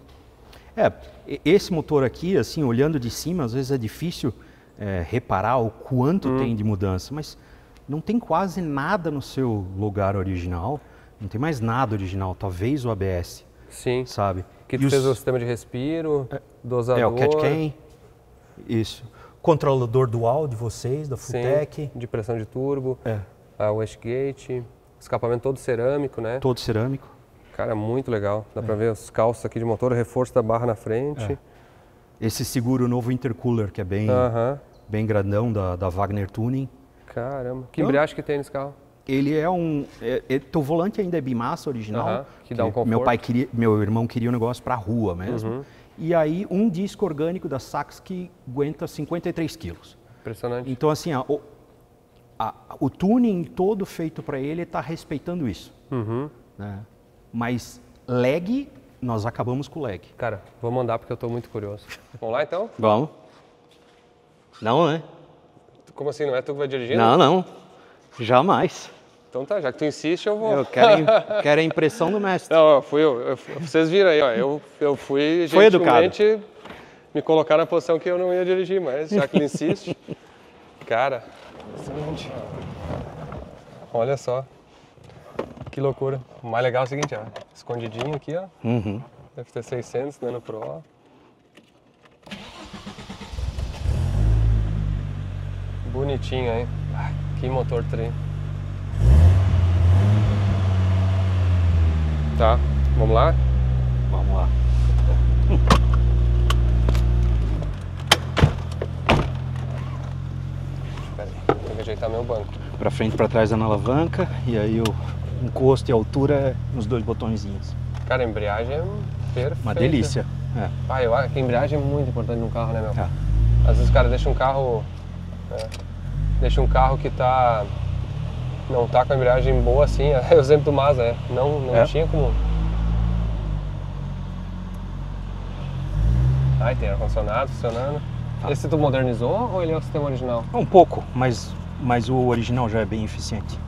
É, esse motor aqui, assim, olhando de cima, às vezes é difícil é, reparar o quanto Hum. tem de mudança, mas não tem quase nada no seu lugar original, não tem mais nada original, talvez o ABS, Sim. sabe? Que tu os- fez o sistema de respiro, dosador. É, o Cat Cam, isso. Controlador dual de vocês, da Fulltech, de pressão de turbo, é, a Westgate, escapamento todo cerâmico, né? todo cerâmico. Cara, muito legal. Dá É. pra ver os calços aqui de motor, reforço da barra na frente. Esse seguro novo intercooler, que é bem, Aham. bem grandão, da, da Wagner Tuning. Caramba. Que Então- embreagem que tem nesse carro? Ele é um. É, é, teu volante ainda é bimassa original. Aham, que dá um Meu conforto. pai queria, meu irmão queria um negócio para rua mesmo. Uhum. E aí um disco orgânico da Saks que aguenta 53 quilos. Impressionante. Então assim, a- o, a- o tuning todo feito para ele está respeitando isso. Uhum. né? Mas lag, nós acabamos com o lag. Cara, vou mandar porque eu tô muito curioso. (laughs) Vamos lá então? Vamos. Não, né? Como assim? Não é tu que vai dirigindo? Não, não. Jamais. Então tá, já que tu insiste, eu vou. Eu quero, a- (laughs) quero a impressão do mestre. Não, eu fui, eu, eu- vocês viram aí, ó. Eu, eu fui (laughs) Foi educado. gentilmente me colocar na posição que eu não ia dirigir, mas já que ele insiste. (laughs) cara, impressionante. Olha só. Que loucura. O mais legal é o seguinte, ó. Escondidinho aqui, ó. Uhum. Deve ter 600 Nano Pro. Bonitinho, hein? Ah, que motor trem. Tá, vamos lá? Vamos lá. Pera aí, tem que ajeitar meu banco. Para frente, para trás na alavanca e aí o encosto e altura é nos dois botõezinhos. Cara, a embreagem é perfeita. Uma delícia. É. Ah, eu acho que a embreagem é muito importante num carro, né, meu? É. Às vezes o cara deixa um carro. é, deixa um carro que tá. Não tá com a embreagem boa assim. É (laughs) o exemplo do Mazda, né? Não, não É. tinha como. Ai, tem ar-condicionado funcionando. Tá. Esse tu modernizou ou ele é o sistema original? Um pouco, mas, mas o original já é bem eficiente.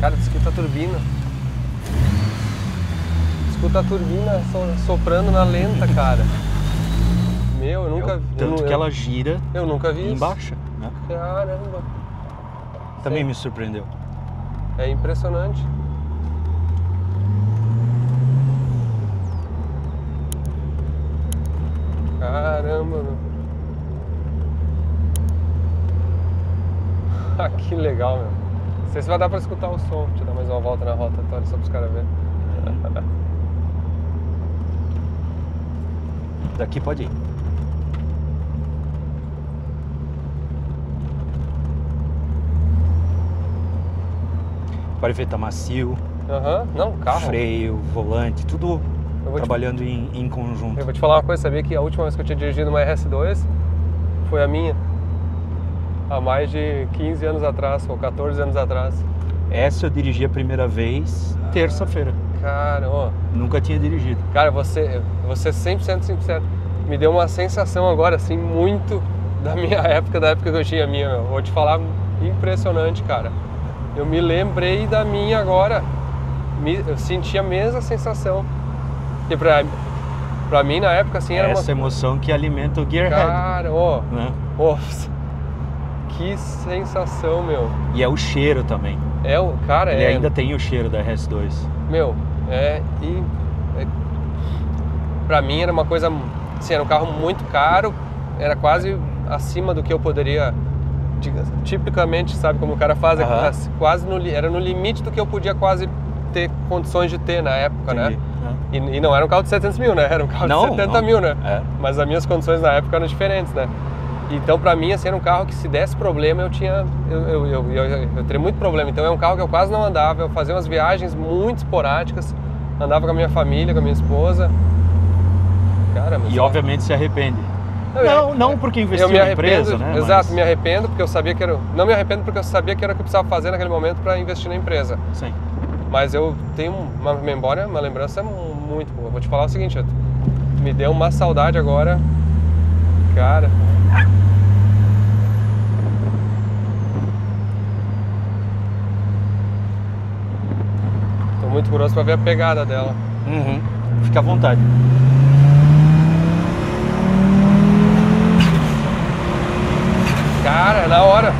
Cara, tu escuta a turbina. Escuta a turbina so- soprando na lenta, cara. Meu, eu nunca É vi. tanto eu, que ela gira Eu nunca vi e embaixo. Né? Caramba. Também me surpreendeu. É impressionante. Caramba, meu. (laughs) Ah, que legal, meu. Não sei se vai dar pra escutar o som. Deixa eu dar mais uma volta na rotatória só pros caras verem. (laughs) Daqui pode ir. Pode ver, tá macio, Aham, não, carro. freio, volante, tudo vou te trabalhando em, em conjunto. Eu vou te falar uma coisa, sabia que a última vez que eu tinha dirigido uma RS2 foi a minha. Há mais de 15 anos atrás, ou 14 anos atrás. Essa eu dirigi a primeira vez terça-feira. Cara, ó. Nunca tinha dirigido. Cara, você, você 100% sincero. Me deu uma sensação agora, assim, muito da minha (laughs) época, da época que eu tinha a minha, meu. Vou te falar, impressionante, cara. Eu me lembrei da minha agora. Me, eu senti a mesma sensação. E pra, pra mim, na época, assim, era Essa uma... emoção que alimenta o Gearhead. Cara, ó. Né? ó, (laughs) que sensação, meu. E é o cheiro também. É o... Cara, Ele é... ainda tem o cheiro da RS2. Meu, é, e é, pra mim era uma coisa, assim, era um carro muito caro, era quase acima do que eu poderia, tipicamente, sabe como o cara faz, é Aham. quase- no, era no limite do que eu podia quase ter condições de ter na época, Entendi. né? E, e não era um carro de 700 mil, né? Era um carro Não, de 70 não. mil, né? É. Mas as minhas condições na época eram diferentes, né? Então, pra mim, assim, era um carro que se desse problema, eu tinha... Eu, eu, eu, eu, eu teria muito problema. Então, é um carro que eu quase não andava. Eu fazia umas viagens muito esporádicas. Andava com a minha família, com a minha esposa. Cara, mas... E obviamente se arrepende. Eu- Não, não porque investiu eu me na empresa, né? Exato, Mas- me arrependo porque eu sabia que era... Não me arrependo porque eu sabia que era o que eu precisava fazer naquele momento para investir na empresa. Sim. Mas eu tenho uma memória, uma lembrança muito boa. Vou te falar o seguinte, me deu uma saudade agora. Cara. Tô muito curioso pra ver a pegada dela. Uhum. Fica à vontade. Cara, é na hora.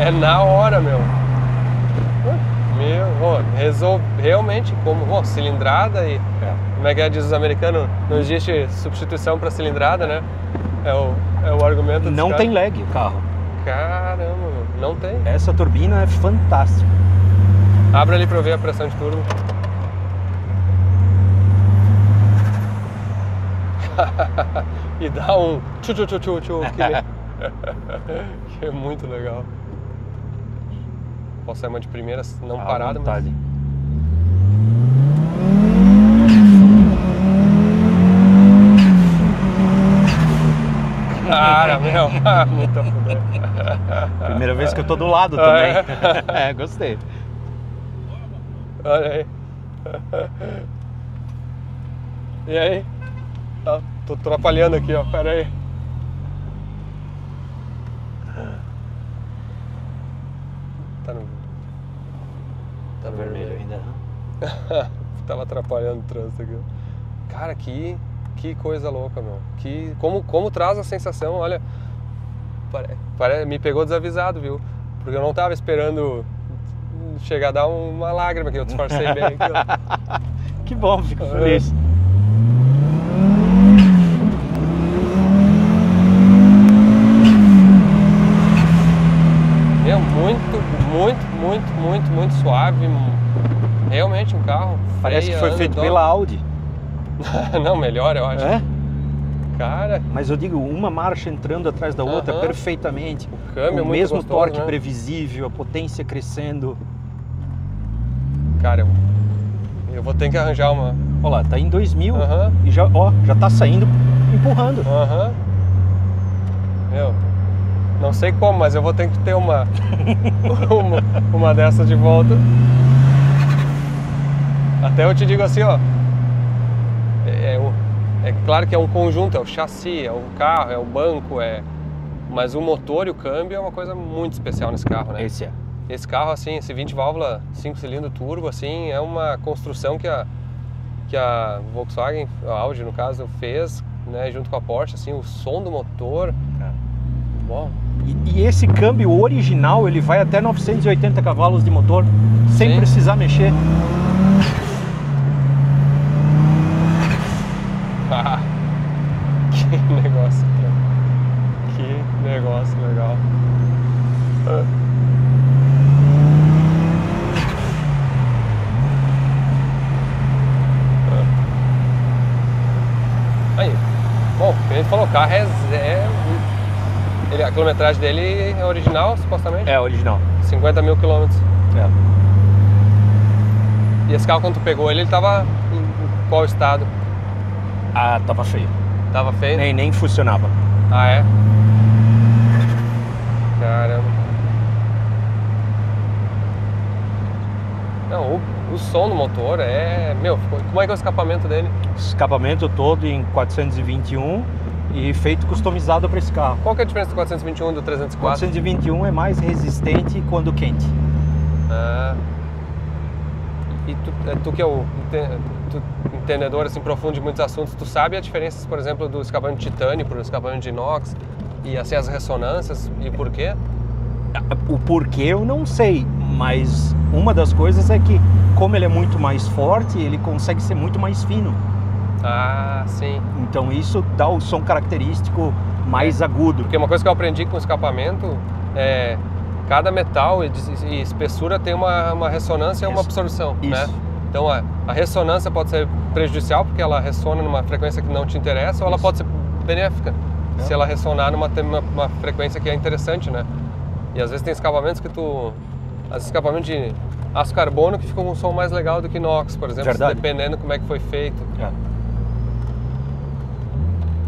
É na hora, meu. Meu, ó, resol... realmente, como ó, cilindrada e. Como é que é, diz os americanos? Não existe substituição para cilindrada, né? É o, é o argumento Não tem lag o carro. Caramba, não tem. Essa turbina é fantástica. Abre ali pra eu ver a pressão de turbo. (laughs) e dá um tchu tchu tchu tchu tchu que, (laughs) é muito legal. Posso sair uma de primeira não parada, mas cara, meu, muito a fuder. Primeira vez que eu tô do lado também. (laughs) é, gostei. Olha aí. E aí? Tá, tô atrapalhando aqui, ó. Pera aí. Tá no. Tá no vermelho ainda. (laughs) Tava atrapalhando o trânsito aqui. Cara, que, que coisa louca, meu. Que, como, como traz a sensação, olha. Pare, pare- me pegou desavisado, viu? Porque eu não tava esperando chegar a dar uma lágrima que eu disfarcei (laughs) bem aqui, ó. Que bom, fico É. feliz. É muito, muito, muito, muito, muito suave. Realmente um carro. Parece que foi feito pela Audi. (laughs) não, melhor, eu acho. É? Cara, Mas eu digo, uma marcha entrando atrás da outra Aham. perfeitamente. câmbio é o muito mesmo gostoso, torque né? previsível, a potência crescendo. cara, eu, eu vou ter que arranjar uma. Olha lá, tá em 2000 Aham. e já, ó, já tá saindo empurrando. Aham. Meu, não sei como, mas eu vou ter que ter uma, (laughs) uma, uma dessas de volta. Até eu te digo assim, ó. É, é, é claro que é um conjunto, é o chassi, é o carro, é o banco, é. Mas o motor e o câmbio é uma coisa muito especial nesse carro, né? Esse é. Esse carro, assim, esse 20 válvula 5 cilindro turbo, assim, é uma construção que a, que a Volkswagen, a Audi no caso, fez, né, junto com a Porsche, assim, o som do motor. Bom, E, e esse câmbio original, ele vai até 980 cavalos de motor, sem Sim. precisar mexer. ah, que negócio, cara. Que negócio legal. Ah. Ah. Aí, bom, a gente falou, o carro é, é ele, a quilometragem dele é original, supostamente? É, original. 50 mil quilômetros. É. E esse carro, quando tu pegou ele, ele tava em qual estado? Ah, tava feio. Tava feio? Nem, nem funcionava. Ah, é? Caramba. Não, o, o som do motor é. Meu, como é que é o escapamento dele? Escapamento todo em 421 e feito customizado para esse carro. Qual que é a diferença do 421 e do 304? 421 é mais resistente quando quente. Ah. E tu, é, tu que é o tu, entendedor assim profundo de muitos assuntos, tu sabe a diferença, por exemplo, do escapamento de titânio para o escapamento de inox e assim as ressonâncias e por quê? O porquê eu não sei, mas uma das coisas é que, como ele é muito mais forte, ele consegue ser muito mais fino. Ah, sim. Então isso dá o som característico mais agudo. Porque uma coisa que eu aprendi com o escapamento é cada metal e espessura tem uma, uma ressonância e uma absorção, Isso. né? Então a, a ressonância pode ser prejudicial porque ela ressona numa frequência que não te interessa ou ela pode ser benéfica É. se ela ressonar numa uma, uma frequência que é interessante, né? E às vezes tem escapamentos que tu às vezes escapamento de aço carbono que ficam com um som mais legal do que inox, por exemplo, dependendo como é que foi feito. É.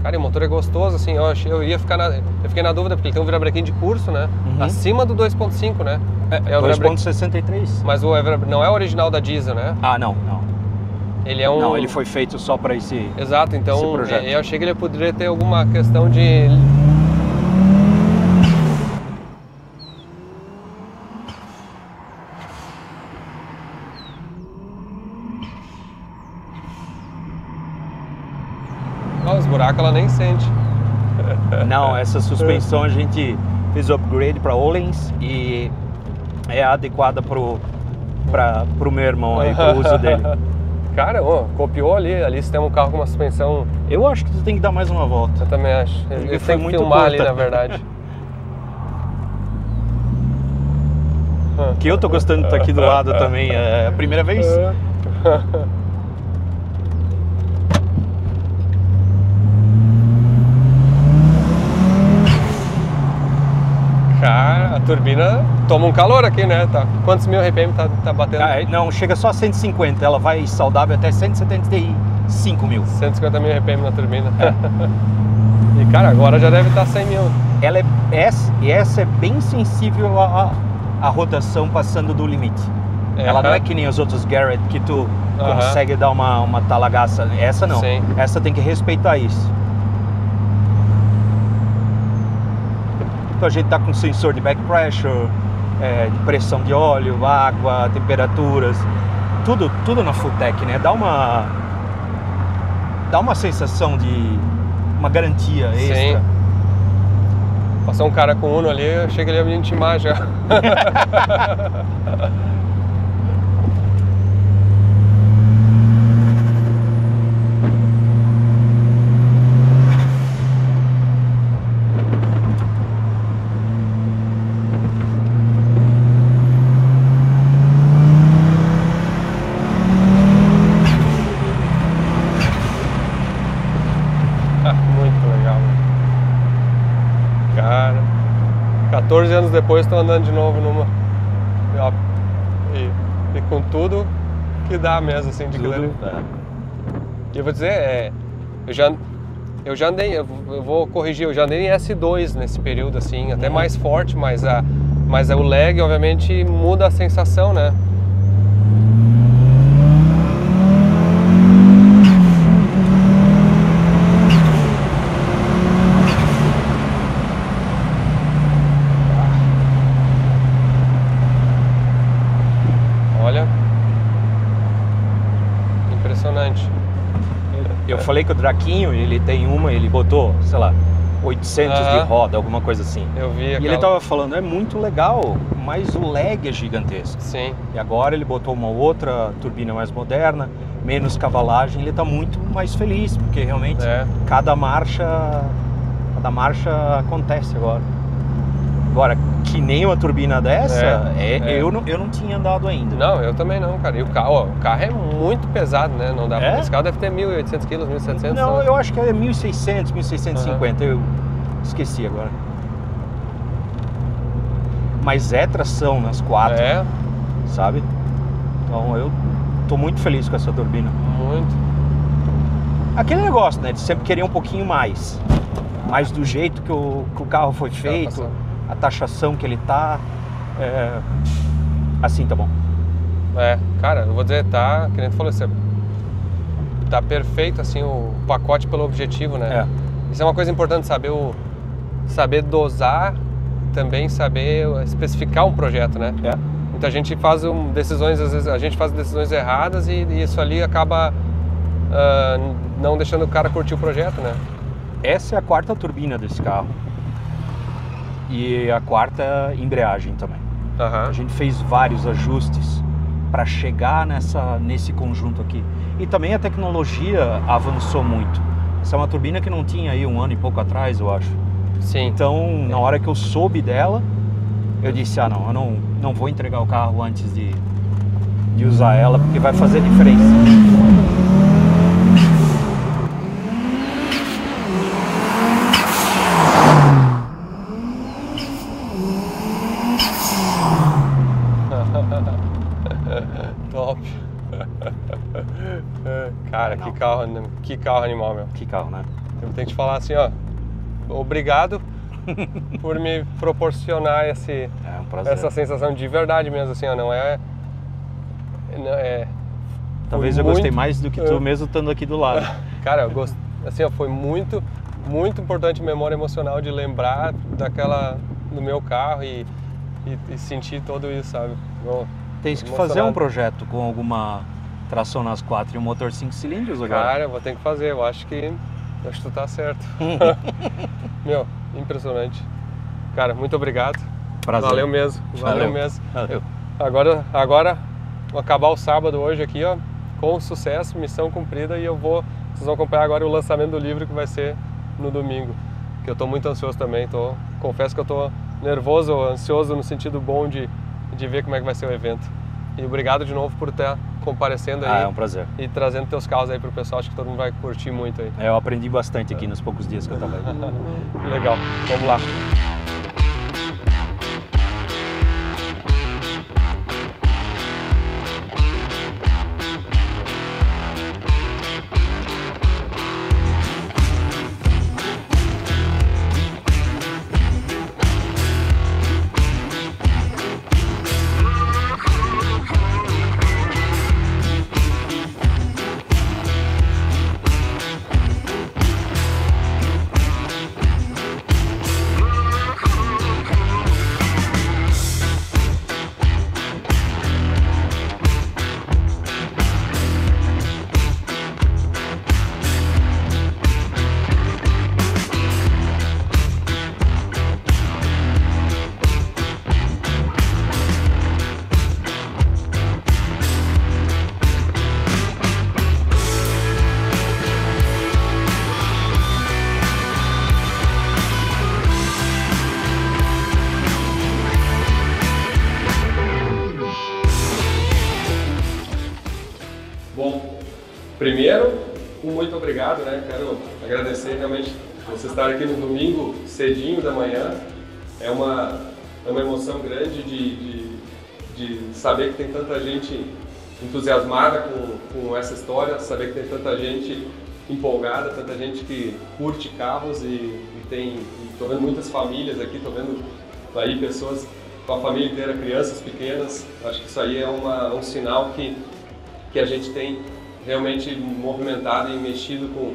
Cara, e o motor é gostoso, assim, eu, achei, eu ia ficar na, eu fiquei na dúvida, porque ele tem um virabrequim de curso, né? Uhum. Acima do 2.5, né? É, o virabrequim- 2.63. Mas o não é o original da diesel, né? Ah, não, não. Ele é um... Não, ele foi feito só para esse. Exato, esse então projeto. eu achei que ele poderia ter alguma questão de... Ó, os buracos ela nem sente. Não, essa suspensão a gente fez o upgrade para Olens e é adequada pro para pro meu irmão aí, pro uso (laughs) dele. Cara, ó, copiou ali, ali você tem um carro com uma suspensão, Eu acho que tu tem que dar mais uma volta. eu também acho. Ele, Porque ele foi muito filmar ali, na verdade. (laughs) Que eu tô gostando de estar aqui do lado também. É a primeira vez? (laughs) Cara, a turbina toma um calor aqui, né? Tá. Quantos mil RPM tá, tá batendo? Ah, não, chega só a 150. Ela vai saudável até 175 mil. 150 mil RPM na turbina. (laughs) e cara, agora já deve estar 100 mil. Ela é essa, e essa é bem sensível à, à rotação passando do limite. É, Ela não é que nem os outros Garrett que tu Aham. consegue dar uma, uma talagaça. Essa não. Sim. Essa tem que respeitar isso. Então a gente tá com sensor de back pressure, é, de pressão de óleo, água, temperaturas, tudo, tudo na Fulltech, né? Dá uma dá uma sensação de uma garantia extra. Sim. Passou um cara com Uno ali, que ele ia me intimar já. (laughs) Muito legal. Cara, 14 anos depois estou andando de novo numa. Ó, E, e com tudo dá mesmo, assim, de Tudo, grana. é. E eu vou dizer, é, eu já, eu já andei, eu vou- corrigir, eu já andei em S2 nesse período, assim, até Uhum. mais forte, mas, a, mas o lag, obviamente, muda a sensação, né? Olha, impressionante. Eu falei que o Draquinho, ele tem uma, ele botou, sei lá, 800 de roda, alguma coisa assim. Eu vi E aquela... ele tava falando, é muito legal, mas o lag é gigantesco. Sim, E agora ele botou uma outra turbina mais moderna, menos cavalagem, ele tá muito mais feliz, porque realmente é. cada marcha, cada marcha acontece agora. Agora, que nem uma turbina dessa, É, é, é. Eu, não, eu não tinha andado ainda. Não, eu também não, cara. E o carro, ó, o carro é muito pesado, né? Não dá pra... É? Esse carro deve ter 1.800 quilos, 1.700. Não, né? eu acho que é 1600, 1650, eu esqueci agora. Mas é tração nas quatro, É, sabe? Então eu tô muito feliz com essa turbina. muito. Aquele negócio, né? De sempre querer um pouquinho mais. Mas do jeito que o, que o carro foi feito. A taxação que ele tá. é, Assim tá bom. É, cara, eu vou dizer, tá, que nem tu falou, você tá perfeito, assim, o pacote pelo objetivo, né? É. Isso é uma coisa importante, saber o, saber dosar, também saber especificar um projeto, né? É. Muita gente faz um, decisões, às vezes a gente faz decisões erradas e, e isso ali acaba ah, não deixando o cara curtir o projeto, né? Essa é a quarta turbina desse carro. E a quarta embreagem também. Aham. A gente fez vários ajustes para chegar nessa, nesse conjunto aqui. E também a tecnologia avançou muito. Essa é uma turbina que não tinha aí um ano e pouco atrás, eu acho. Sim. Então, na hora que eu soube dela, eu disse: ah, não, eu não, não vou entregar o carro antes de, de usar ela, porque vai fazer diferença. Top. É, Cara, que carro, que carro animal, meu. Que carro, né? Eu tenho que te falar assim, ó. Obrigado (laughs) por me proporcionar esse, É um essa sensação de verdade mesmo, assim, ó. Não é. Não é Talvez eu gostei muito- mais do que tu É. (laughs) mesmo estando aqui do lado. Cara, eu gosto. Assim, ó, foi muito, muito importante memória emocional de lembrar daquela do meu carro e, e, e sentir tudo isso, sabe? Bom, Tens que fazer um projeto com alguma tração nas quatro e um motor 5 cilindros agora. Cara, eu vou ter que fazer. Eu acho que acho que tu tá certo. (laughs) meu, impressionante. Cara, muito obrigado. Prazer. Valeu mesmo. Valeu, Valeu. mesmo. Valeu. Agora, agora vou acabar o sábado hoje aqui, ó, com sucesso, missão cumprida e eu vou, vocês vão acompanhar agora o lançamento do livro que vai ser no domingo. Que eu tô muito ansioso também, tô, confesso que eu tô nervoso, ansioso no sentido bom de, de ver como é que vai ser o evento. E obrigado de novo por estar comparecendo Ah, aí é um prazer. e trazendo teus carros aí pro pessoal, acho que todo mundo vai curtir muito aí. É, Eu aprendi bastante aqui nos poucos dias que eu tava aí. (laughs) Legal, vamos lá. Curte carros e, e tem. Estou vendo muitas famílias aqui, estou vendo aí pessoas com a família inteira, crianças pequenas. Acho que isso aí é uma, um sinal que que a gente tem realmente movimentado e mexido com,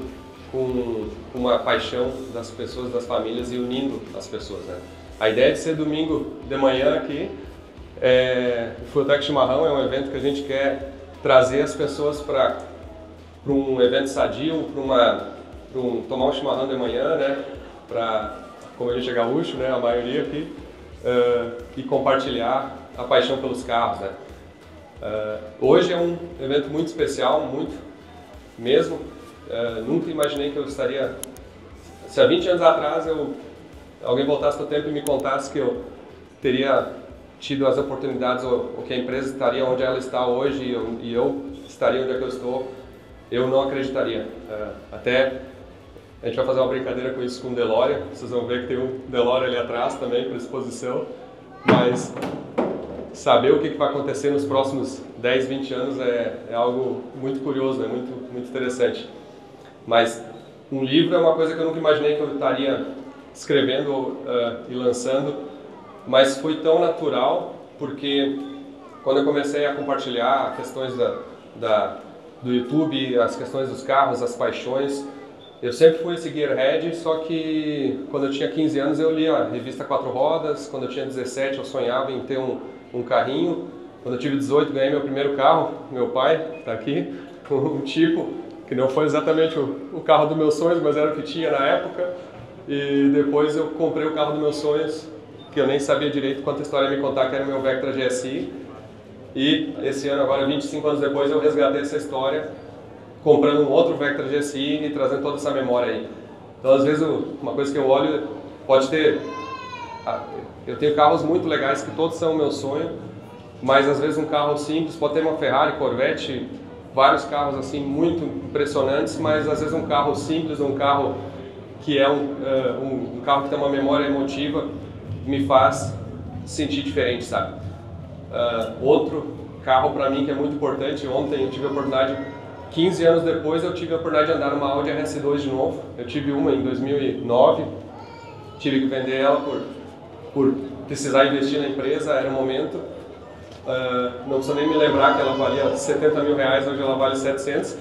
com uma paixão das pessoas, das famílias e unindo as pessoas. Né? A ideia de ser domingo de manhã aqui, é, o Fueltec Chimarrão é um evento que a gente quer trazer as pessoas para um evento sadio, para uma um, tomar um chimarrão de manhã, né? Para, como a gente é gaúcho, né? A maioria aqui, eh, e compartilhar a paixão pelos carros, né? Uh, hoje é um evento muito especial, muito mesmo. Uh, nunca imaginei que eu estaria. Se há 20 anos atrás eu, alguém voltasse no tempo e me contasse que eu teria tido as oportunidades ou, ou que a empresa estaria onde ela está hoje e eu, e eu estaria onde é que eu estou, eu não acreditaria. Uh, até a gente vai fazer uma brincadeira com isso com o DeLorean. Vocês vão ver que tem um DeLorean ali atrás também para exposição. Mas saber o que que vai acontecer nos próximos 10, 20 anos é, é algo muito curioso, é muito, muito interessante. Mas um livro é uma coisa que eu nunca imaginei que eu estaria escrevendo uh, e lançando, mas foi tão natural porque quando eu comecei a compartilhar questões da, da, do YouTube, as questões dos carros, as paixões, eu sempre fui esse gearhead, só que quando eu tinha 15 anos eu lia a revista Quatro Rodas, quando eu tinha 17 eu sonhava em ter um, um carrinho, quando eu tive 18 ganhei meu primeiro carro, meu pai está aqui, (laughs) um tipo que não foi exatamente o, o carro dos meus sonhos, mas era o que tinha na época, e depois eu comprei o carro dos meus sonhos, que eu nem sabia direito quanta história me contar, que era o meu Vectra GSI. E esse ano, agora 25 anos depois, eu resgatei essa história comprando um outro Vectra GSI e trazendo toda essa memória aí. Então, às vezes, uma coisa que eu olho, pode ter... Eu tenho carros muito legais que todos são o meu sonho, mas às vezes um carro simples, pode ter uma Ferrari, Corvette, vários carros assim muito impressionantes, mas às vezes um carro simples, um carro que é um, uh, um, um carro que tem uma memória emotiva, me faz sentir diferente, sabe? Uh, outro carro para mim que é muito importante, ontem eu tive a oportunidade, 15 anos depois eu tive a oportunidade de andar numa Audi RS2 de novo, eu tive uma em 2009, tive que vender ela por, por precisar investir na empresa, era o momento, uh, não preciso nem me lembrar que ela valia 70 mil reais, hoje ela vale 700,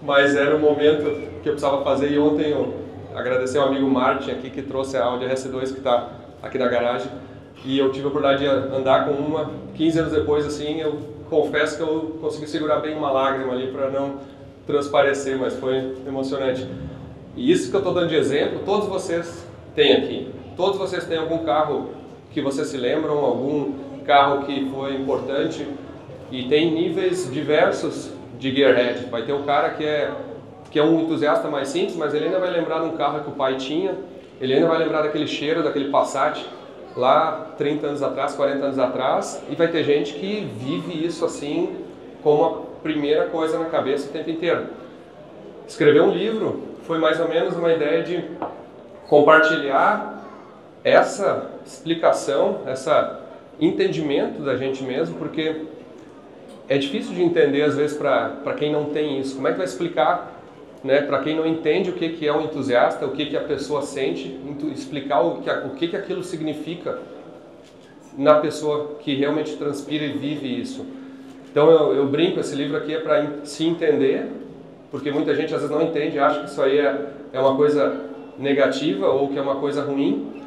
mas era o momento que eu precisava fazer. E ontem eu agradecer ao amigo Martin aqui que trouxe a Audi RS2 que está aqui na garagem. E eu tive a oportunidade de andar com uma. 15 anos depois, assim, eu confesso que eu consegui segurar bem uma lágrima ali para não transparecer, mas foi emocionante. E isso que eu estou dando de exemplo, todos vocês têm aqui. Todos vocês têm algum carro que vocês se lembram, algum carro que foi importante e tem níveis diversos de gearhead. Vai ter o cara que é que é um entusiasta mais simples, mas ele ainda vai lembrar de um carro que o pai tinha, ele ainda vai lembrar daquele cheiro, daquele Passat lá 30 anos atrás, 40 anos atrás, e vai ter gente que vive isso assim como a primeira coisa na cabeça o tempo inteiro. Escrever um livro foi mais ou menos uma ideia de compartilhar essa explicação, esse entendimento da gente mesmo, porque é difícil de entender às vezes para quem não tem isso. Como é que vai explicar né, para quem não entende o que, que é um entusiasta, o que, que a pessoa sente, explicar o que, o que, que aquilo significa na pessoa que realmente transpira e vive isso. Então eu, eu brinco, esse livro aqui é para se entender, porque muita gente às vezes não entende, acha que isso aí é, é uma coisa negativa ou que é uma coisa ruim.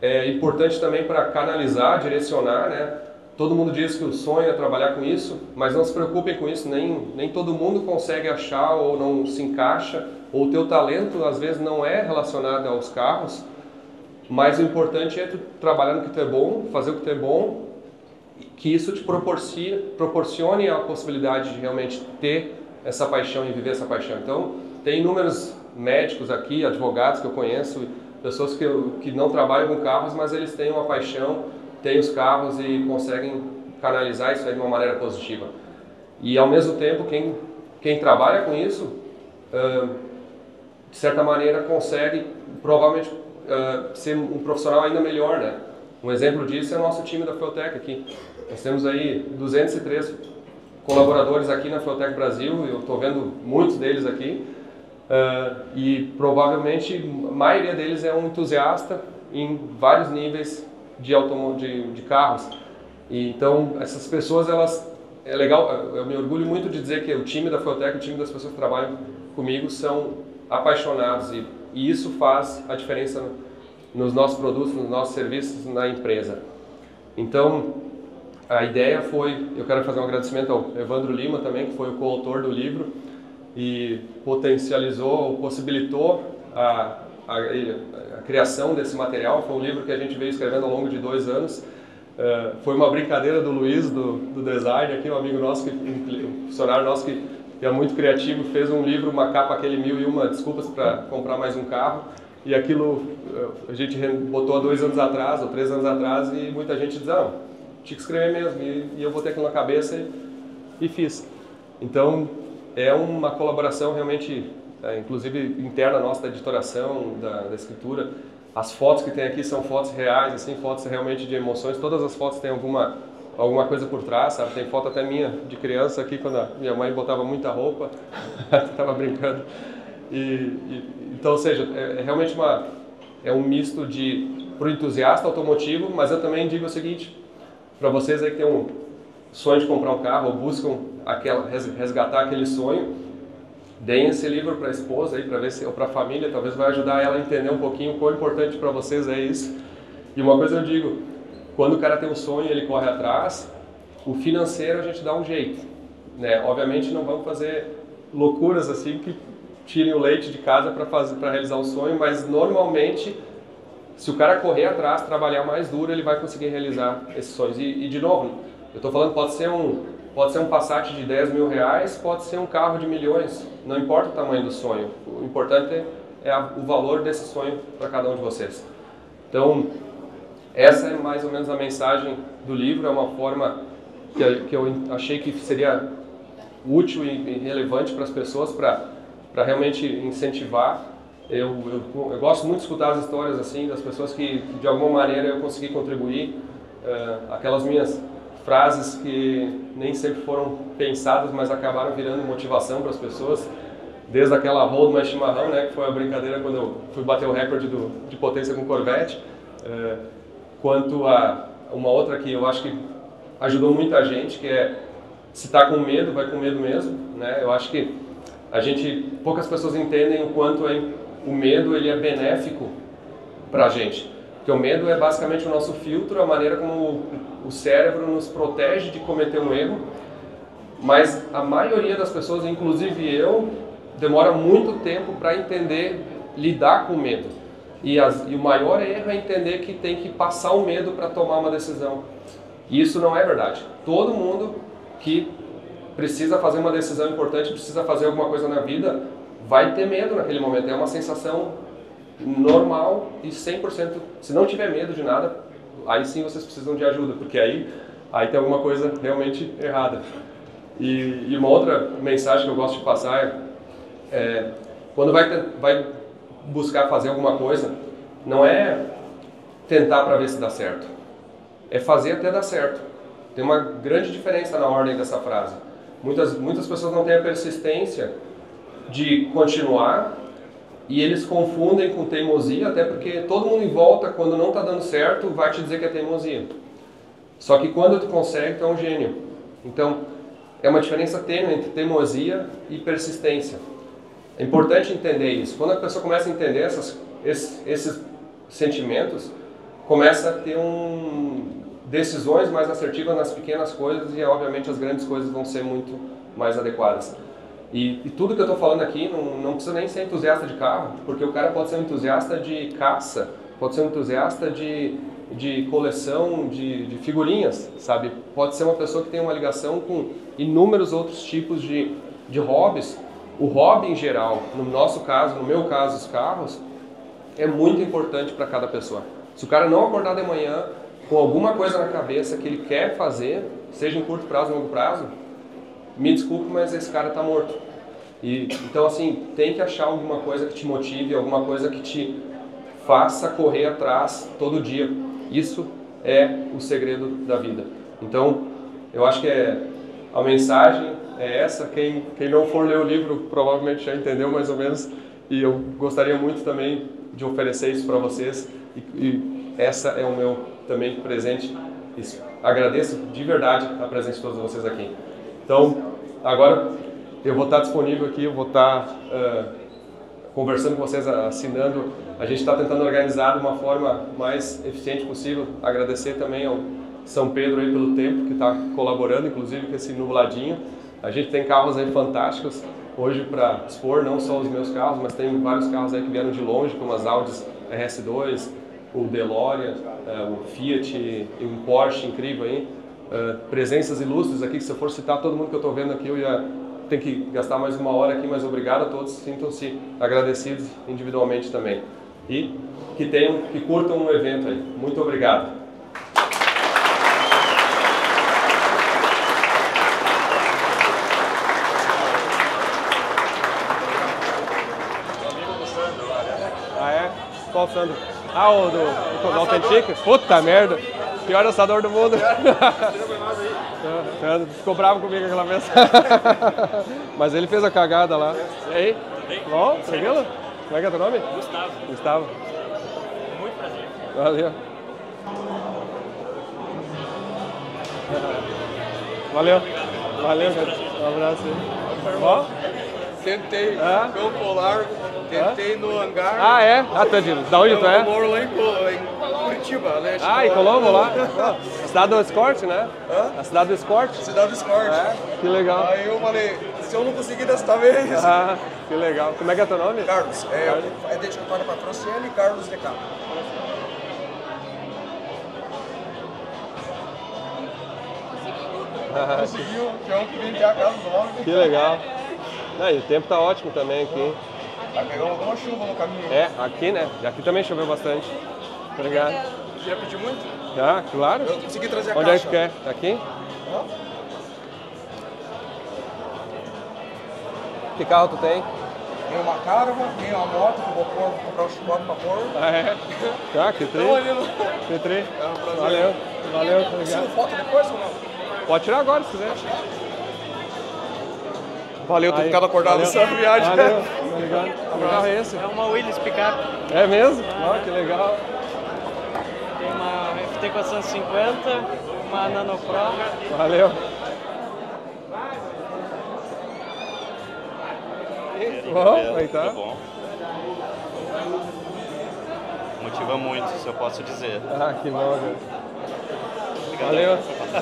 É importante também para canalizar, direcionar, né? Todo mundo diz que o sonho é trabalhar com isso, mas não se preocupem com isso, nem, nem todo mundo consegue achar ou não se encaixa, ou o teu talento às vezes não é relacionado aos carros, mas o importante é tu trabalhar no que tu é bom, fazer o que tu é bom, que isso te proporcione, a possibilidade de realmente ter essa paixão e viver essa paixão. Então, tem inúmeros médicos aqui, advogados que eu conheço, pessoas que, que não trabalham com carros, mas eles têm uma paixão têm os carros e conseguem canalizar isso de uma maneira positiva. E ao mesmo tempo, quem, quem trabalha com isso, de certa maneira, consegue provavelmente ser um profissional ainda melhor, né? Um exemplo disso é o nosso time da Feltec aqui. Nós temos aí 203 colaboradores aqui na Feltec Brasil, eu estou vendo muitos deles aqui, uh, e provavelmente a maioria deles é um entusiasta em vários níveis de, de, de carros. E, então, essas pessoas, elas. É legal, eu me orgulho muito de dizer que o time da Fueltec, o time das pessoas que trabalham comigo, são apaixonados e, e isso faz a diferença no, nos nossos produtos, nos nossos serviços na empresa. Então, a ideia foi, eu quero fazer um agradecimento ao Evandro Lima também, que foi o coautor do livro e potencializou, possibilitou a, a, a, criação desse material. Foi um livro que a gente veio escrevendo ao longo de dois anos. Uh, foi uma brincadeira do Luiz, do, do design, aqui um amigo nosso, que, um funcionário nosso que, que é muito criativo, fez um livro, uma capa, aquele mil e uma desculpas para comprar mais um carro. E aquilo a gente botou há dois anos atrás, ou três anos atrás, e muita gente diz, não, tinha que escrever mesmo, e, e eu botei aquilo na cabeça e, e fiz. Então, é uma colaboração realmente é, inclusive interna nossa da editoração, da, da, escritura. As fotos que tem aqui são fotos reais, assim, fotos realmente de emoções. Todas as fotos têm alguma alguma coisa por trás, sabe? Tem foto até minha de criança aqui quando minha mãe botava muita roupa, (laughs) estava brincando. E, e, então, ou seja, é, é, realmente uma é um misto de pro entusiasta automotivo, mas eu também digo o seguinte para vocês aí que tem um sonho de comprar um carro ou buscam aquela, resgatar aquele sonho, deem esse livro para a esposa aí para ver se ou para a família, talvez vai ajudar ela a entender um pouquinho quão importante para vocês é isso. E uma coisa eu digo, quando o cara tem um sonho, ele corre atrás, o financeiro a gente dá um jeito, né? Obviamente não vamos fazer loucuras assim que tirem o leite de casa para fazer para realizar o sonho, mas normalmente se o cara correr atrás, trabalhar mais duro, ele vai conseguir realizar esses sonhos. E, e de novo, eu estou falando pode ser um pode ser um Passat de 10 mil reais, pode ser um carro de milhões, não importa o tamanho do sonho. O importante é a, o valor desse sonho para cada um de vocês. Então essa é mais ou menos a mensagem do livro, é uma forma que, eu, que eu achei que seria útil e relevante para as pessoas para realmente incentivar. Eu, eu, eu, gosto muito de escutar as histórias assim das pessoas que de alguma maneira eu consegui contribuir, uh, aquelas minhas frases que nem sempre foram pensadas, mas acabaram virando motivação para as pessoas. Desde aquela hold mais chimarrão, né, que foi a brincadeira quando eu fui bater o recorde do, de potência com Corvette. Uh, quanto a uma outra que eu acho que ajudou muita gente, que é se está com medo, vai com medo mesmo, né? Eu acho que a gente, poucas pessoas entendem o quanto é, o medo ele é benéfico para a gente. Porque o medo é basicamente o nosso filtro, a maneira como o, cérebro nos protege de cometer um erro. Mas a maioria das pessoas, inclusive eu, demora muito tempo para entender lidar com o medo. E, as, e o maior erro é entender que tem que passar o medo para tomar uma decisão. E isso não é verdade. Todo mundo que precisa fazer uma decisão importante, precisa fazer alguma coisa na vida, vai ter medo naquele momento. É uma sensação normal e 100%. Se não tiver medo de nada, aí sim vocês precisam de ajuda, porque aí, aí tem alguma coisa realmente errada. E, e uma outra mensagem que eu gosto de passar é, é quando vai, vai buscar fazer alguma coisa não é tentar para ver se dá certo, é fazer até dar certo. Tem uma grande diferença na ordem dessa frase. Muitas, muitas pessoas não têm a persistência de continuar e eles confundem com teimosia, até porque todo mundo em volta, quando não está dando certo, vai te dizer que é teimosia. Só que quando tu consegue, tu é um gênio. Então, é uma diferença tênue entre teimosia e persistência. É importante entender isso. Quando a pessoa começa a entender essas, esses, esses sentimentos, começa a ter um, decisões mais assertivas nas pequenas coisas e, obviamente, as grandes coisas vão ser muito mais adequadas. E, e tudo que eu estou falando aqui não, não, precisa nem ser entusiasta de carro, porque o cara pode ser um entusiasta de caça, pode ser um entusiasta de, de coleção de, de figurinhas, sabe? Pode ser uma pessoa que tem uma ligação com inúmeros outros tipos de, de hobbies o hobby em geral, no nosso caso, no meu caso, os carros, é muito importante para cada pessoa. Se o cara não acordar de manhã com alguma coisa na cabeça que ele quer fazer, seja em curto prazo ou longo prazo, me desculpe, mas esse cara está morto. E, então, assim, tem que achar alguma coisa que te motive, alguma coisa que te faça correr atrás todo dia. Isso é o segredo da vida. Então, eu acho que é a mensagem é essa. Quem, quem não for ler o livro provavelmente já entendeu mais ou menos. E eu gostaria muito também de oferecer isso para vocês. E, e, essa é o meu também presente. Isso. Agradeço de verdade a presença de todos vocês aqui. Então, agora eu vou estar disponível aqui, eu vou estar uh, conversando com vocês, assinando. A gente está tentando organizar de uma forma mais eficiente possível. Agradecer também ao São Pedro aí pelo tempo que está colaborando, inclusive com esse nubladinho. A gente tem carros aí fantásticos hoje para expor, não só os meus carros, mas tem vários carros aí que vieram de longe, como as Audis RS2, o DeLorean, uh, o Fiat e um Porsche incrível aí. Uh, presenças ilustres aqui, que se eu for citar todo mundo que eu estou vendo aqui, eu ia ter que gastar mais uma hora aqui, mas obrigado a todos, sintam-se agradecidos individualmente também. E que tenham, que curtam o evento aí. Muito obrigado. Qual Sandro? Ah, o do, do Authentic? Puta merda! Pior assador do mundo. (laughs) Ficou bravo comigo aquela vez. (laughs) Mas ele fez a cagada lá. E aí? Bom, tranquilo? Como é que é teu nome? Gustavo. Gustavo. Muito prazer. Valeu. Valeu. Valeu, cara. Um abraço aí. Ó. Tentei Ah. campo largo, tentei no hangar. Ah, é? Ah, é de... Da onde eu, tu é? eu moro lá em, em Curitiba, né? Ah, em Colombo lá? (laughs) A cidade do escorte, né? Hã? A cidade do escorte. Cidade do Esporte. É, que legal. Aí eu falei, se eu não conseguir desta vez. Ah, que legal. Como é que é teu nome? Carlos, é, é dedicatório para Patrocínio e Carlos de Cabo. Conseguiu, tinha um que vim a casa logo. Que legal. Ah, e o tempo tá ótimo também aqui. Aí pegamos alguma chuva no caminho. É, aqui, né? E aqui também choveu bastante. Obrigado. Você já pediu muito? Ah, claro. Eu consegui trazer a Onde é caixa. que quer? Aqui? Hã? Que carro tu tem? Tem uma caravan, tem uma moto que vou comprar um chicote pra pôr. Ah, é? Tá, que tri. Que tri. É um prazer. Valeu. Valeu, Tira obrigado. foto depois ou não? Pode tirar agora se quiser. Valeu, tô Aí, ficando acordado valeu. nessa (laughs) viagem. Valeu, obrigado. Que carro é esse? É uma Willys picape. É mesmo? Ó, que legal. Tem uma FT450, uma Nano Pro. Valeu. Bom, aí tá. bom. Motiva muito, se eu posso dizer. Ah, que bom. Valeu.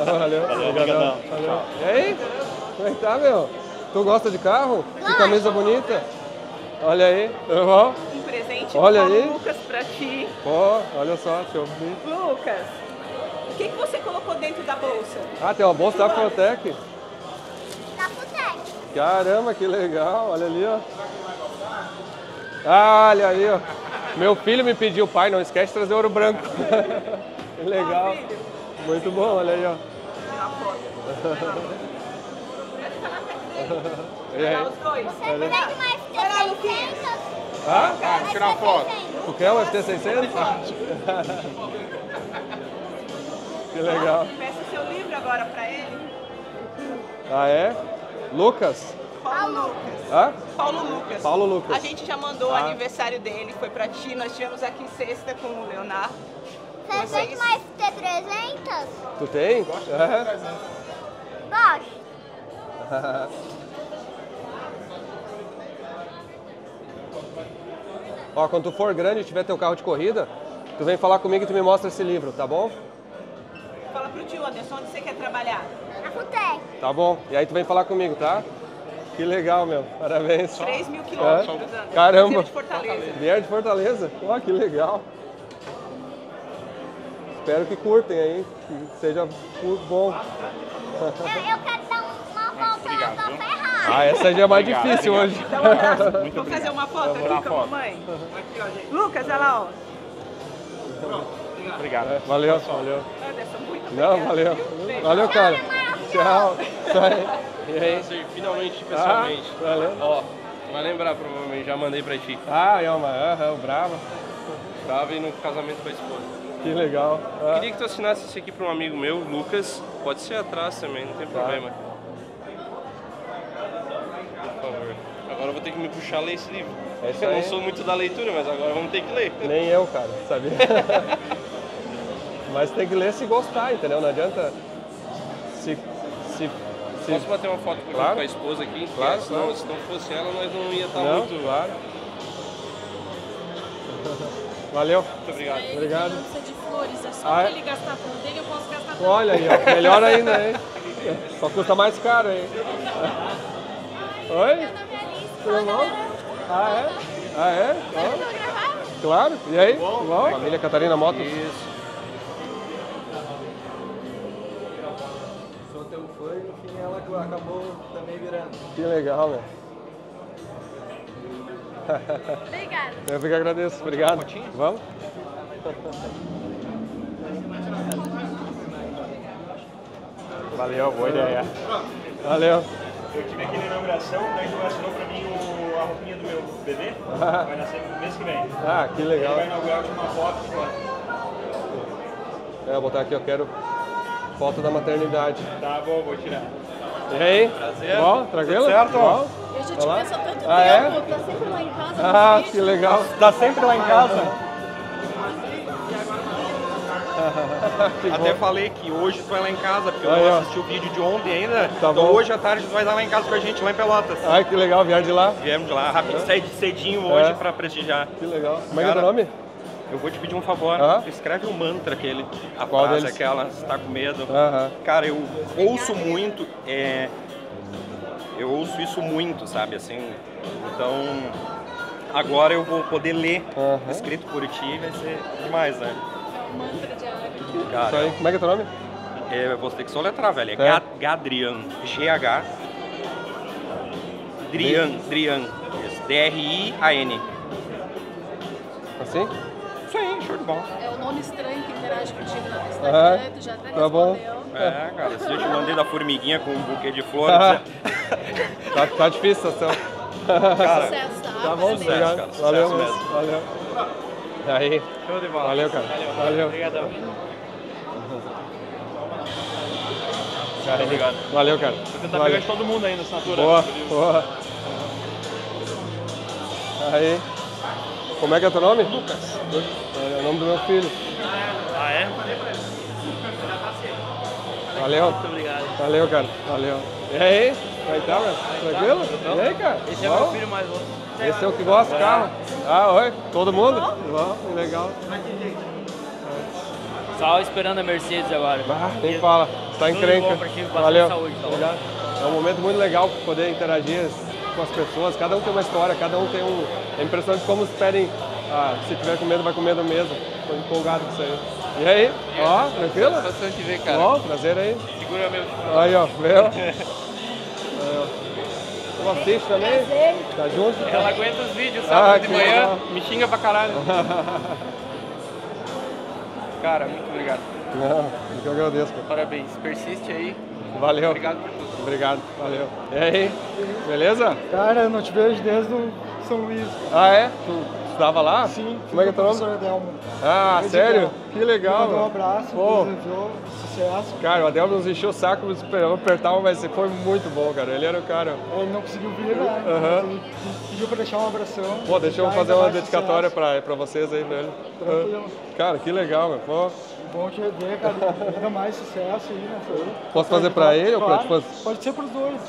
Valeu. Valeu, obrigadão. Valeu. E aí? Como é que tá, meu? Tu gosta de carro? Que camisa bonita. Olha aí. Tudo bom? Um presente Olha do aí. Lucas pra ti. Pô, olha só, deixa eu. Lucas, o que, que você colocou dentro da bolsa? Ah, tem uma bolsa da Protec. Da Futec. Caramba, que legal. Olha ali, ó. Ah, olha aí, ó. Meu filho me pediu, pai, não esquece de trazer ouro branco. (laughs) que legal. Muito bom, olha aí, ó. E aí? Os dois. Você pede mais T600? Ah, Ah, tirar uma foto. tu quer o FT600? (laughs) que legal. Peça seu livro agora pra ele. Ah, é? Lucas? Paulo Lucas. Hã? Paulo Lucas. Paulo Lucas. A gente já mandou o Ah. aniversário dele, foi pra ti. Nós tivemos aqui sexta com o Leonardo. Você Vocês- pede mais T300? Tu tem? É. Gosto. (laughs) Ó, quando tu for grande e tiver teu carro de corrida, tu vem falar comigo e tu me mostra esse livro, tá bom? Fala pro tio Anderson onde você quer trabalhar. Na Futec. Tá bom. E aí tu vem falar comigo, tá? Que legal, meu. Parabéns. 3 mil quilômetros, Anderson. É? Caramba. Cruzeiro de Fortaleza. Vier de Fortaleza. Ó, que legal. Espero que curtem aí, que seja muito bom. Eu, eu quero dar uma tua Ferrari. Ah, essa já é mais difícil hoje. Dá um abraço. Vamos fazer uma foto aqui com a mamãe? Aqui, ó, gente. Lucas, olha lá, ó. Obrigado. Valeu, valeu. Anderson, muito Não, obrigada, valeu. viu? Valeu, cara. Tchau. Isso. E aí? Finalmente, Ah, pessoalmente. valeu. Ó, vai lembrar provavelmente, já mandei pra ti. Ah, é uma, aham, o Brava. Tava indo no casamento com a esposa. Que legal. Ah, Queria que tu assinasse esse aqui pra um amigo meu, Lucas. Pode ser atrás também, não tem Tá. problema. Agora eu vou ter que me puxar a ler esse livro. É eu não sou muito da leitura, mas agora vamos ter que ler. Nem eu, cara, sabia? (laughs) Mas tem que ler se gostar, entendeu? Não adianta se... se, se... Posso bater uma foto Claro. com a esposa aqui? Claro, senão, claro. se não fosse ela, nós não ia estar Não, muito... claro. Valeu. Muito obrigado. Obrigado. Não precisa de flores, é só Ah, é? ele gastar com dele, eu posso gastar com Olha aí, ó. Melhor ainda, hein? (laughs) Só custa mais caro, hein? Oi? Tudo bom? Ah, é? Ah, é? Ó. Claro. E aí? Tudo bom? Família Catarina Motos. Isso. Sou teu fã e no fim ela acabou também virando. Que legal, meu. Obrigada. (laughs) Eu que agradeço. Obrigado. Vamos? Valeu, boa ideia. Valeu. Eu tive aqui na inauguração, daí tu assinou pra mim o, a roupinha do meu bebê. (laughs) Vai nascer no mês que vem. Ah, que legal. Vai inaugurar com uma foto. É, vou botar aqui, eu quero foto da maternidade. Tá bom, vou tirar. E aí? Prazer. Bom, tranquilo? Tudo certo? Bom? Eu já te Olá. conheço há tanto Ah, é? tempo, tá sempre lá em casa. Ah, que vídeos. legal. Tá sempre lá em casa? (laughs) Até bom. falei que hoje tu vai lá em casa, porque eu Aí, não ó. assisti o vídeo de ontem ainda. Tá então bom. hoje à tarde tu vai lá em casa com a gente, lá em Pelotas. Ai, que legal, vieram de lá. Viemos de lá, saí de cedinho É. hoje pra prestigiar. Que legal. Como é que é teu nome? Eu vou te pedir um favor, Ah. escreve o mantra aquele, a Qual frase deles? aquela, se tá com medo. Aham. Cara, eu ouço muito, é, eu ouço isso muito, sabe, assim, então agora eu vou poder ler, Aham. escrito por ti, vai ser demais, né? Mantra diário. Isso aí. Como é que é teu nome? é, vou ter que soletrar, velho, é, É. Ga- Gadrian, G-H, Drian, Drian, D-R-I-A-N. Assim? Isso aí, show de bola. É o nome estranho que interage contigo no Ah, Instagram, tu já até tá bom. respondeu. É, cara, se eu te mandei da formiguinha com um buquê de flor, Ah. você- Tá, tá difícil a situação. cara, Sucesso, tá? Tá bom, obrigado. cara, sucesso Valeu, mesmo. Valeu. Aí. Show de bola. Valeu, cara. Valeu. Obrigadão. (laughs) Cara, Obrigado. Valeu, cara. Vou tentar Valeu. pegar de todo mundo aí na assinatura. Boa, boa. Aí. Como é que é teu nome? Lucas. É o nome do meu filho. Ah, é? Valeu. Muito obrigado. Valeu, cara. Valeu. E aí? Como é que tá, meu? Tranquilo? E aí, cara? Esse é Bom? meu filho mais outro. Esse é o que gosta de carro? Ah, oi? Todo mundo? Bom, que legal. Só esperando a Mercedes agora. Ah, nem fala. Está ti, bastante Valeu. saúde, tá? Obrigado. É um momento muito legal poder interagir com as pessoas. Cada um tem uma história, cada um tem um. É impressionante como eles pedem. Ah, se tiver com medo, vai com medo mesmo. Tô empolgado com isso aí. E aí? Ó, tranquilo? Satisfação te ver, cara. Bom, prazer aí. Segura meu. Aí, ó, viu? Aí, ó. (laughs) Tu assiste também? Tá junto? Ela aguenta os vídeos, Ah, sábado de manhã, legal. me xinga pra caralho. (laughs) Cara, muito obrigado. Não, eu que agradeço, cara. Parabéns. Persiste aí. Valeu. Obrigado por tudo. Obrigado, valeu. E aí? Beleza? Cara, eu não te vejo desde o São Luís. Ah, é? Tu estava lá? Sim, Como é que é teu nome? Ah, Desde sério? então. Que legal. Mandou um abraço, Pô, sucesso. cara, o Adelmo nos encheu o saco, nos apertava, mas foi muito bom, cara. Ele era o cara. Ele não conseguiu vir, né? Aham. Ele pediu pra deixar um abração. Pô, deixa eu fazer uma dedicatória pra, pra vocês aí, ele. Tranquilo. Cara, que legal, meu. Pô, Bom te rever, cara. Ainda mais sucesso aí, né? Foi- Posso fazer pra ele ou pra Claro, tipo- Pode ser pros dois.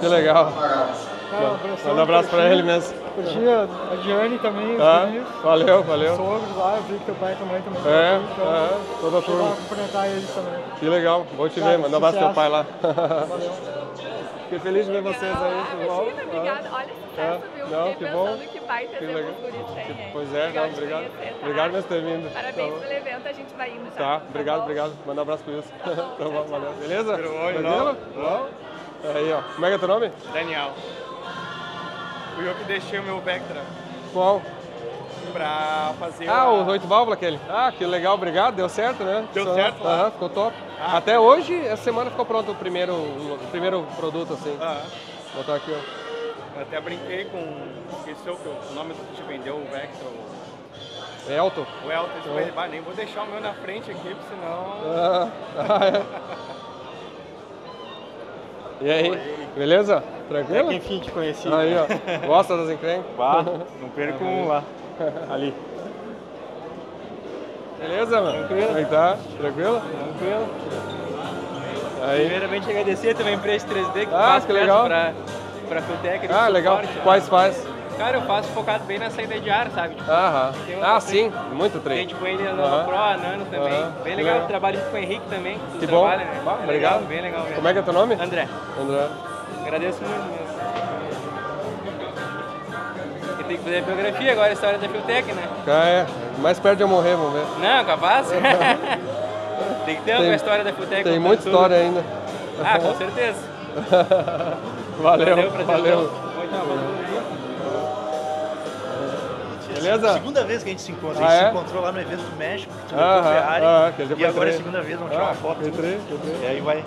que legal. Cara, um Manda um abraço pra ele mesmo. Ti, a Diane também, os guris, Valeu, valeu. os sogros lá, eu vi que teu pai e tua mãe também. É, aqui, então, é, toda a deixa eu turma. lá cumprimentar eles também. Que legal, bom te Cara, ver, manda um abraço pro teu pai lá. (laughs) Valeu. Fiquei feliz de ver vocês aí. Ah, tudo bom? imagina, obrigada. Olha esse É, sucesso, viu? não, Fiquei que bom. pensando que baita Que legal. Pois é, Legal não, obrigado. conhecer, tá? Obrigado por ter vindo. Parabéns Tá bom. pelo evento, a gente vai indo já. Tá, obrigado, bom? obrigado. Manda um abraço pro Wilson. Tá bom, (laughs) valeu. Beleza? Oi, Tranquilo? Bom? Aí, ó. Como é que é teu nome? Daniel. Fui eu que deixei o meu Vectra Qual? Pra fazer Ah, a- o oito válvulas aquele. Ah, que legal, obrigado. Deu certo, né? Deu Só- certo? Aham, ficou top. Ah. Até hoje, essa semana ficou pronto o primeiro, o primeiro produto, assim. Ah, Vou botar aqui, ó. eu até brinquei com. Esqueceu que o nome do que te vendeu, o Vectra, o, Elton. o Elton. Ah. "Bah, nem vou deixar o meu na frente aqui, porque senão. Ah, ah, (laughs) é. E aí, beleza? Tranquilo? enfim te conheci. Aí, ó. (laughs) Gosta das encrencas? Vá, (laughs) não perco um lá. (laughs) Ali. Beleza, mano? Tranquilo? Como é que tá? Tranquilo? Tranquilo. Aí. Primeiramente agradecer também a empresa 3D que Ah, faz que legal. pra, pra Filtec. Ah, legal. Quais faz? Cara, eu faço focado bem na saída de ar, sabe? Tipo, Aham. tem um- Ah, sim. Muito Tem treino. tipo ele Aham. Nova Pro, a Nano também. Aham. Bem legal, Legal. trabalho com o Henrique também. que Que bom. trabalha, né? Ah, É obrigado. Legal, bem legal mesmo. Como é que é teu nome? André. André. Agradeço muito tem que fazer a biografia agora, a história da Filtec, né? Ah, é. Mais perto de eu morrer, vamos ver. Não, capaz? (laughs) tem que ter alguma história da Filtec. Tem muita tudo. história ainda. Ah, com certeza. (laughs) Valeu, valeu. bom. Beleza? Segunda vez que a gente se encontra. Ah, a gente é? se encontrou lá no evento do México, que tu levou Aham, o Ferrari. que eu já e agora é a segunda vez, vamos tirar Ah, uma foto. entrei, entrei. E aí vai.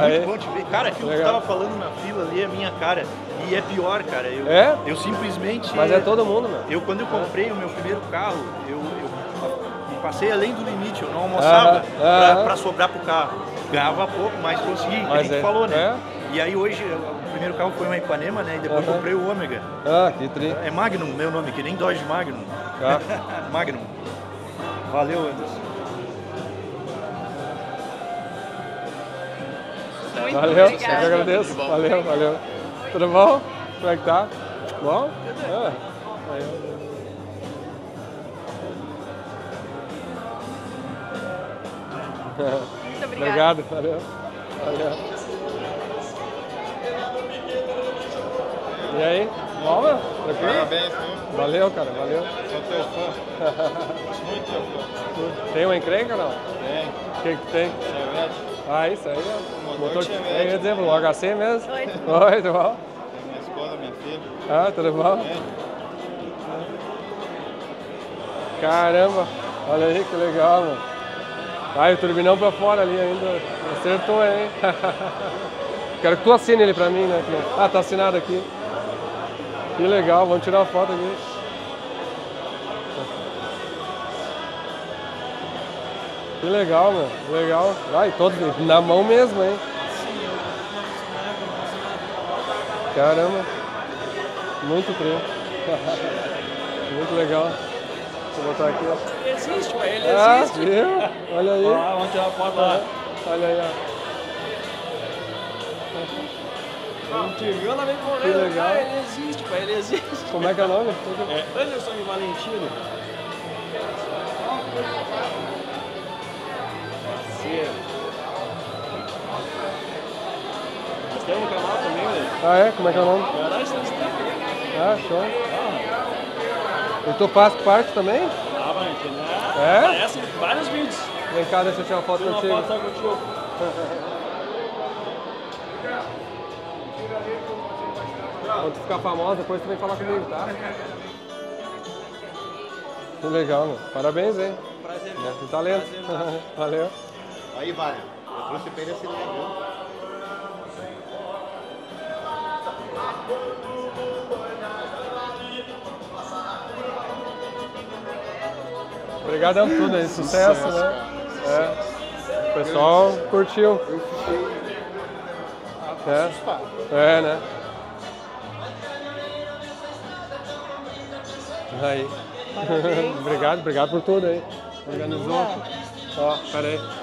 Aí. Muito bom te ver. Cara, aquilo que tu Legal. tava falando na fila ali é a minha cara. E é pior, cara. Eu, É? Eu simplesmente. Mas é todo mundo, meu. Eu, quando eu comprei o meu primeiro carro, eu, eu passei além do limite. Eu não almoçava aham. pra sobrar pro carro. ganhava pouco, mas consegui, Mas a gente é- falou, né? é. E aí hoje, o primeiro carro foi uma Ipanema, né? E depois Aham. comprei o Ômega. Ah, que tri. É Magnum, meu nome, que nem Dodge Magnum. Ah. (laughs) Magnum. Valeu, Anderson. Muito Valeu, eu que agradeço. Valeu, valeu. Tudo bom? Como é que tá? Bom? Ah, aí. Muito obrigada. Obrigado, valeu. Valeu. E aí? Bom, meu? Tranquilo? Parabéns, viu? Valeu, cara, valeu. Sou teu fã. (laughs) Muito teu fã. Tem uma encrenca não? Tem. O que que tem? Chevette. Ah, isso aí, ó. Motor Chevette. Eu ia dizer, o HC mesmo? Oi, Oi, tudo bom? Minha esposa, minha filha. Ah, tudo bom? É. Caramba, olha aí que legal, mano. Ah, e o turbinão pra fora ali ainda. Acertou, hein? (laughs) Quero que tu assine ele pra mim, né? Ah, tá assinado aqui. Que legal, vamos tirar uma foto aqui. Que legal, mano. Legal. Vai, todos na mão mesmo, hein? Caramba. Muito trem. (laughs) Muito legal. Deixa eu botar aqui, ó. Ele existe, ué, ele Ah, existe. viu? Olha aí. Ó, lá, vamos tirar uma foto lá. Olha aí, ó. Não te viu, ela vem correndo. Que legal. Ah, ele existe, ué, ele existe. Como é que é o nome? É Anderson e Valentino. Sim. Nós temos um canal também, né? Ah, é? Como é que é o nome? Ah, show. E tu faz parte também? Ah, Valentino, né? É? Aparece vários vídeos. Vem cá, deixa eu tirar uma foto Tira uma contigo. foto só contigo. Quando tu ficar famosa, depois tu vem falar comigo, tá? Que legal, meu. Parabéns, hein? Prazer. É, tem talento. (laughs) Valeu. Aí, Vânia. Eu trouxe pra ele leve, viu? Obrigadão por tudo aí. Sucesso, Sucesso, né? É. O pessoal curtiu. Eu fiquei É. assustado. É, né? Aí. Parabéns. (laughs) obrigado, obrigado por tudo aí. Organizou. Ó, peraí.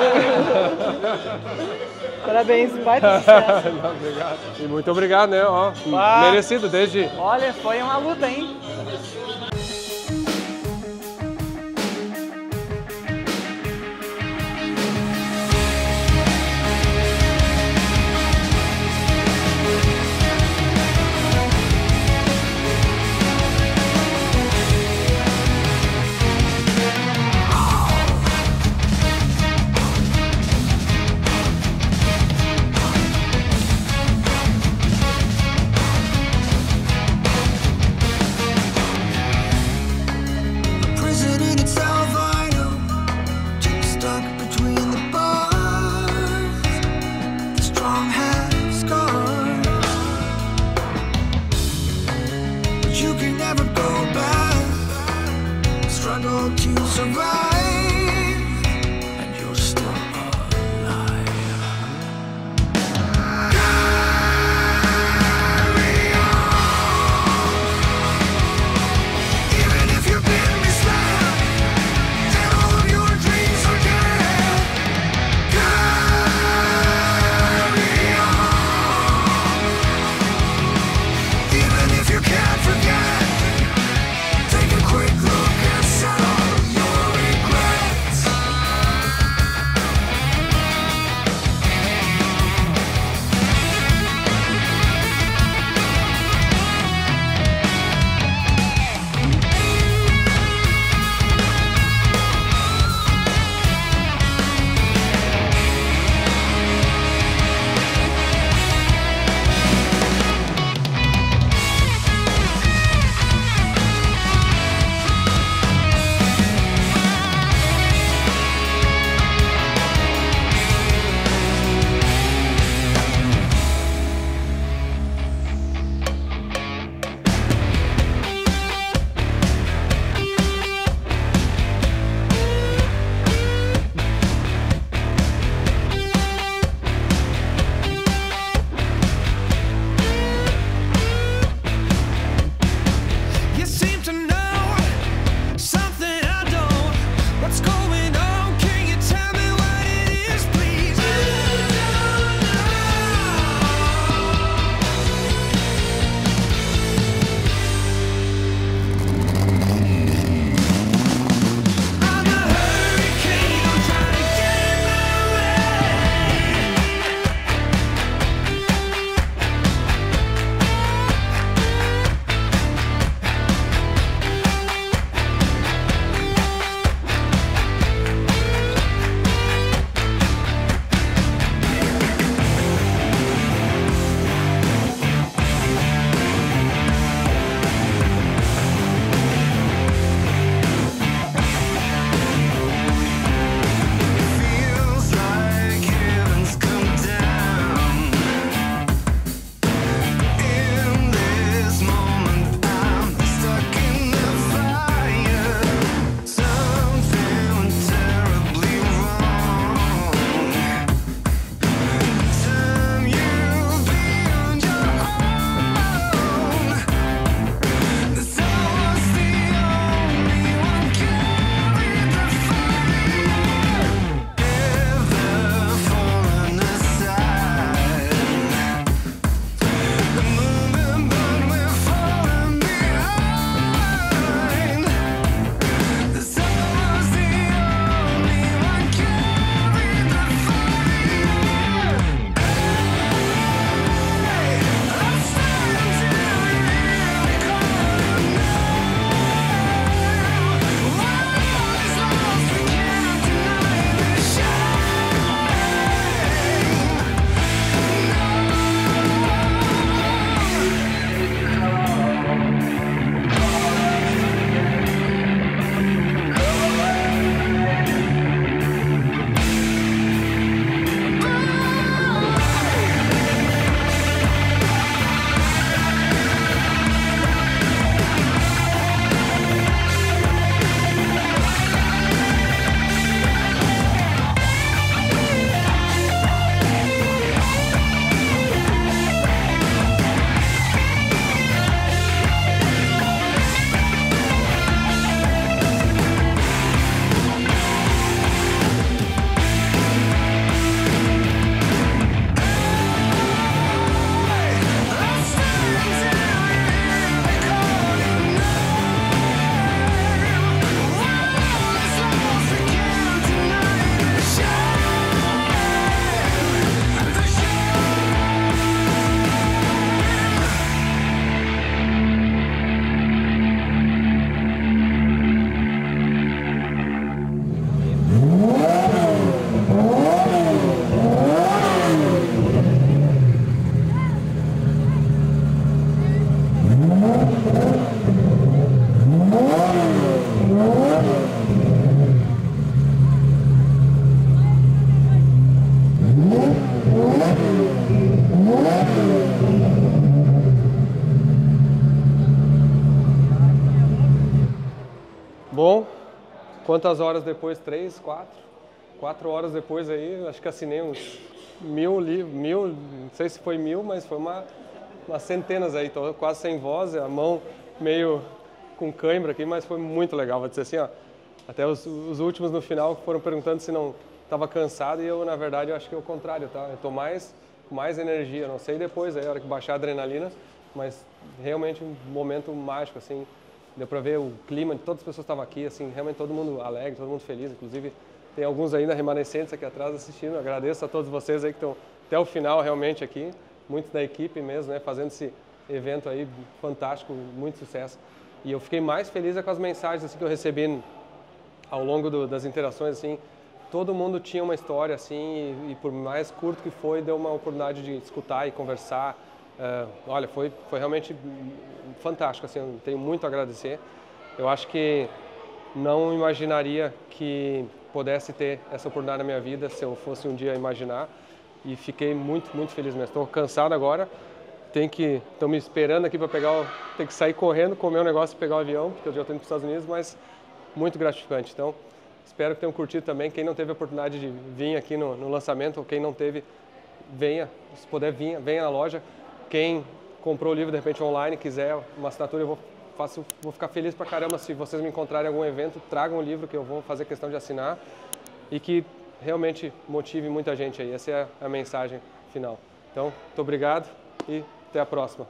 (laughs) Parabéns, baita sucesso. Não, (laughs) obrigado. E muito obrigado, né? Ó, merecido desde Olha, foi uma luta, hein? Quantas horas depois? Três, quatro? Quatro horas depois aí, acho que assinei uns mil livros, mil, não sei se foi mil, mas foi uma, umas centenas aí, tô quase sem voz, a mão meio com cãibra aqui, mas foi muito legal, vou dizer assim, ó, até os, os últimos no final foram perguntando se não estava cansado e eu, na verdade, eu acho que é o contrário, tá? Eu tô mais, mais energia, não sei depois, aí, a hora que baixar a adrenalina, mas realmente um momento mágico, assim, deu para ver o clima de todas as pessoas que estavam aqui, assim, realmente todo mundo alegre, todo mundo feliz, inclusive tem alguns ainda remanescentes aqui atrás assistindo, agradeço a todos vocês aí que estão até o final realmente aqui, muitos da equipe mesmo, né, fazendo esse evento aí fantástico, muito sucesso. E eu fiquei mais feliz é com as mensagens assim que eu recebi ao longo do, das interações assim, todo mundo tinha uma história assim e, e, por mais curto que foi deu uma oportunidade de escutar e conversar uh, olha foi foi realmente fantástico assim tenho muito a agradecer. Eu acho que não imaginaria que pudesse ter essa oportunidade na minha vida se eu fosse um dia imaginar. E fiquei muito muito feliz mesmo. Estou cansado agora tem que estão me esperando aqui para pegar tem que sair correndo comer um negócio e pegar o avião porque eu já estou indo para os Estados Unidos mas muito gratificante. Então Espero que tenham curtido também. Quem não teve a oportunidade de vir aqui no, no lançamento, ou quem não teve, venha, se puder, venha, venha na loja. Quem comprou o livro de repente online, quiser uma assinatura, eu vou, faço, vou ficar feliz pra caramba se vocês me encontrarem em algum evento, tragam o livro que eu vou fazer questão de assinar e que realmente motive muita gente aí. Essa é a, mensagem final. Então, muito obrigado e até a próxima.